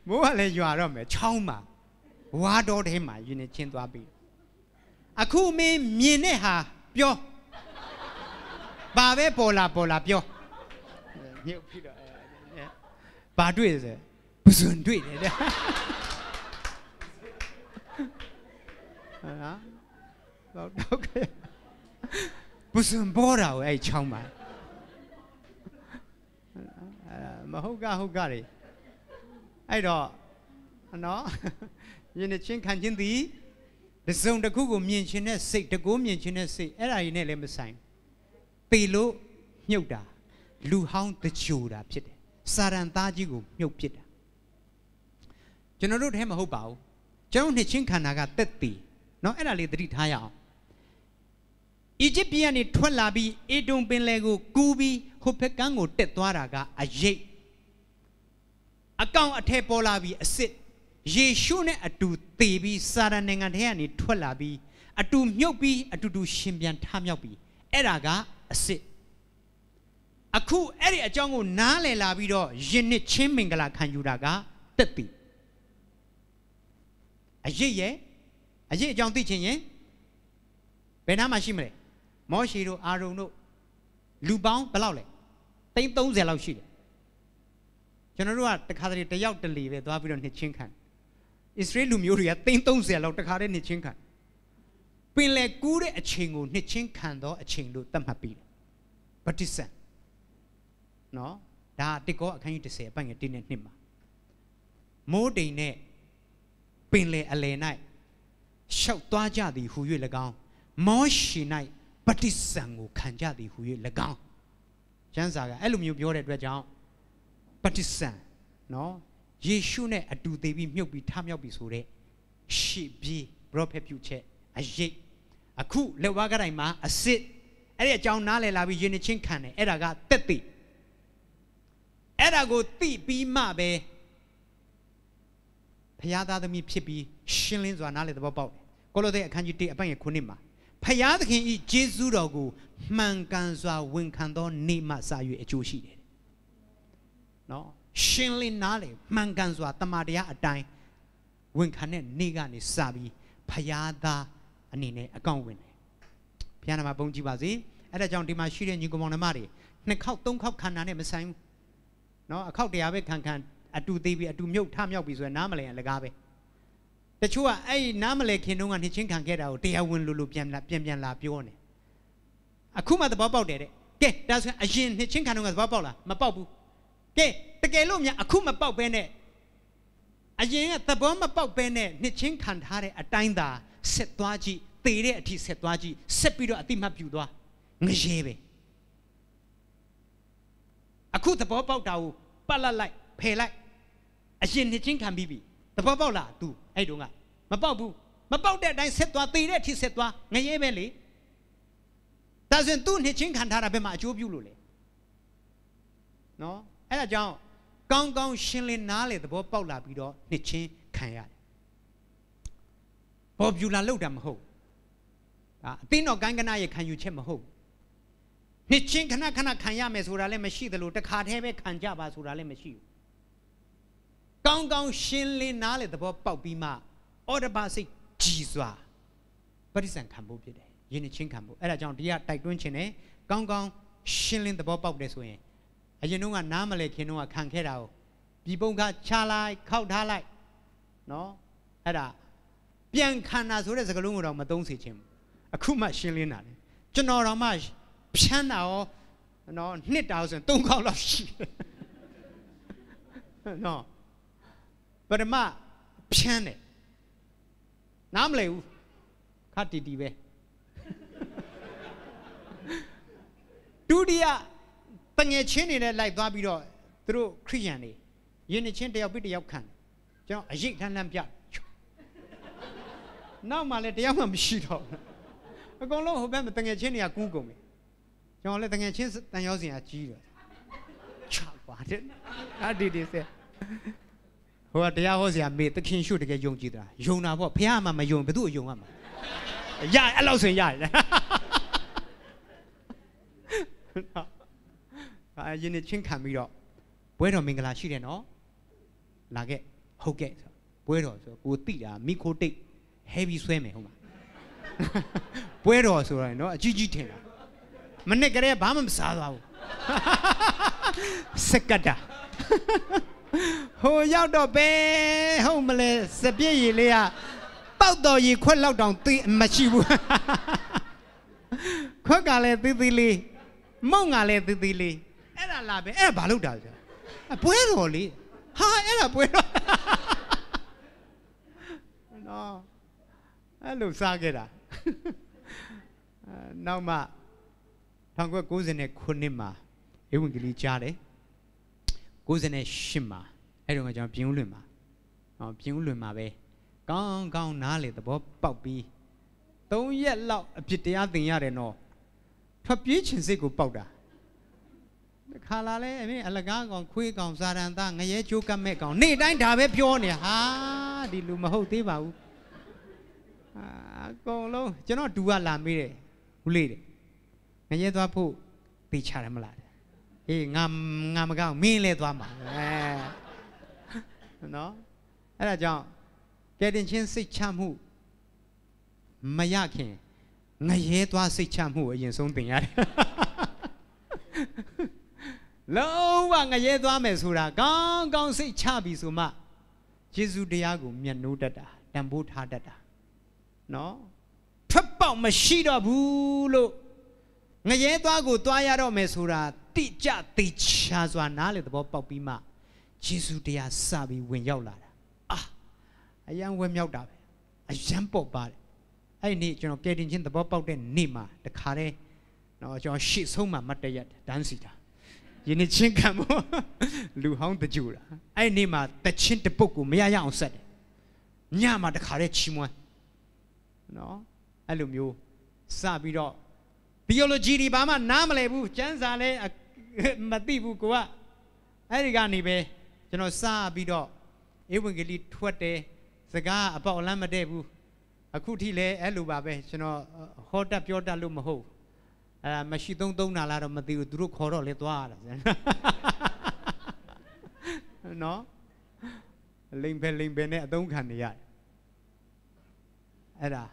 မိုးကလည်းရွာတော့မယ်ချောင်းမှာဝါတော်ထဲမှာယူနေချင်းသွားပြီအခုမင်းမြင်တဲ့ဟာပြောဘာပဲပေါ်လာပေါ်လာပြောညှုပ်ပြီးတော့ဘာတွေ့လဲပဇွန်တွေ့တယ်တဲ့ဟာတော့တော့ခဲ့ပဇွန်ပေါ်တာကိုအဲ့ချောင်းမှာမဟုတ်ကဟုတ်ကတွေ အဲ့တော့နော်ယင်းချင်းခံချင်းသည်တစုံတစ်ခုကိုမြင်ခြင်းနဲ့စိတ်တကိုးမြင်ခြင်းနဲ့စိတ်အဲ့ဒါကြီးနဲ့လည်းမဆိုင်ပေလို့မြုပ်တာလူဟောင်းတကြိုတာဖြစ်တယ်စာရန်သားကြီးကိုမြုပ်ဖြစ်တာကျွန်တော်တို့ထဲမဟုတ်ပါဘူးကျွန်တော်နှစ်ချင်းခန္ဓာကတက်တည်เนาะအဲ့ဒါလေးသတိထားရအောင်အီဂျစ်ပြည်ကနေထွက်လာပြီးအေဒုံပင်လယ်ကိုကူးပြီးဟိုဘက်ကန်းကိုတက်သွားတာကအရိတ် အကောင်အထက်ပေါ်လာပြီးအစ်စ်ယေရှုနဲ့အတူသေပြီးစာရန်နိုင်ငံထဲကနေထွက်လာပြီးအတူမြုပ်ပြီးအတူတူရှင်ပြန်ထမြောက်ပြီးအဲ့ဒါကအစ်စ်အခုအဲ့ဒီအကြောင်းကိုနားလည်လာပြီးတော့ယဉ်နှစ်ချင်းမင်္ဂလာခံယူတာကတက်ပြီအရေးရဲ့အရေးအကြောင်းသိချင်ရင်ဘယ်နားမှာရှိမလဲမောရှေတို့အာရုံတို့လူပေါင်းဘယ်လောက်လဲသိန်း30လောက်ရှိတယ် ကျွန်တော်တို့ကတခါတလေတယောက်တလေပဲသွားပြီးတော့နှစ်ချင်းခံဣသရေလလူမျိုးတွေကသိန်း30လောက်တခါတည်းနှစ်ချင်းခံပင်လေကူးတဲ့အချိန်ကိုနှစ်ချင်းခံသောအချိန်လို့သတ်မှတ်ပြီးတယ်ဗတ္တိစံနော်ဒါတစ်ကောအခန်းကြီး30အပိုင်းငယ်1နဲ့2မှာမိုးတိမ်နဲ့ပင်လေအလယ်၌ရှောက်သွားကြသည်ဟူ၍၎င်းမောရှိ၌ပฏิစံကိုခံကြသည်ဟူ၍၎င်းကျမ်းစာကအဲ့လိုမျိုးပြောတဲ့အတွက်ကြောင့် ပฏิစံနော်ယေရှုနဲ့အတူသေးပြီးမြုပ်ပြီးထမြောက်ပြီးဆိုတဲ့ရှေ့ပြေး prophet ပြုချက်အရေးအခုလက်ဝါးကတိုင်မှာအစစ်အဲ့ဒီအကြောင်းနားလည်လာပြီးယဉ်ချင်းခံတယ်အဲ့ဒါကတက်သိအဲ့ဒါကိုသိပြီးမှပဲဖျားသားသမီးဖြစ်ပြီးရှင်းလင်းစွာနားလည်သဘောပေါက်တယ်ကိုလိုတဲ့အခန်းကြီး1အပိုင်းရဲ့ခုနှစ်မှာဖျားသခင်ဤဂျေဇုတော်ကိုမှန်ကန်စွာဝန်ခံသောနေ့မှစ၍အကျိုးရှိတယ် နော်ရှင်းလင်းနားလေမှန်ကန်စွာတမန်တရားအတိုင်းဝန်ခံတဲ့နေ့ကနေစပြီးဖျားသားအနေနဲ့အကောင့်ဝင်တယ်ဘုရားနာမပုံကြည့်ပါစေအဲ့ဒါကြောင့်ဒီမှာရှိတဲ့ညီကောင်မောင်နှမတွေနှစ်ခေါက်သုံးခေါက်ခန္ဓာနဲ့မဆိုင်ဘူးနော်အခေါက်တရားပဲခံခံအတူသေးပြီးအတူမြုပ်ထမြောက်ပြီးဆိုရင်နားမလဲရင်လကားပဲတချို့ကအဲ့ဒီနားမလဲခင်တုန်းကနှစ်ချင်းခံခဲ့တာကိုတရားဝင်လို့လို့ပြန်လာပြန်ပြန်လာပြောနေအခုမှသဘောပေါက်တယ်တဲ့ကဲဒါဆိုရင်အရင်နှစ်ချင်းခံတုန်းကသဘောပေါက်လားမပေါက်ဘူး ကဲတကယ်လို့များအခုမပေါက်ပဲနဲ့အရင်ကသဘောမပေါက်ပဲနဲ့နှစ်ချင်းခံထားတဲ့အတိုင်းသာဆက်သွားကြည့်သေတဲ့အထိဆက်သွားကြည့်ဆက်ပြီးတော့အတိမတ်ပြူသွားငရဲပဲအခုသဘောပေါက်တာကိုပတ်လက်လိုက်ဖယ်လိုက်အရင်နှစ်ချင်းခံပြီးပြီသဘောပေါက်လား तू အဲ့တုန်းကမပေါက်ဘူးမပေါက်တဲ့အတိုင်းဆက်သွားသေတဲ့အထိဆက်သွားငရဲပဲလေဒါဆိုရင် तू နှစ်ချင်းခံထားတာဘယ်မှာအကျိုးပြုလို့လဲနော် အဲ့ဒါကြောင့်ကောင်းကောင်းရှင်းလင်းနားလေသဘောပေါက်လာပြီးတော့နှစ်ချင်းခံရတယ်ပေါ်ပြူလာလောက်တာမဟုတ်ဒါအသိတော်ကိုင်းကနာရဲ့ခံယူချက်မဟုတ်နှစ်ချင်းခဏခဏခံရမယ်ဆိုတာလည်းမရှိသလိုတခါတည်းပဲခံကြပါဆိုတာလည်းမရှိဘူးကောင်းကောင်းရှင်းလင်းနားလေသဘောပေါက်ပြီးမှအော်ဒဘာစိတ်ကြည်စွာပရိစ္ဆန်ခံဖို့ဖြစ်တယ်ယဉ်ချင်းခံဖို့အဲ့ဒါကြောင့်တရားတိုက်တွန်းခြင်းနဲ့ကောင်းကောင်းရှင်းလင်းသဘောပေါက်တယ်ဆိုရင် အရင်တော့ကနားမလဲခင်တော့ကခံခဲ့တာကိုပြီပုံခချလိုက်ခောက်ထားလိုက်နော်အဲ့ဒါပြန်ခံတာဆိုတဲ့စကားလုံးကိုတော့မသုံးစေချင်ဘူးအခုမှရှင်းလင်းတာလေကျွန်တော်တော့မှဖြန်းတာရောနော်နှစ်တာဆိုရင်၃ခေါက်လောက်ရှိတယ်နော်ပထမဖြန်းတယ်နားမလဲဘူးခတ်တီတီပဲဒုတိယ တငယ်ချင်းတွေနဲ့လိုက်သွားပြီးတော့သူတို့ခရိယန်တွေယဉ်နေချင်းတယောက်ပြီးတယောက်ခံကျွန်တော်အရေးထမ်းလန်းပြနောက်မှလည်းတယောက်မှမရှိတော့ဘူးအကုန်လုံးဟိုဘက်မှာတငယ်ချင်းတွေကကူးကုန်ပြီကျွန်တော်လည်းတငယ်ချင်းတန်ရောစင်ကကြီးတယ်ချပါတယ်အဒီဒီစေဟိုကတရားဟောစရာမေတခင်ရှုတကယ်ယုံကြည်တာယုံတာပေါ့ဖះမှမယုံဘယ်သူ့ယုံရမှာရအဲ့လောက်ဆိုရင်ရတယ်အာ ယင်းနေချင်းခံပြီးတော့ဘွဲတော်မင်္ဂလာရှိတယ်နော်လာခဲ့ဟုတ်ကဲ့ဆိုဘွဲတော်ဆိုကိုတိတာမိခိုတိတ် heavy ဆွဲမယ်ဟုတ်မှာပွဲတော်ဆိုတော့နော်အကြီးကြီးထင်တာမနစ်ကလေးဘာမှမစားသွားဘူးစက်ကတ်တာဟိုရောက်တော့ပဲဟုတ်မလဲစပြည့်ရည်လေးကတောက်တော်ရည်ခွက်လောက်တောင်သိမရှိဘူးခွက်ကလည်းသီးသီးလေးမုံကလည်းသီးသီးလေး အဲ့ဒါလာပဲအဲ့ဒါဘာလို့တာဆိုပွဲတော်လေးဟာအဲ့ဒါပွဲတော်နော်အဲ့လိုစားခဲ့တာနောက်မှ1990ခုနှစ်မှာဧဝံဂေလိကြားတယ်98မှာအဲ့တော့ကျွန်တော်ပြင်ဦးလွင်မှာဟောပြင်ဦးလွင်မှာပဲကောင်းကောင်းနားလေသဘောပေါက်ပြီး3ရက်လောက်အဖြစ်တရားသင်ရတယ်နော်ထွက်ပြေးခြင်းစိတ်ကိုပေါက်တာ ခါလာလဲအမင်းအလကားကောင်ခွေးကောင်ဇာရန်သားငရဲချိုးကတ်မဲ့ကောင်နေ့တိုင်းဒါပဲပြောနေဟာဒီလူမဟုတ်သေးပါဘူးအကုန်လုံးကျွန်တော်ဒူကလာမေးတယ်ဦးလေးတယ်ငရဲသွားဖို့သိချတယ်မလားအေးငါငါမကောင်းမင်းလဲသွားမှာအဲနော်အဲ့ဒါကြောင့်ကယ်တင်ချင်းစိတ်ချမှုမရခင်ငရဲသွားစိတ်ချမှုအရင်ဆုံးသင်ရတယ် လုံးဝငရဲသွားမယ်ဆိုတာကောင်းကောင်းစိတ်ချပြီဆိုမှယေရှုတရားကိုမျက်နှိုးတတ်တာတန်ဖိုးထားတတ်တာနော်ထွက်ပေါက်မရှိတော့ဘူးလို့ငရဲသွားကိုသွားရတော့မယ်ဆိုတာတိကျသိချာစွာနားလေသဘောပေါက်ပြီးမှယေရှုတရားစပြီးဝင်ရောက်လာတာအာအယံဝဲမြောက်တာပဲအယံပေါ့ပါတယ်အဲ့ဒီနေ့ကျွန်တော်ကယ်တင်ခြင်းသဘောပေါက်တဲ့နေ့မှာတခါတည်းနော်ကျွန်တော်ရှေ့ဆုံးမှာမတ်တရက်ဒန်းစီတာ ယင်းချင်းခံဖို့လူဟောင်းတကြူတာအဲ့ဒီနေ့မှာတချင်းတပုတ်ကိုမရရအောင်ဆက်တယ်ညမှာတခါတည်းချီးမွမ်းနော်အဲ့လိုမျိုးစပြီးတော့ theology ဒီဘာမှနားမလည်ဘူးကျမ်းစာလည်းမသိဘူးကိုကအဲ့ဒီကနေပဲကျွန်တော်စပြီးတော့ဧဝံဂေလိထွက်တယ်စကားအပေါက်လမ်းမတည့်ဘူးအခုထိလည်းအဲ့လိုပါပဲကျွန်တော်ဟောတတ်ပြောတတ်လို့မဟုတ် အဲမရှိသုံးသုံးတာလားတော့မသိဘူးသူတို့ခေါ်တော့လေသွားရတာနော်လိမ်ဖဲလိမ်ဖဲနဲ့အသုံးခံနေရတယ်အဲ့ဒါ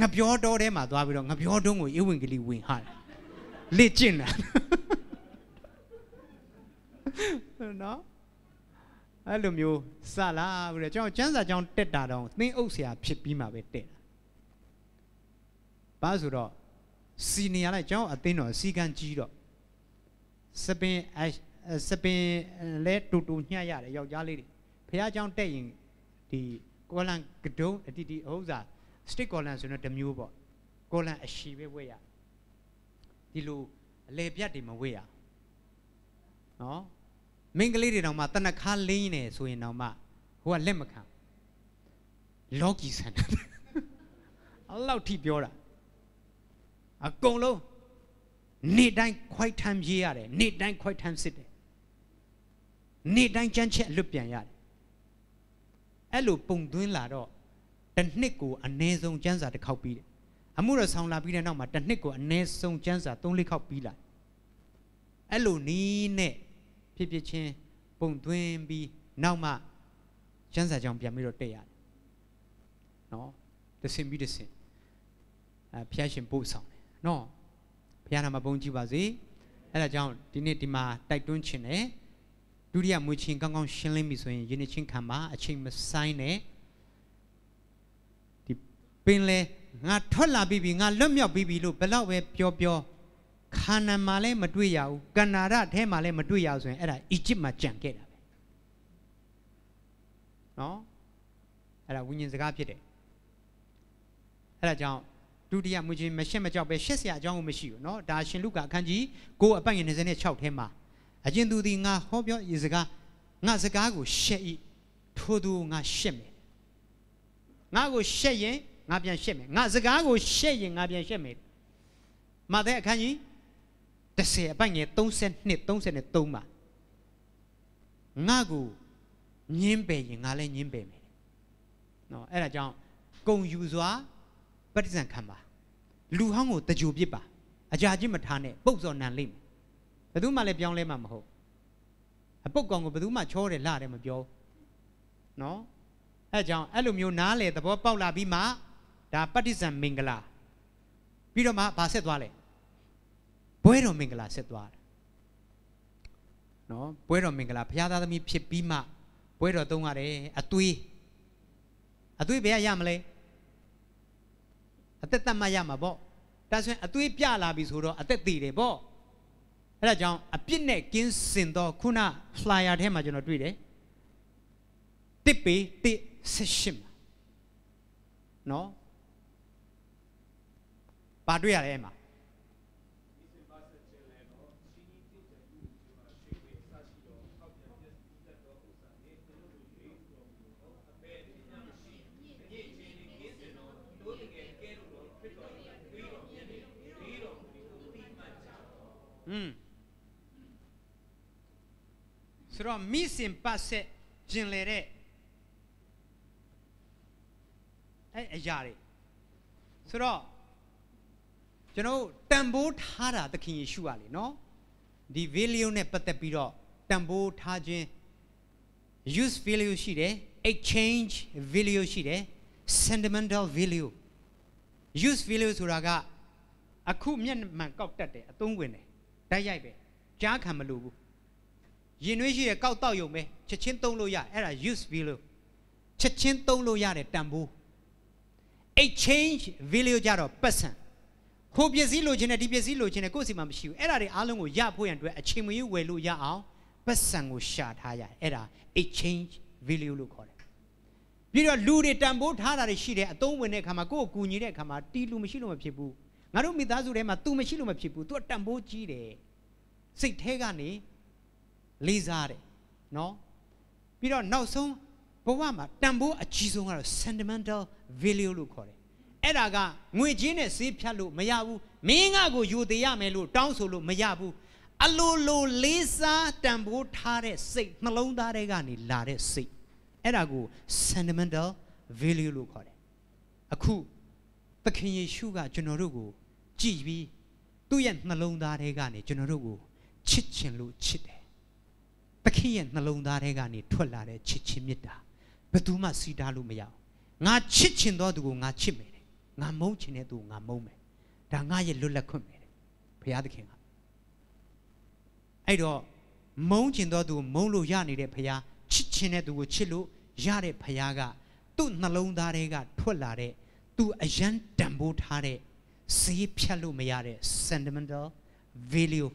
ငပြောတော်ထဲမှာသွားပြီးတော့ငပြောတုံးကိုဧဝံဂေလိဝင်ဟာလေ့ကျင့်တာနော်အဲ့လိုမျိုးစလာပြီးတော့ကျွန်တော်ကျမ်းစာကြောင်းတက်တာတော့သင်းအုပ်ဆရာဖြစ်ပြီးမှပဲတက်တာဘာဆိုတော့ စီနီယာလိုက်ကျွန်တော်အသင်းတော်စီကံကြီးတော့စပင်စပင်လဲတူတူညှက်ရတယ်ယောက်ျားလေးတွေဖះเจ้าတက်ရင်ဒီကောလန်ကဒုံအတီတီအဟုတ်စား stick collar ဆိုတော့တစ်မျိုးပေါ့ collar အရှိပဲဝတ်ရဒီလိုအလေပြတ်တွေမဝတ်ရနော်မင်းကလေးတွေတောင်မှတနခါလင်းနေဆိုရင်တောင်မှဟိုကလက်မခံလော်ကီဆန်အဲ့လောက်ထိပြောတာ အကုန်လုံးနေ့တိုင်းခွိုက်ထမ်းပြေးရတယ်နေ့တိုင်းခွိုက်ထမ်းစစ်တယ်နေ့တိုင်းကြမ်းချက်အလွတ်ပြန်ရတယ်အဲ့လိုပုံသွင်းလာတော့တစ်နှစ်ကိုအနည်းဆုံးကျန်းစာတစ်ခေါက်ပြီးတယ်အမှုတော်ဆောင်လာပြီးတဲ့နောက်မှာတစ်နှစ်ကိုအနည်းဆုံးကျန်းစာ၃လေးခေါက်ပြီးလာအဲ့လိုနီးနဲ့ဖြစ်ဖြစ်ချင်းပုံသွင်းပြီးနောက်မှကျန်းစာကြောင်ပြန်ပြီးတော့တက်ရတယ်နော်တဆင်ပြီးတဆင်အဲဖျားရှင်ပို့ဆောင် တယ်နော်ဖျားနာမှာပုံကြည့်ပါစေအဲ့ဒါကြောင့်ဒီနေ့ဒီမှာတိုက်တွန်းခြင်းနဲ့ဒုတိယမွေးချင်းကောင်းကောင်းရှင်းလင်းပြီဆိုရင်ယနေ့ချင်းခံမှာအချိန်မဆိုင်နဲ့ဒီပင်လေငါထွက်လာပြီးပြီငါလွတ်မြောက်ပြီးပြီလို့ဘယ်တော့ပဲပြောပြောခါနန်မှာလည်းမတွေ့ရဘူးကန္နာရအထဲမှာလည်းမတွေ့ရဘူးဆိုရင်အဲ့ဒါအီဂျစ်မှာကြံခဲ့တာပဲနော်အဲ့ဒါဝိညာဉ်စကားဖြစ်တယ်အဲ့ဒါကြောင့် ဒုတိယမွေးချင်းမရှက်မကြောက်ပဲရှက်စရာအကြောင်းကိုမရှိဘူးเนาะဒါရှင်လုကာအခန်းကြီး9အပိုင်ငယ်26ထဲမှာအကျဉ်သူသည်ငါဟောပြောဤစကားငါစကားကိုရှက်ဤထိုသူငါရှက်မယ်ငါကိုရှက်ရင်ငါပြန်ရှက်မယ်ငါစကားကိုရှက်ရင်ငါပြန်ရှက်မယ်မာသဲအခန်းကြီး30အပိုင်ငယ်32 33မှာငါကိုညင်းပယ်ရင်ငါလည်းညင်းပယ်မယ်เนาะအဲ့ဒါကြောင့်ကုံယူစွာ ပဋိဇံခံပါလူဟောင်းကိုတကြိုပစ်ပါအကြာချင်းမထားနဲ့ပုတ်စော်နံလိမ့်မယ်ဘယ်သူမှလည်းပြောင်းလဲမှာမဟုတ်အပုတ်ကောင်ကိုဘယ်သူမှချောတယ်လှတယ်မပြောနော်အဲကြောင့်အဲ့လိုမျိုးနားလေသဘောပေါက်လာပြီးမှဒါပဋိဇံမင်္ဂလာပြီးတော့မှဗာဆက်သွားလဲဘွဲတော်မင်္ဂလာဆက်သွားတယ်နော်ဘွဲတော်မင်္ဂလာဘုရားသားသမီးဖြစ်ပြီးမှဘွဲတော်သုံးရတယ်အသွေးအသွေးဘယ်ရရမလဲ အသက်တတ်မှတ်ရမှာပေါ့ဒါဆိုရင်အသွေးပြလာပြီဆိုတော့အသက်တည်တယ်ပေါ့အဲ့ဒါကြောင့်အပြစ်နဲ့ကင်းစင်တော့ခုန flyer ထဲမှာကျွန်တော်တွေ့တယ်တစ်ပေတစ်ဆက်ရှင်နော်ပါတွေ့ရတယ်အဲ့မှာ ဆိုတော့မိစင်ပတ်ဆက်ကျင်လေတဲ့အဲ့အရာတွေဆိုတော့ကျွန်တော်တန်ဖိုးထားတာသခင်ယေရှုကလေနော်ဒီ value နဲ့ပတ်သက်ပြီးတော့တန်ဖိုးထားခြင်း use value ရှိတယ် exchange value ရှိတယ် sentimental value use value ဆိုတာကအခုမျက်မှန်ကောက်တတ်တယ်အသုံးဝင်တယ် တိုက်ရိုက်ပဲကြားခံမလို့ဘူးရင်နှွေးရှိရကောက်တော့ယုံပဲချက်ချင်းသုံးလို့ရအဲ့ဒါ use value ချက်ချင်းသုံးလို့ရတယ်တန်ဖိုး exchange value ကြတော့ပတ်စံဟိုပစ္စည်းလိုချင်တဲ့ဒီပစ္စည်းလိုချင်တဲ့ကိုယ့်စီမှာမရှိဘူးအဲ့ဒါတွေအားလုံးကိုရဖို့ရန်အတွက်အချိန်မရွေးဝယ်လို့ရအောင်ပတ်စံကိုရှာထားရတယ်အဲ့ဒါ exchange value လို့ခေါ်တယ်ပြီးတော့လူတွေတန်ဖိုးထားတာတွေရှိတယ်အသုံးဝင်တဲ့အခါမှာကိုယ့်ကိုကူညီတဲ့အခါမှာတီးလူမရှိလို့မဖြစ်ဘူး ငါတို့မိသားစုထဲမှာ तू မရှိလို့မဖြစ်ဘူး तू တန်ဖိုးကြီးတယ်စိတ်ထဲကနေလေးစားတယ်နော်ပြီးတော့နောက်ဆုံးဘဝမှာတန်ဖိုးအကြီးဆုံးကတော့ sentimental value လို့ခေါ်တယ်အဲ့ဒါကငွေချင်းနဲ့ဈေးဖြတ်လို့မရဘူးမင်းငါကိုယူသေးရမယ်လို့တောင်းဆိုလို့မရဘူးအလိုလိုလေးစားတန်ဖိုးထားတဲ့စိတ်နှလုံးသားထဲကနေလာတဲ့စိတ်အဲ့ဒါကို sentimental value လို့ခေါ်တယ်အခုသခင်ယေရှုကကျွန်တော်တို့ကို ကြည်ပြီးသူ့ရဲ့နှလုံးသားထဲကနေကျွန်တော်တို့ကိုချစ်ချင်လို့ချစ်တယ်သခင်ရဲ့နှလုံးသားထဲကနေထွက်လာတဲ့ချစ်ချင်းမေတ္တာဘယ်သူမှစီတားလို့မရဘူးငါချစ်ချင်သောသူကိုငါချစ်မယ်ငါမုန်းချင်တဲ့သူကိုငါမုန်းမယ်ဒါငါရဲ့လွတ်လပ်ခွင့်ပဲဘုရားသခင်ကအဲ့တော့မုန်းချင်သောသူကိုမုန်းလို့ရနေတဲ့ဘုရားချစ်ချင်တဲ့သူကိုချစ်လို့ရတဲ့ဘုရားကသူ့နှလုံးသားထဲကထွက်လာတဲ့သူအယံတန်ဖိုးထားတဲ့ ဈေးဖြတ်လို့မရတဲ့ sentimental value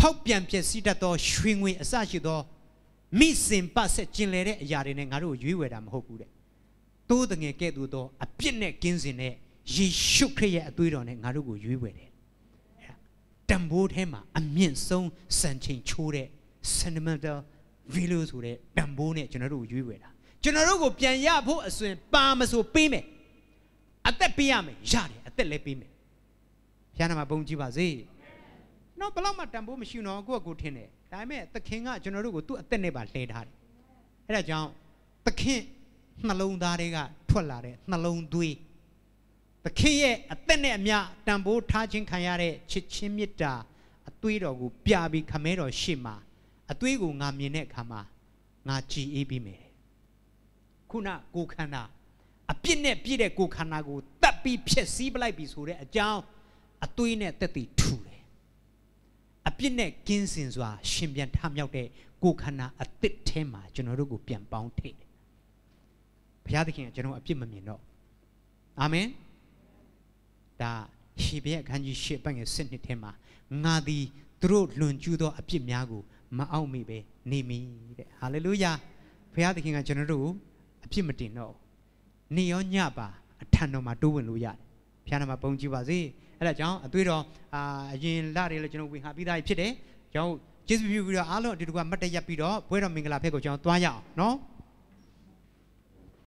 ဖောက်ပြန်ပျက်စီးတတ်သောရွှေငွေအစရှိသောမိစင်ပတ်ဆက်ကျင်လေတဲ့အရာတွေနဲ့ငါတို့ရွေးဝယ်တာမဟုတ်ဘူးတဲ့တိုးတငယ်ကဲ့သို့သောအပြစ်နဲ့ကင်းစင်တဲ့ယေရှုခရစ်ရဲ့အသွေးတော်နဲ့ငါတို့ကိုရွေးဝယ်တယ်တံပိုးထဲမှာအမြင့်ဆုံးစံချိန်ချိုးတဲ့ sentimental value ဆိုတဲ့တံပိုးနဲ့ကျွန်တော်တို့ကိုရွေးဝယ်တာကျွန်တော်တို့ကိုပြန်ရဖို့အစွင်ပါမဆိုပေးမယ် အသက်ပေးရမယ်ရတယ်အသက်လည်းပေးမယ်ဘုရားနာမှာပုံကြည့်ပါစေနော်ဘလောက်မှတန်ဖိုးမရှိတော့ကိုယ့်ကိုထင်တယ်ဒါပေမဲ့သခင်ကကျွန်တော်တို့ကိုသူ့အသက်နဲ့ပါလှည့်ထားတယ်အဲ့ဒါကြောင့်သခင်နှလုံးသားတွေကထွက်လာတဲ့နှလုံးသွေးသခင်ရဲ့အသက်နဲ့အမျှတန်ဖိုးထားခြင်းခံရတဲ့ချစ်ချင်းမေတ္တာအသွေးတော်ကိုပြပြီးခမဲတော်ရှေ့မှာအသွေးကိုငါမြင်တဲ့အခါမှာငါကြည်အေးပြီးမယ်ခုနကိုခန္ဓာ အပြစ်နဲ့ပြည့်တဲ့ကိုခန္ဓာကိုတတ်ပြီးဖြစ်စည်းပလိုက်ပြီဆိုတဲ့အကြောင်းအသွေးနဲ့တက်တည်ထူတယ်အပြစ်နဲ့ကင်းစင်စွာ ရှင်ပြန်ထမြောက်တဲ့ကိုယ်ခန္ဓာအသစ်ထဲမှာကျွန်တော်တို့ကိုပြန်ပေါင်းထည့်တယ်ဘုရားသခင်ကကျွန်တော်အပြစ်မမြင်တော့အာမင်ဒါရှေဘရဲ့အခန်းကြီးရှစ်ပတ်ငယ်7နှစ်ထဲမှာငါသည်သူတို့လွန်ကျူးသောအပြစ်များကိုမအောက်မိပဲနေမည်တဲ့ဟာလေလုယာဘုရားသခင်ကကျွန်တော်တို့ကိုအပြစ်မတင်တော့ဘူး နေရောညပါအထံတော်မှာတိုးဝင်လို့ရတယ်ဘုရားနာမှာပုံကြည့်ပါစေအဲ့ဒါကြောင့်အသွေးတော်အာအရင်လတွေလည်းကျွန်တော်ဝင်ဟာပြီးသားဖြစ်တယ်ကျွန်တော်ကျေးဇူးပြုပြီးတော့အားလုံးအတူတူကမတ်တရက်ပြီးတော့ဘွဲတော်မင်္ဂလာဖက်ကိုကျွန်တော်သွားရအောင်နော်